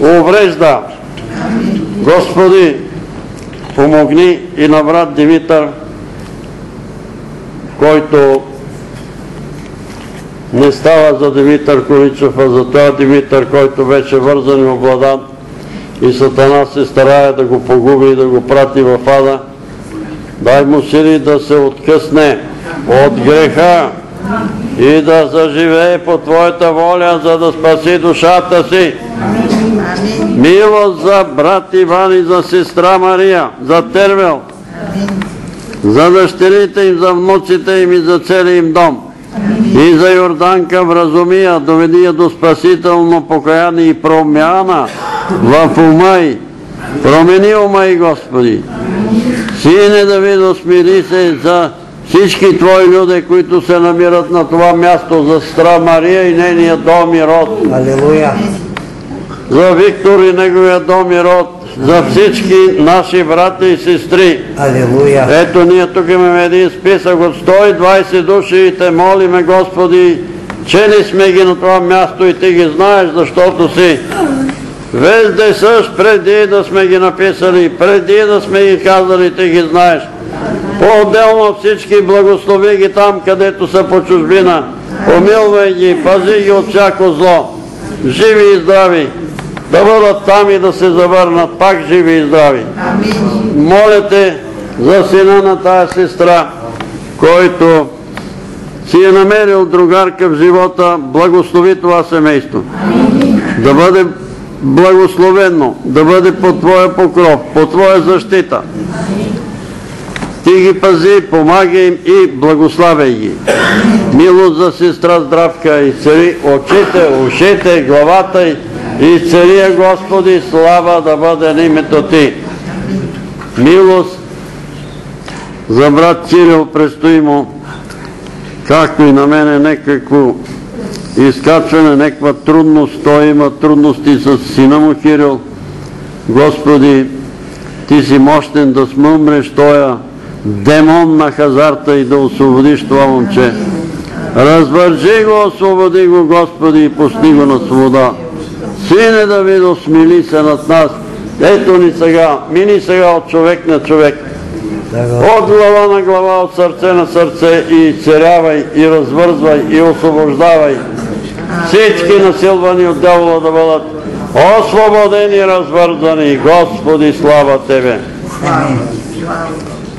уврежда. Господи, помогни и на брат Димитър, който не става за Димитър Количев, а за този Димитър, който беше вързан и обладан и Сатана се старае да го погуби и да го прати в ада. Дай му сили да се откъсне от греха и да заживее по Твоята воля, за да спаси душата си. Милост за брат Иван и за сестра Мария, за Тервел, за дъщерите им, за внуците им и за целия им дом. И за Йорданка вразумия, доведи я до спасително покаяние и промяна в ума й. Промени ума й, Господи. Сине Давидо, смири се за всички Твои люди, които се намират на това място, за сестра Мария и нейния дом и род. Алелуя. За Виктор и неговия дом и род, за всички наши брата и сестри. Алелуя. Ето ние тук имаме един списък от 120 души и те молиме, Господи, че не сме ги на това място и Ти ги знаеш, защото си вездесъщ преди да сме ги написали, преди да сме ги казали, Ти ги знаеш. По-отделно всички благослови ги там, където са по чужбина. Помилвай ги, пази ги от всяко зло. Живи и здрави. Да бъдат там и да се завърнат пак живи и здрави. Моля те за сина на тая сестра, който си е намерил другарка в живота, благослови това семейство. Да бъде благословено, да бъде под Твоя покров, под Твоя защита. Ти ги пази, помагай им и благославяй ги. Милост за сестра Здравка и цари очите, ушите, главата й и цария Господи, слава да бъде на името Ти. Милост за брат Кирил предстои му, както и на мене некакво изкачване, някаква трудност. Той има трудности с сина му Кирил. Господи, Ти си мощен да смъмреш тоя демон на хазарта и да освободиш това момче. Развържи го, освободи го, Господи, и пусни го на свобода. Сине Давидо, смили се над нас. Ето ни сега, мини сега от човек на човек. От глава на глава, от сърце на сърце и царявай, и развързвай, и освобождавай. Всички насилвани от дявола да бъдат освободени и развързани. Господи, слава Тебе!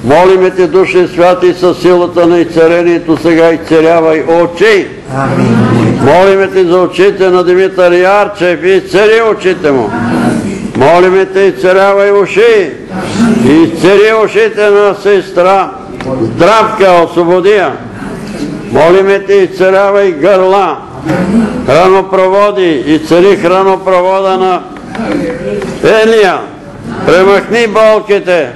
Молиме Те, Душе Святи, със силата на изцерението сега изцерявай очи. Молиме Те за очите на Димитър Ярчев и изцери очите му. Молиме Те, изцерявай уши. Изцери ушите на сестра. Здравка, освободия. Молиме Те, изцерявай гърла. хранопроводи и цари хранопровода на Елия. Премахни болките,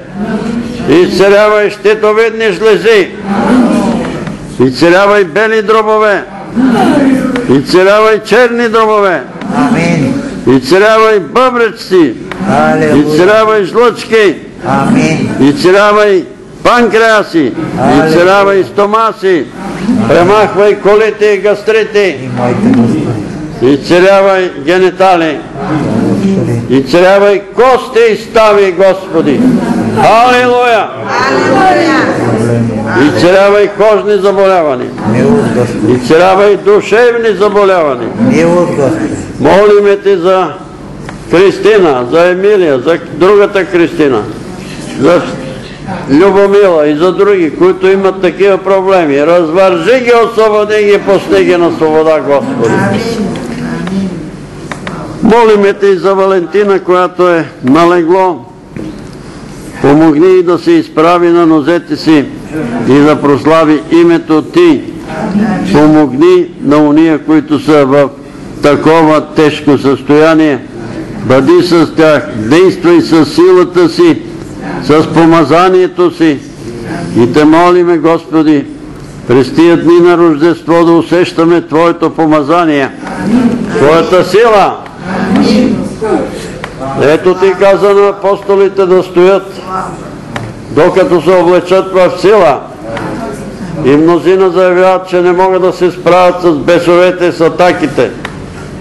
изцелявай щитовидни жлези, изцелявай бели дробове, изцелявай черни дробове, Амин. изцелявай бъбреци, Алелуя. изцелявай жлъчки, Амин. изцелявай панкреаси, изцелявай стомаси, премахвай колите и Господи. изцелявай генитали, изцелявай кости и стави, Господи. Алилуя! Изцелявай кожни заболявания, Милост Господи. изцелявай душевни заболявания. Милост Господи. Молиме Те за Кристина, за Емилия, за другата Кристина, за Любомила и за други, които имат такива проблеми. Развържи ги, освободи ги, пусти ги на свобода, Господи. Молиме Те и за Валентина, която е налегло. Помогни и да се изправи на нозете си и да прослави името Ти. Помогни на уния, които са в такова тежко състояние. Бъди с тях, действай с силата си, с помазанието си. И те молиме, Господи, през тия дни на Рождество да усещаме Твоето помазание, Твоята сила. Ето ти каза на апостолите да стоят, докато се облечат в сила. И мнозина заявяват, че не могат да се справят с бесовете и с атаките,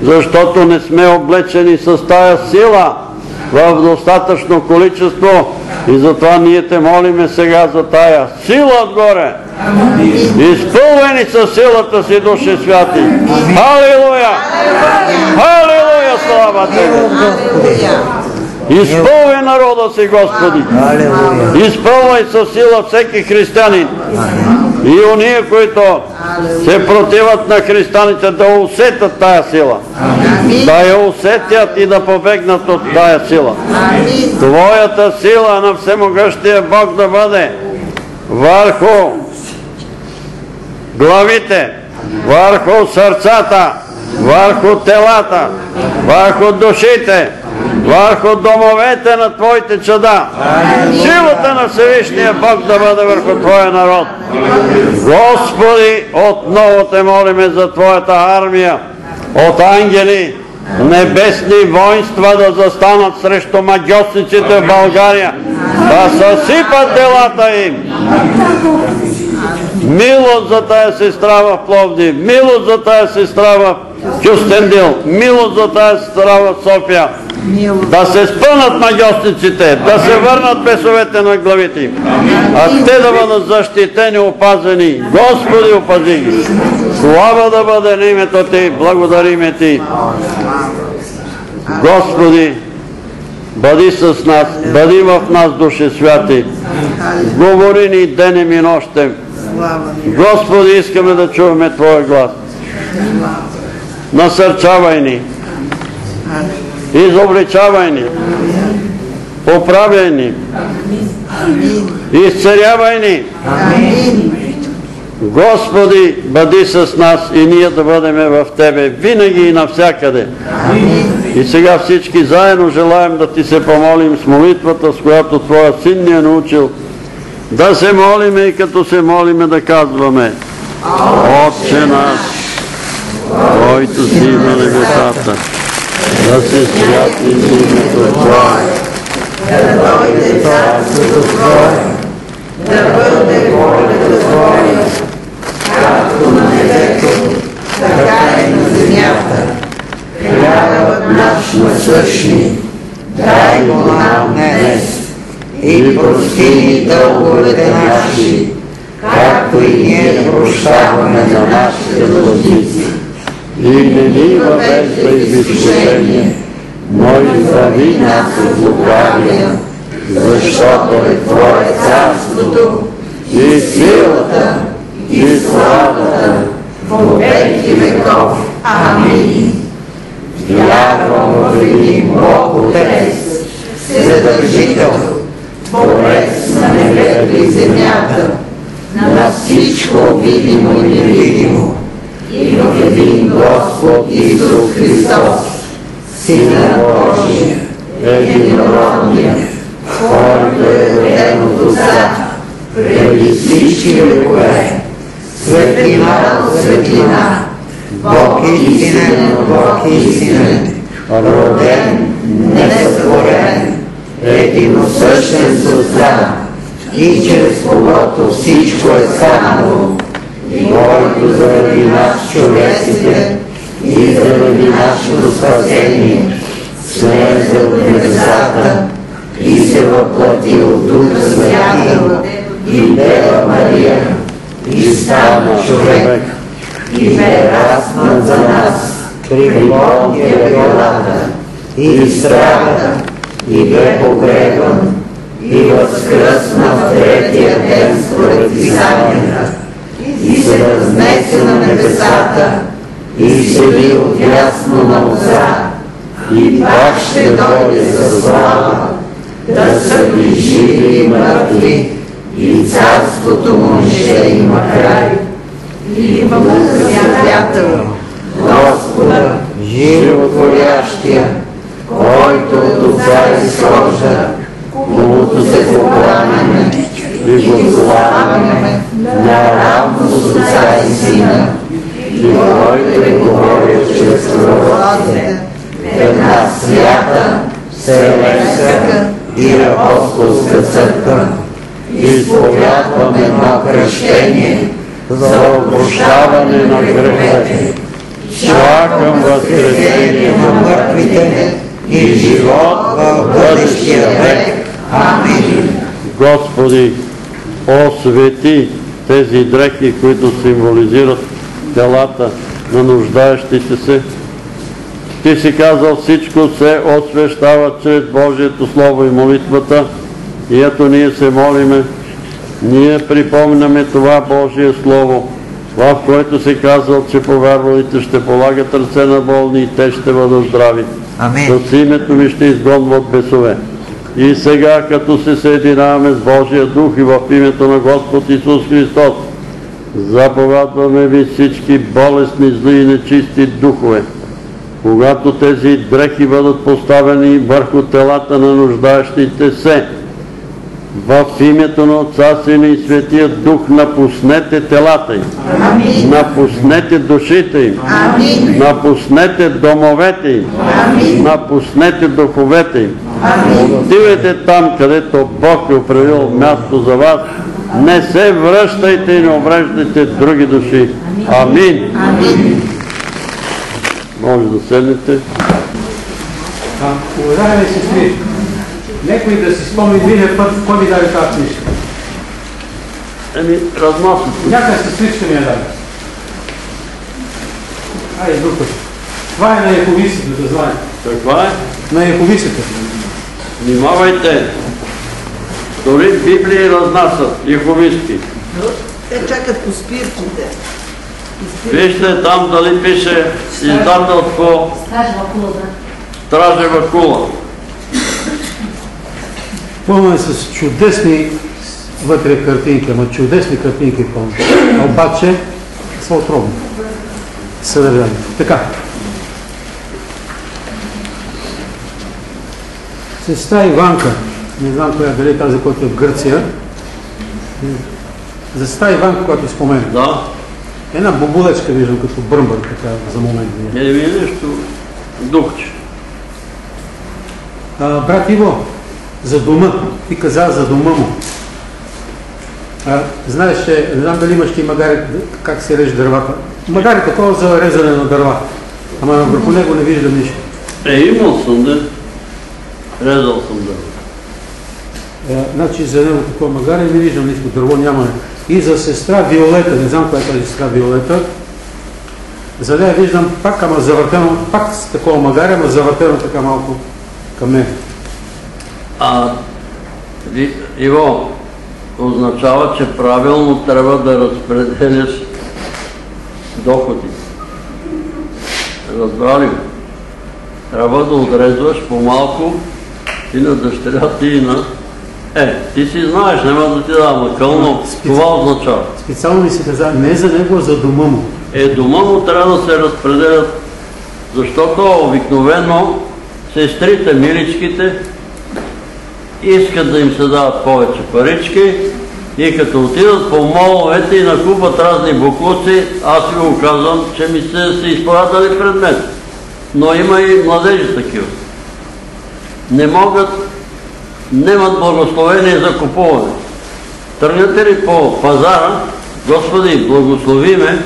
защото не сме облечени с тая сила в достатъчно количество и затова ние те молиме сега за тая сила отгоре. Изпълнени със силата си, Души Святи. Халилуя! Халилуя! Слава Тебе! Изпълни народа си, Господи! Изпълвай със сила всеки християнин. И уния, които се противат на християните, да усетят тая сила. Да я усетят и да побегнат от тая сила. Твоята сила на всемогъщия Бог да бъде върху главите, върху сърцата, върху телата, върху душите, върху домовете на Твоите чада. Силата на Всевишния Бог да бъде върху Твоя народ. Господи, отново те молиме за Твоята армия от ангели, небесни воинства да застанат срещу магиосниците в България, да съсипат делата им. Милост за тая сестра в Пловдив, милост за тая сестра в Кюстендил, милост за тая сестра в София. Да се спънат магиосниците, да се върнат бесовете на главите им, а те да бъдат защитени, опазени. Господи, опази ги. Слава да бъде на името Ти, благодариме Ти. Господи, бъди с нас, бъди в нас, Души Святи. Говори ни денем и нощем. Господи, искаме да чуваме Твоя глас. Насърчавай ни. Изобличавай ни. Поправяй ни. Изцерявай ни. Господи, бъди с нас и ние да бъдем в Тебе винаги и навсякъде. И сега всички заедно желаем да Ти се помолим с молитвата, с която Твоя син ни е научил. Да се молиме и като се молиме да казваме Отче наш, който си на небесата, да се святи името Твое, да дойде царството Твое, да бъде волята Твоя, както на небето, така и на земята. Хлябът наш насъщни, дай го нам днес и прости ни дълговете наши, както и ние прощаваме на нашите длъжници. И не ни въвеждай в изкушение, но нас от лукавия, защото е Твое царството и силата и славата во веки веков. Амин. Вярвам в един Бог Отец, Вседържител, Творец на небето и земята, на всичко видимо и невидимо, и в един Господ Исус Христос, Сина Божия, единородния, който е роден от Отца, преди всички векове, светлина от светлина, Бог истинен от Бог истинен, роден, несътворен, единосъщен с Отца, и чрез когото всичко е станало, който заради нас човеците и заради нашето спасение. Слезе от небесата и се въплати от Духа Святия и Дева Мария и стана човек и бе раснат за нас при Пилата и страда и бе погребан и възкръсна в третия ден според Писанията и се възнесе на небесата и седи отясно на Отца и пак ще дойде за слава да съди живи и мъртви и царството му ще има край. И благословятел Господа, животворящия, който от Отца изхожда, комуто се покланяме и го славяме наравно с Отца и Сина, и който е говорил чрез пророците, една свята, вселенска и апостолска църква, изповядваме едно кръщение за опрощаване на греховете, чакам възкресение на мъртвите и живот в бъдещия век. Амин. Господи, освети тези дрехи, които символизират телата на нуждаещите се. Ти си казал всичко се освещава чрез Божието Слово и молитвата. И ето ние се молиме, ние припомняме това Божие Слово, в което си казал, че повярвалите ще полагат ръце на болни и те ще бъдат здрави. Амин. С името ми ще изгонват бесове. И сега, като се съединяваме с Божия Дух и в името на Господ Исус Христос, заповядваме ви всички болестни, зли и нечисти духове. Когато тези дрехи бъдат поставени върху телата на нуждаещите се, в името на Отца, Сина и Светия Дух напуснете телата им. Амин. Напуснете душите им. Амин. Напуснете домовете им. Амин. Напуснете духовете им. Амин. Отивайте там, където Бог е определил място за вас. Не се връщайте и не обреждайте други души. Амин. Амин. Може да седнете. Уважаеми сестри, някой да си спомни миналия път, кой ми даде тази книжка? Еми, размахнете. Някоя сестричка ми я даде. Айде, друг път. Това е на яковиците, да знаете. Каква е? На яковиците. Внимавайте. Дори Библии разнасят, яховистки. Те чакат по спиртите. Вижте там дали пише издателство Стражева кула. Пълно е с чудесни вътре картинки, ама чудесни картинки пълно. Обаче са отровни. Съдържание. Така. Сестра Иванка, не знам коя, дали е тази, която е в Гърция, за сестра Иванка, която спомена. Да. Една бобулечка виждам като бръмбър, така за момент. Еми нещо духче. А, брат Иво, за дома. Ти каза за дома му. А, знаеш, че, не знам дали имаш ти магари, как се реже дървата. Магари такова за резане на дърва. Ама върху него не виждам нищо. Е, имал съм да. Резал съм да. Е, значи за него такова магари не виждам нищо, дърво няма. И за сестра Виолета, не знам коя е тази сестра Виолета, за нея виждам пак, ама завъртено, пак с такова магаре, ама завъртено така малко към мен. А, Иво, означава, че правилно трябва да разпределяш доходи. Разбрали ли? Трябва да отрезваш по-малко и на дъщеря ти и на... Е, ти си знаеш, няма да ти давам акъл, но това означава. Специално ми се каза, не за него, а за дома му. Е, дома му трябва да се разпределят, защото обикновено сестрите, миличките, искат да им се дават повече парички и като отидат по моловете и накупат разни буклуци, аз ви го казвам, че ми се, се изповядали пред мен. Но има и младежи такива. Не могат, немат благословение за купуване. Тръгнете ли по пазара, Господи, благослови ме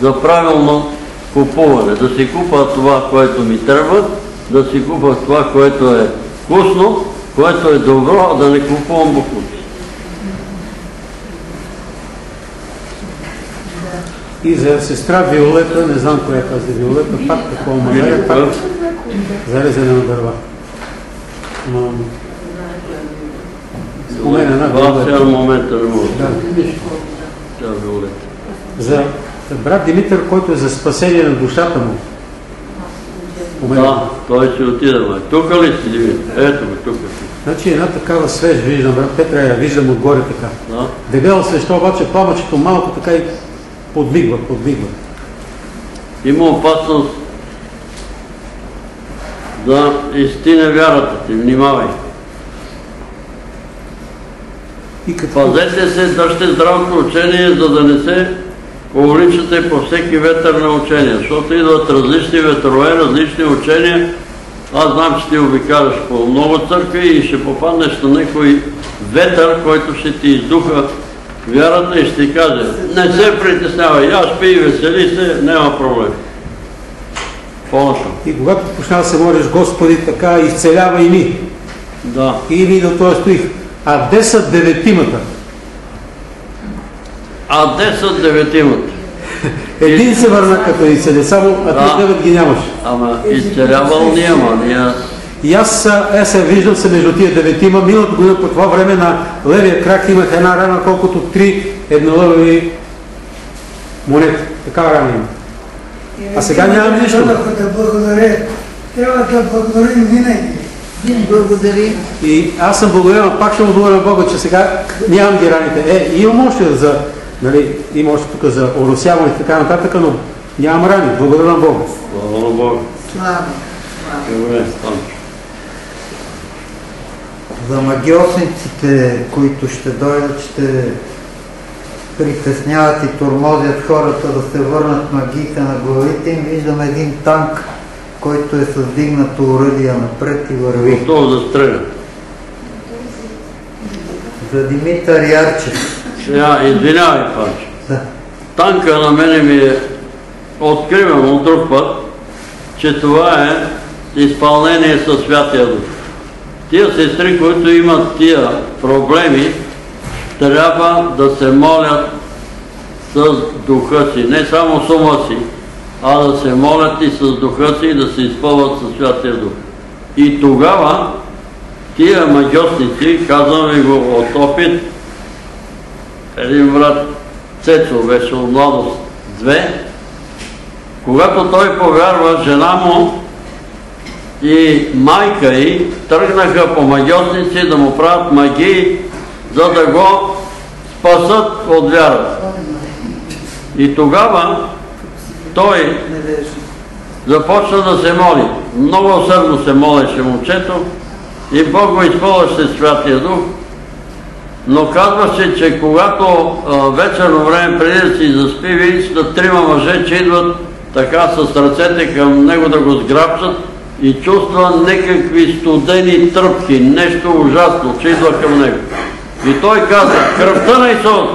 за правилно купуване, да си купа това, което ми трябва, да си купа това, което е вкусно, което е добро, да не купувам буклуци. И за сестра Виолета, не знам коя каза Виолета, пак такова мале, пак зарезане на дърва. Но... Една Виолета. в момента не мога. Да. Тя е Виолета. За брат Димитър, който е за спасение на душата му. Да, той си отиде, май. Тук ли си, Димитър? Ето го, тук си. Значи една такава свеж виждам, брат Петра, я виждам отгоре така. Да. Дебела свеща, обаче пламъчето малко така и подмигва, подмигва. Има опасност да изтине вярата ти. Внимавай. И като... Пазете се, държте здравото учение, за да не се увличате по всеки ветър на учение, защото идват различни ветрове, различни учения. Аз знам, че ти обикаляш по много църкви и ще попаднеш на някой ветър, който ще ти издуха вярата и ще ти каже, не се притеснявай, аз пи и весели се, няма проблем. По-натам. И когато почна да се молиш, Господи, така изцелява и ни. Да. И ни до това стоих. А де са деветимата? А де са деветимата? <laughs> Един се върна като изцеля, само, а ти девет ги нямаш. Ама изцелявал няма, И аз, аз се виждам се между тия деветима. Миналата година по това време на левия крак имах една рана, колкото три еднолъви монети. Такава рана има. А сега нямам нищо. Да благодаря. Трябва да благодарим винаги. Благодари. И аз съм благодарен, а пак ще му благодаря на Бога, че сега нямам ги раните. Е, имам още за, нали, има още тук за оросяване и така нататък, но нямам рани. Благодаря на Бога. Слава на Бога. Слава. Добре. За магиосниците, които ще дойдат, ще притесняват и тормозят хората да се върнат магиите на главите им. Виждам един танк, който е с дигнато оръдие напред и върви. Готов да стреля. За Димитър Ярчев. Сега, извинявай, Панчо. Танка на мене ми е откриван от друг път, че това е изпълнение със Святия Дух. Тия сестри, които имат тия проблеми, трябва да се молят с духа си, не само с ума си, а да се молят и с духа си и да се изпълват със Святия Дух. И тогава тия магиосници, казвам ви го от опит, един брат Цецо беше от младост две, когато той повярва, жена му и майка й тръгнаха по магиосници да му правят магии, за да го спасат от вярата. И тогава той започна да се моли. Много усърдно се молеше момчето и Бог го изпълваше Святия Дух. Но казваше, че когато а, вечерно време преди да си заспи, на трима мъже, че идват така с ръцете към него да го сграбчат и чувства някакви студени тръпки, нещо ужасно, че идва към него. И той каза, кръвта на Исус.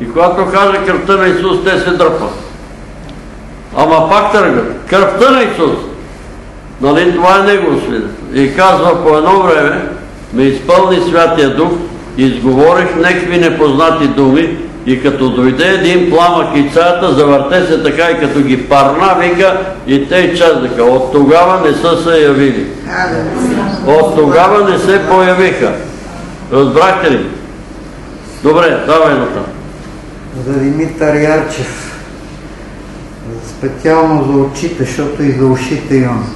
И когато каже кръвта на Исус, те се дръпват. Ама пак тръгват. Кръвта на Исус. Нали това е негово свидетелство. И казва по едно време, ме изпълни Святия Дух, изговорих някакви непознати думи и като дойде един пламък и цаята, завърте се така и като ги парна, вика и те изчезнаха. От тогава не са се явили. От тогава не се появиха. Разбрахте ли? Добре, давай натам. За Димитър Ярчев. Специално за очите, защото и за ушите имам.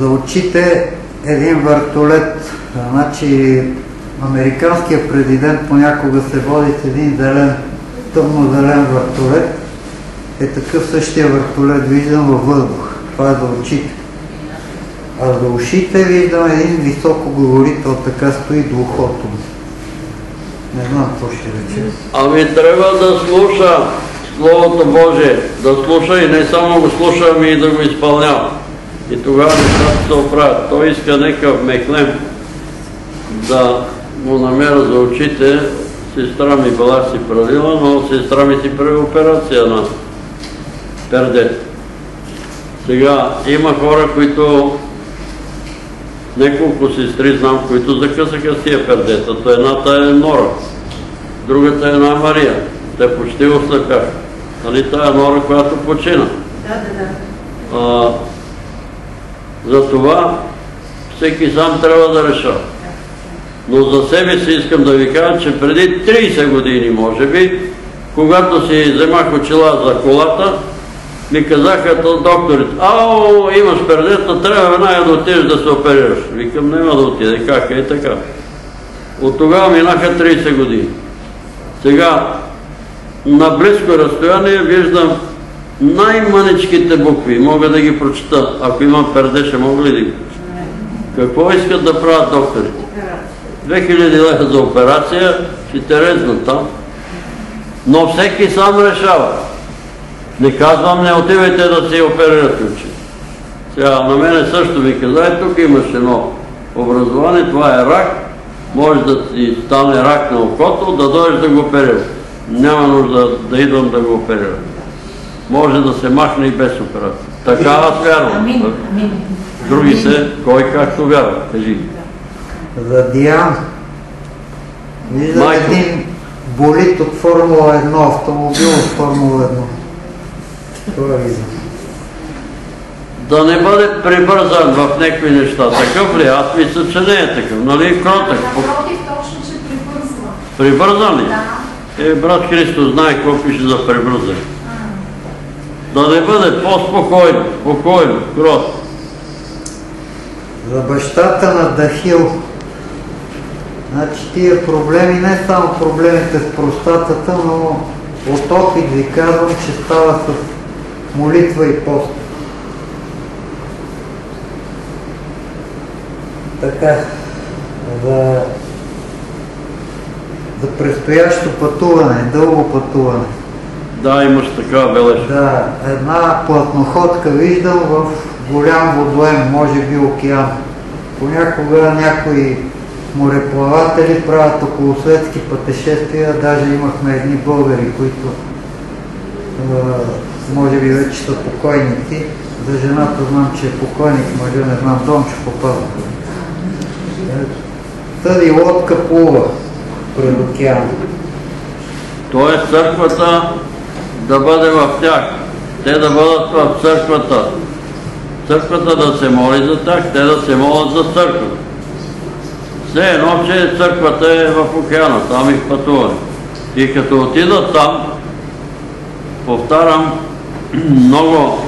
За очите един въртолет. Значи американският президент понякога се води с един зелен, тъмно-зелен въртолет е такъв същия въртолет, виждам във въздух. Това е за очите. А за ушите виждам един високо говорител, така стои до му. Не знам какво ще рече. Ами трябва да слуша Словото Божие, да слуша и не само го слуша, ами и да го изпълнява. И тогава нещата се оправят. Той иска нека в Мехлем да му намеря за очите. Сестра ми била си правила, но сестра ми си прави операция на пердет. Сега има хора, които няколко сестри знам, които закъсаха с тия пердета. Едната е Нора, другата е една Мария. Те почти ослепяха. Нали тая Нора, която почина. Да, да, да. А, затова всеки сам трябва да решава. Но за себе си искам да ви кажа, че преди 30 години, може би, когато си вземах очила за колата, ми казаха докторите, ао, имаш пердета, трябва веднага да отидеш да се оперираш. Викам, няма да отиде, как е така. От тогава минаха 30 години. Сега, на близко разстояние виждам най-маничките букви. Мога да ги прочета. Ако имам перде, мога ли да ги прочета? Какво искат да правят докторите? 2000 леха за операция, ще те резнат там. Но всеки сам решава. Не казвам, не отивайте да си оперирате очи. Сега на мене също ми каза, е, тук имаш едно образование, това е рак, може да ти стане рак на окото, да дойдеш да го оперираш. Няма нужда да идвам да го оперирам. Може да се махне и без операция. Така аз вярвам. Амин, амин. Другите, кой както вярва, кажи. За Диан. Виждам Майко. един болит от Формула 1, автомобил от Формула 1. Това виждам. Да не бъде прибързан в някакви неща. Такъв ли? Аз мисля, че не е такъв. Нали кротък? Напротив, точно, че прибързва. Прибързан ли? Да. Е, брат Христо знае какво пише за прибързане. Да не бъде по-спокойно, спокойно, крот. За бащата на Дахил. Значи тия проблеми, не само проблемите с простатата, но от опит ви казвам, че става с молитва и пост. Така, за, за предстоящо пътуване, дълго пътуване. Да, имаш такава бележка. Да, една платноходка виждам в голям водоем, може би океан. Понякога някои мореплаватели правят околосветски пътешествия, даже имахме едни българи, които може би вече са покойници. За жената знам, че е покойник, мъжа не знам, Дончо попада. Тази лодка плува пред океана. Тоест църквата да бъде в тях. Те да бъдат в църквата. Църквата да се моли за тях, те да се молят за църквата. Все едно, че църквата е в океана, там и пътуване. И като отидат там, повтарям, <clears throat> много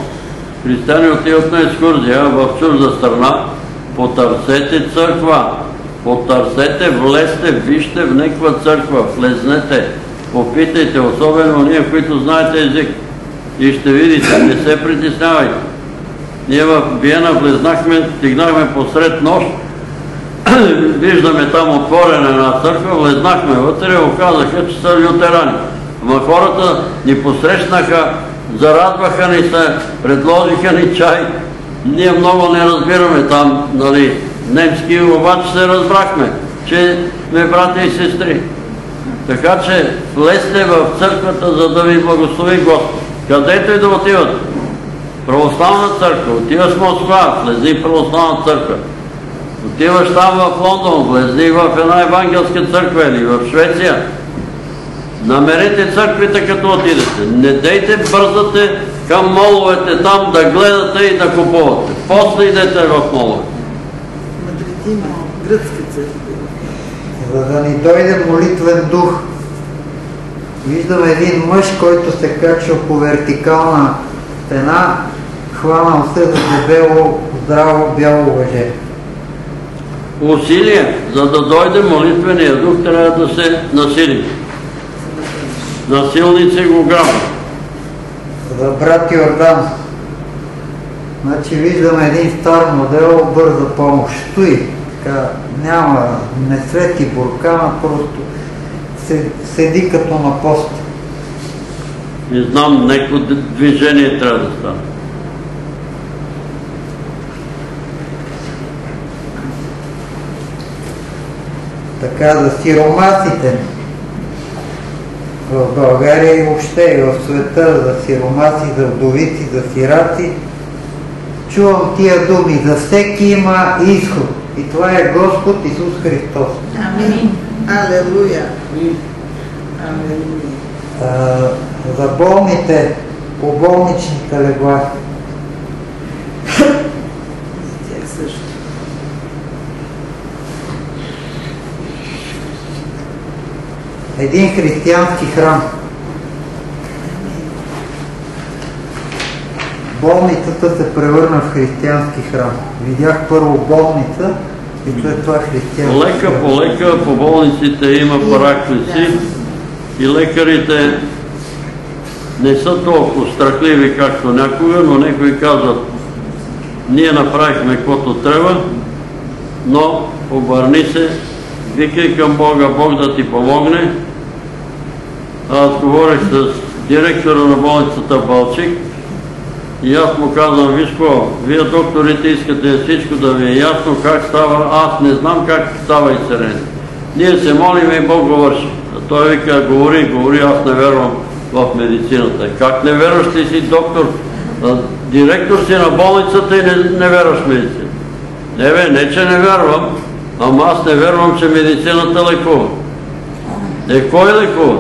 християни отиват на екскурзия в чужда страна, потърсете църква, потърсете, влезте, вижте в някаква църква, влезнете, попитайте, особено ние, които знаете език, и ще видите, не се притеснявайте. Ние в Виена влезнахме, стигнахме посред нощ, <coughs> виждаме там отворена една църква, влезнахме вътре, оказаха, че са лютерани. Ама хората ни посрещнаха, зарадваха ни се, предложиха ни чай. Ние много не разбираме там, нали, немски, обаче се разбрахме, че сме братя и сестри. Така че влезте в църквата, за да ви благослови Господ. Където и да отивате. Православна църква, отиваш в Москва, влези православна църква. Отиваш там в Лондон, влези в една евангелска църква или в Швеция. Намерете църквите като отидете. Не дейте бързате към моловете там да гледате и да купувате. После идете в моловете. Мадридина, гръцка църква. за да ни дойде молитвен дух. Виждам един мъж, който се качва по вертикална стена, хванал се за дебело, здраво, бяло въже. Усилие, за да дойде молитвения дух, трябва да се насили. Насилници го за брат Йордан. Значи виждаме един стар модел, бърза помощ. Стои, така, няма, не свети буркана, просто седи като на пост. Не знам, някакво движение трябва да стане. Така, за сиромасите в България и въобще и в света, за сиромаси, за вдовици, за сираци, чувам тия думи. За всеки има изход. И това е Господ Исус Христос. Амин. Алелуя. Алелуя. за болните по болничните легла. Тях също. Един християнски храм. Болницата се превърна в християнски храм. Видях първо болница и след това християнски Лека по лека по болниците има параклиси и лекарите не са толкова страхливи както някога, но някои казват ние направихме каквото трябва, но обърни се, викай към Бога, Бог да ти помогне. Аз говорих с директора на болницата Балчик и аз му казвам, виж какво, вие докторите искате всичко да ви е ясно как става, аз не знам как става изцеление. Ние се молим и Бог го върши. Той вика, говори, говори, аз не вярвам в медицината. Как не вярваш, ти си доктор, директор си на болницата и не, не вярваш в медицина. Не бе, не че не вярвам, ама аз не вярвам, че медицината лекува. Е, кой лекува?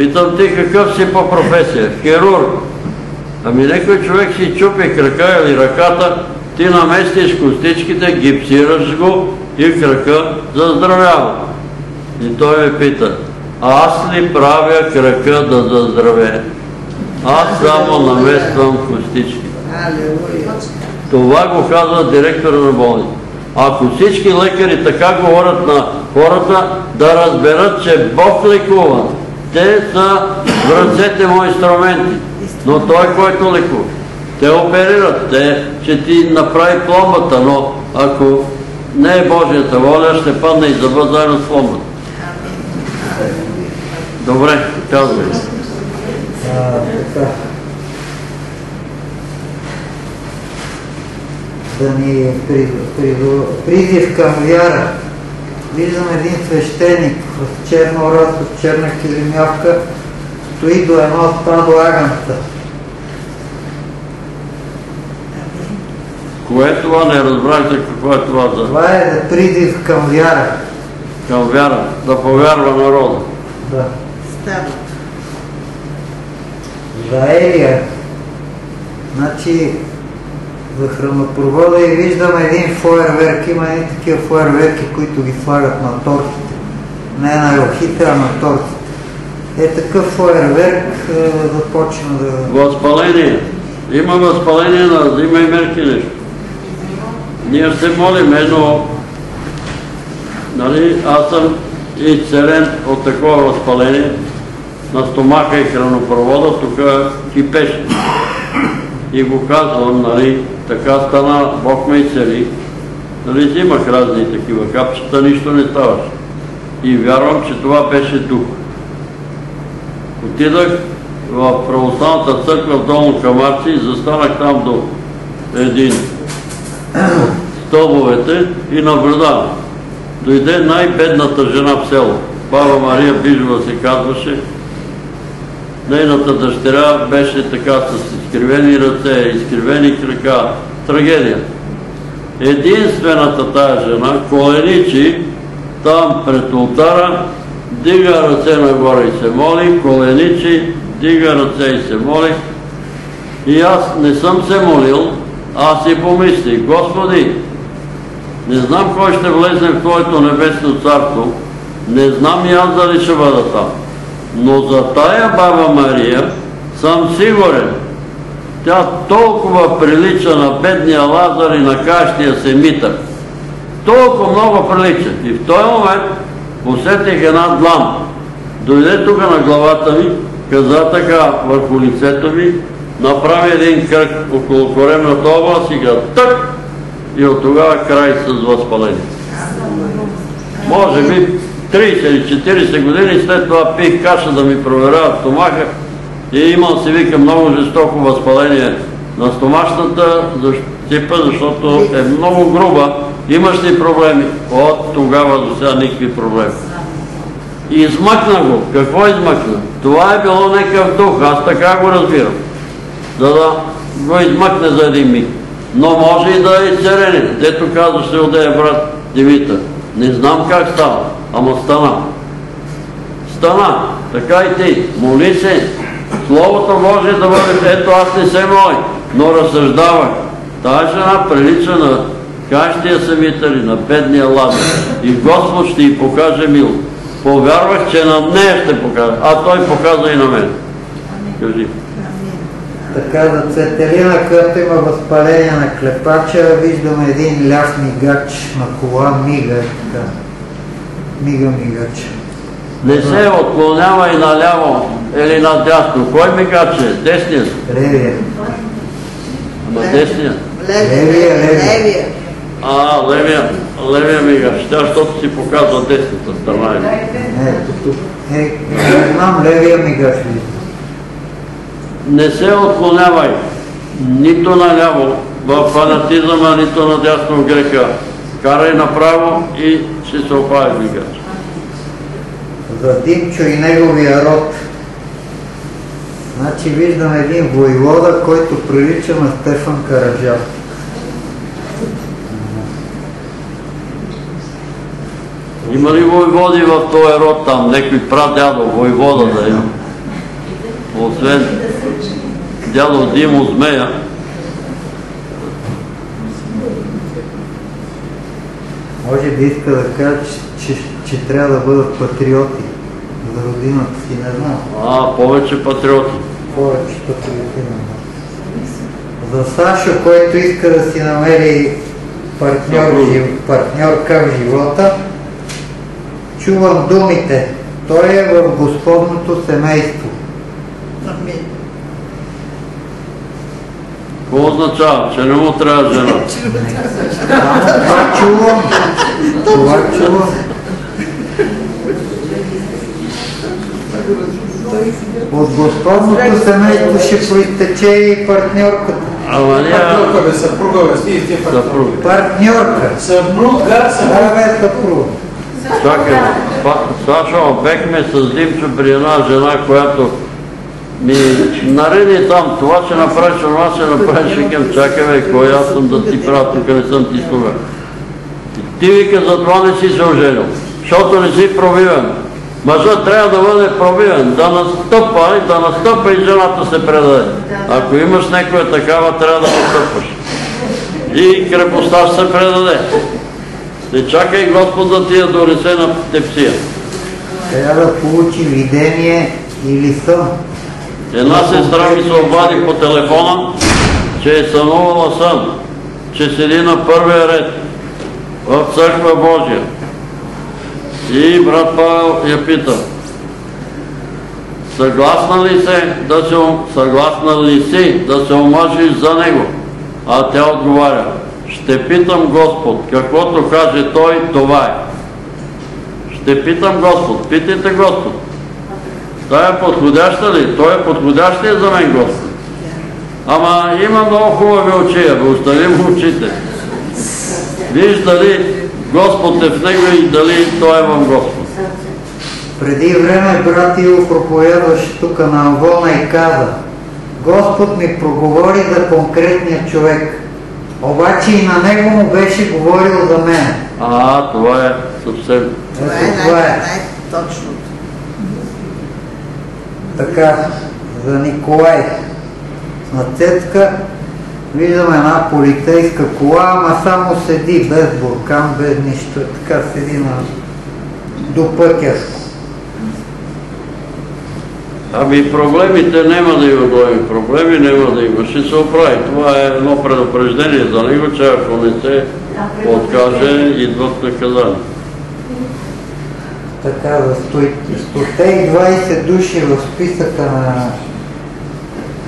Питам ти какъв си по професия? Хирург. Ами някой човек си чупи крака или ръката, ти наместиш костичките, гипсираш го и крака заздравява. И той ме пита, аз ли правя крака да заздравее? Аз само намествам костички. Това го казва директора на болница. Ако всички лекари така говорят на хората, да разберат, че Бог лекува. Те са в ръцете му инструменти. Но той, който лекува. Те оперират, те ще ти направи пломбата, но ако не е Божията воля, ще падне и зъба заедно с пломбата. Добре, казвай. Да ни призив към вяра. Виждам един свещеник в черно рас, с черна килимявка, стои до едно стадо агънца. Кое е това? Не разбрахте какво е това за... Това е призив към вяра. Към вяра, да повярва народа. Да. Стадото. За Елия. Значи, за хранопровода и виждам един фойерверк. Има едни такива фойерверки, които ги слагат на тортите. На елхите, а на тортите. Е такъв фойерверк започна да... Възпаление. Има възпаление на зима и мерки нещо. Ние се молиме, но нали, аз съм изцелен от такова възпаление на стомаха и хранопровода, тук кипеше. И го казвам, нали, така стана, Бог ме изцели. Нали, взимах разни такива капчета, нищо не ставаше. И вярвам, че това беше дух. Отидах в православната църква в Долно Камарци и застанах там до един от стълбовете и наблюдавам. Дойде най-бедната жена в село. Баба Мария Бижова се казваше. Нейната дъщеря беше така с изкривени ръце, изкривени крака. Трагедия. Единствената тая жена коленичи там пред ултара, дига ръце нагоре и се моли, коленичи, дига ръце и се моли. И аз не съм се молил, аз си помислих, Господи, не знам кой ще влезе в Твоето небесно царство, не знам и аз дали ще бъда там. Но за тая баба Мария съм сигурен, тя толкова прилича на бедния Лазар и на кащия Семитър. Толкова много прилича. И в този момент усетих една длан. Дойде тук на главата ми каза така върху лицето ми, направи един кръг около коремната област и ga тък и от тогава край с възпаление. Може би 30 или 40 години след това пих каша да ми проверяват стомаха и имал си вика много жестоко възпаление на стомашната типа, защото е много груба. Имаш ли проблеми? От тогава до сега никакви проблеми. И измъкна го. Какво измъкна? Това е било някакъв дух. Аз така го разбирам. За да го измъкне за един миг. Но може и да е изцерение. Дето казваше отдея брат Димитър. Не знам как става, ама стана. Стана. Така и ти. Моли се. Словото Божие да бъде, ето аз не се моли, но разсъждавах. Тая жена прилича на кащия самитър на бедния ладен. И Господ ще й покаже мило. Повярвах, че на нея ще покаже, а той показа и на мен. Кажи. Така за Цветелина, където има възпаление на клепача, виждаме един ляв мигач на кола, мига така. Мига мигач. Не се отклонява и наляво или надясно. Кой мигач е? Десният? Левия. Ама десният? Левия, левия. А, левия, левия мигач. Тя, защото си показва десната страна. Не, тук. Е, не знам, левия виждам. Не се отклонявай нито наляво в фанатизъма, нито надясно в греха. Карай направо и ще се оправи мигач. За Димчо и неговия род. Значи виждам един воевода, който прилича на Стефан Караджа. Има ли войводи в този род там? Некой прадядо, войвода да има? Освен дядо Димо Змея. Може би иска да каже, че, че, че трябва да бъдат патриоти за родината си, не знам. А, повече патриоти. Повече патриоти. За Сашо, който иска да си намери партньор, партньорка в живота, чувам думите. Той е в Господното семейство. Какво означава? Че не <laughs> му трябва жена. Това чувам. Това чувам. От Господното семейство ще проистече и партньорката. Ама няма... Партньорка бе, съпруга бе, стиги ти партньорка. Съпруга. Партньорка. Съпруга, Да, съпруга. бе, съпруга. Па- Сашо, бехме с Димчо при една жена, която ми нареди там, това ще направиш, това ще направиш, викам, чакай бе, кой аз съм да ти правя, тук не съм ти слуга. Ти вика, за това не си се оженил, защото не си пробивен. Мъжът трябва да бъде пробивен, да настъпва и да настъпва и жената се предаде. Ако имаш някоя такава, трябва да настъпваш. И крепостта ще се предаде. Не чакай Господ да ти я донесе на тепсия. Трябва да получи видение или сън. Една сестра ми се обади по телефона, че е сънувала сън, че седи на първия ред в Църква Божия. И брат Павел я пита, съгласна ли, се да се, съгласна ли си да се омъжиш за него? А тя отговаря, ще питам Господ, каквото каже той, това е. Ще питам Господ, питайте Господ. Той е подходяща ли? Той е подходящ ли е за мен Господ? Ама има много хубави очи, бе, остави му очите. Виж дали Господ е в него и дали той е в Господ. Преди време брат Иво проповядваше тук на Амвона и каза Господ ми проговори за конкретния човек. Обаче и на него му беше говорил за мен. А, това е съвсем. Ето това е. Точно. Така, за Николай. На Цецка виждам една полицейска кола, ама само седи без буркан, без нищо. Така седи на до пътя. Ами проблемите няма да има големи проблеми, няма да има. Ще се оправи. Това е едно предупреждение за него, че ако не се откаже, идват наказания. така за 120 души в списъка на,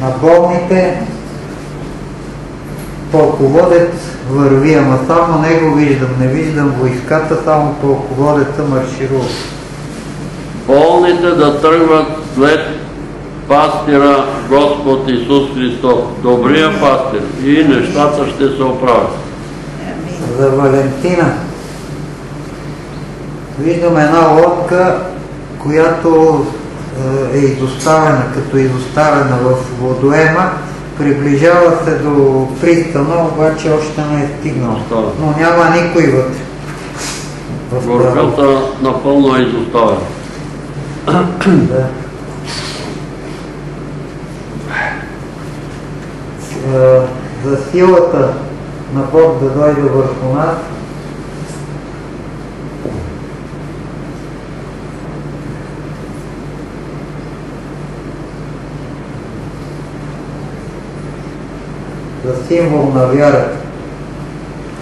на болните. Полководец върви, ама само него виждам, не виждам войската, само полководеца марширува. Болните да тръгват след пастира Господ Исус Христос, добрия пастир и нещата ще се оправят. За Валентина виждам една лодка, която е изоставена, като изоставена в водоема, приближава се до пристана, обаче още не е стигнал. Но няма никой вътре. Горката напълно е изоставена. Да. За силата на Бог да дойде върху нас, за символ на вярата.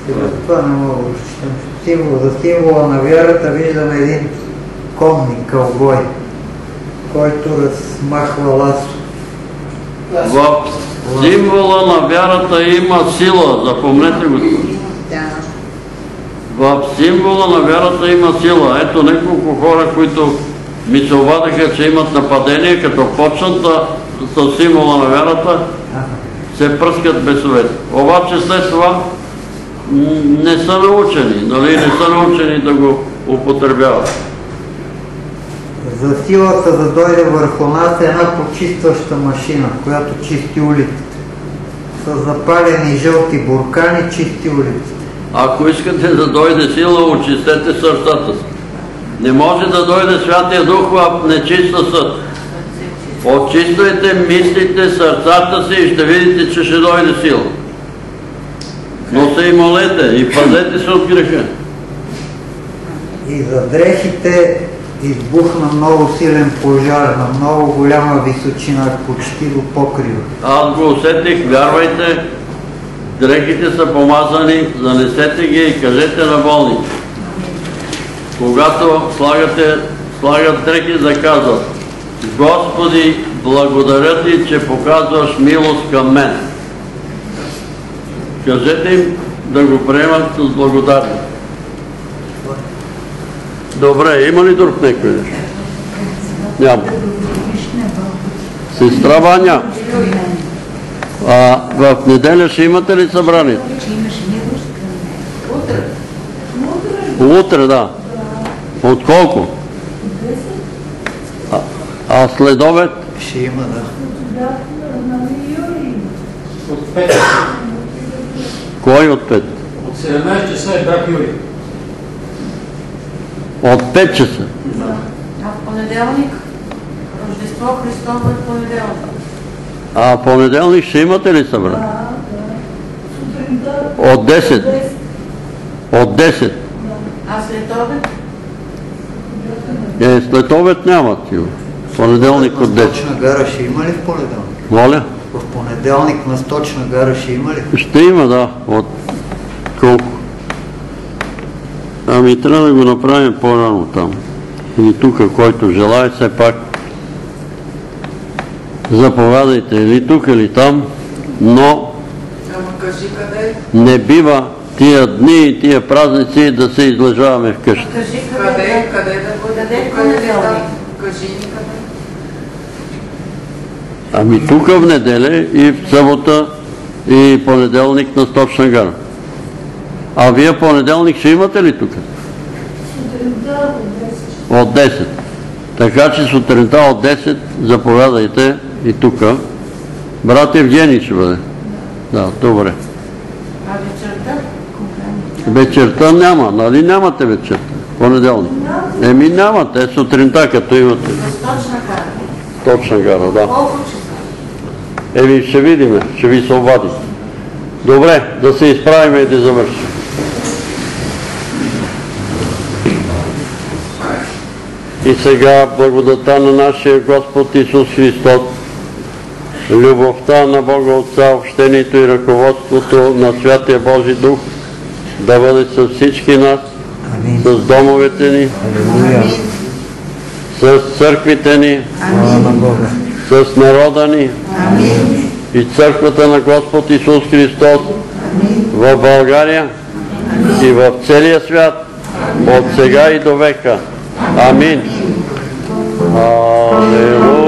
Сега това не мога да изчитам. Символ, за символа на вярата виждам един конник, кълбой, който размахва ласо. В символа на вярата има сила, запомнете го. В символа на вярата има сила. Ето няколко хора, които ми се обадиха, че имат нападение, като почнат да, с символа на вярата, се пръскат бесовете. Обаче след това не са научени, нали? Не са научени да го употребяват. За силата да дойде върху нас е една почистваща машина, която чисти улиците. С запалени жълти буркани чисти улиците. Ако искате да дойде сила, очистете сърцата си. Не може да дойде Святия Дух в нечиста съд. Очиствайте мислите, сърцата си и ще видите, че ще дойде сила. Но се и молете и пазете се от греха. И за дрехите избухна много силен пожар на много голяма височина, почти до покрива. Аз го усетих, вярвайте, дрехите са помазани, занесете ги и кажете на болните. Когато слагате, слагат дрехи, да казват, Господи, благодаря ти, че показваш милост към мен. Кажете им да го приемат с благодарност. Добре, има ли друг някой нещо? Няма. Сестра Ваня, а в неделя ще имате ли събрание? Утре, да. От колко? А, а след обед? Ще има, да. От 5. Кой от 5? От 17 часа е брат Юрий. От 5 часа. А в понеделник? Рождество Христово е понеделник. А понеделник ще имате ли събрание? От 10. От 10. А след обед? Е, след обед няма сигурно. Понеделник от 10. Сточна гара ще има ли в понеделник? Моля? В понеделник на Сточна гара ще има ли? Ще има, да. От колко? Ами трябва да го направим по-рано там. Или тук, който желая, все пак. Заповядайте или тук, или там, но не бива тия дни и тия празници да се излежаваме вкъщи. Кажи Къде, къде да го или понеделник? Кажи ни къде. Ами тук в неделя и в събота и понеделник на Сточна гара. А вие понеделник ще имате ли тук? От 10. Така че сутринта от 10 заповядайте и тук. Брат Евгений ще бъде. Да, добре. А вечерта? Вечерта няма, нали нямате вечерта? Понеделник. Еми нямате, сутринта като имате. Точна гара, да. Еми ще видиме, ще ви се обади. Добре, да се изправим и да завършим. И сега благодата на нашия Господ Исус Христос, любовта на Бога Отца, общението и ръководството на Святия Божи Дух да бъде с всички нас, с домовете ни, с църквите ни, с народа ни и църквата на Господ Исус Христос в България и в целия свят от сега и до века. Амин. Алелуя.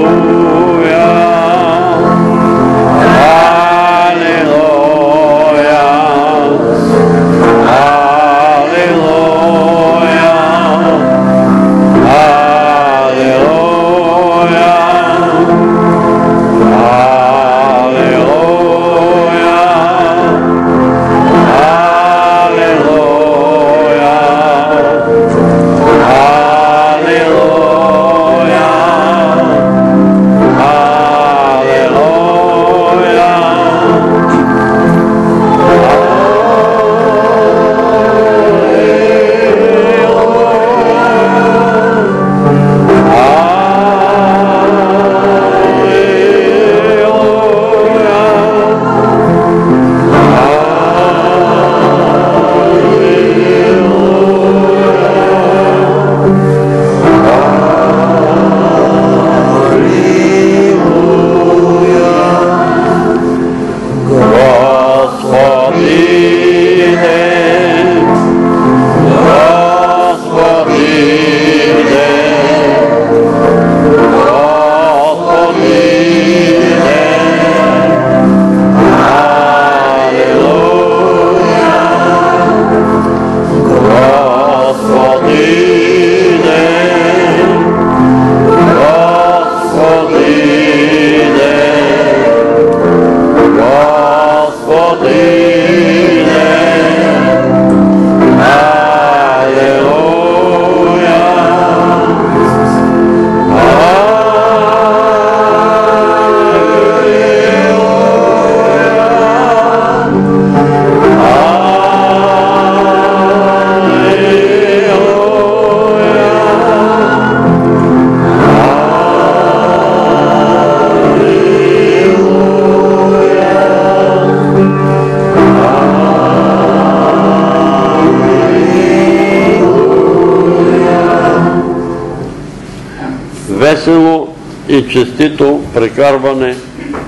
И честито прекарване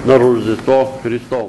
на Рождество Христово.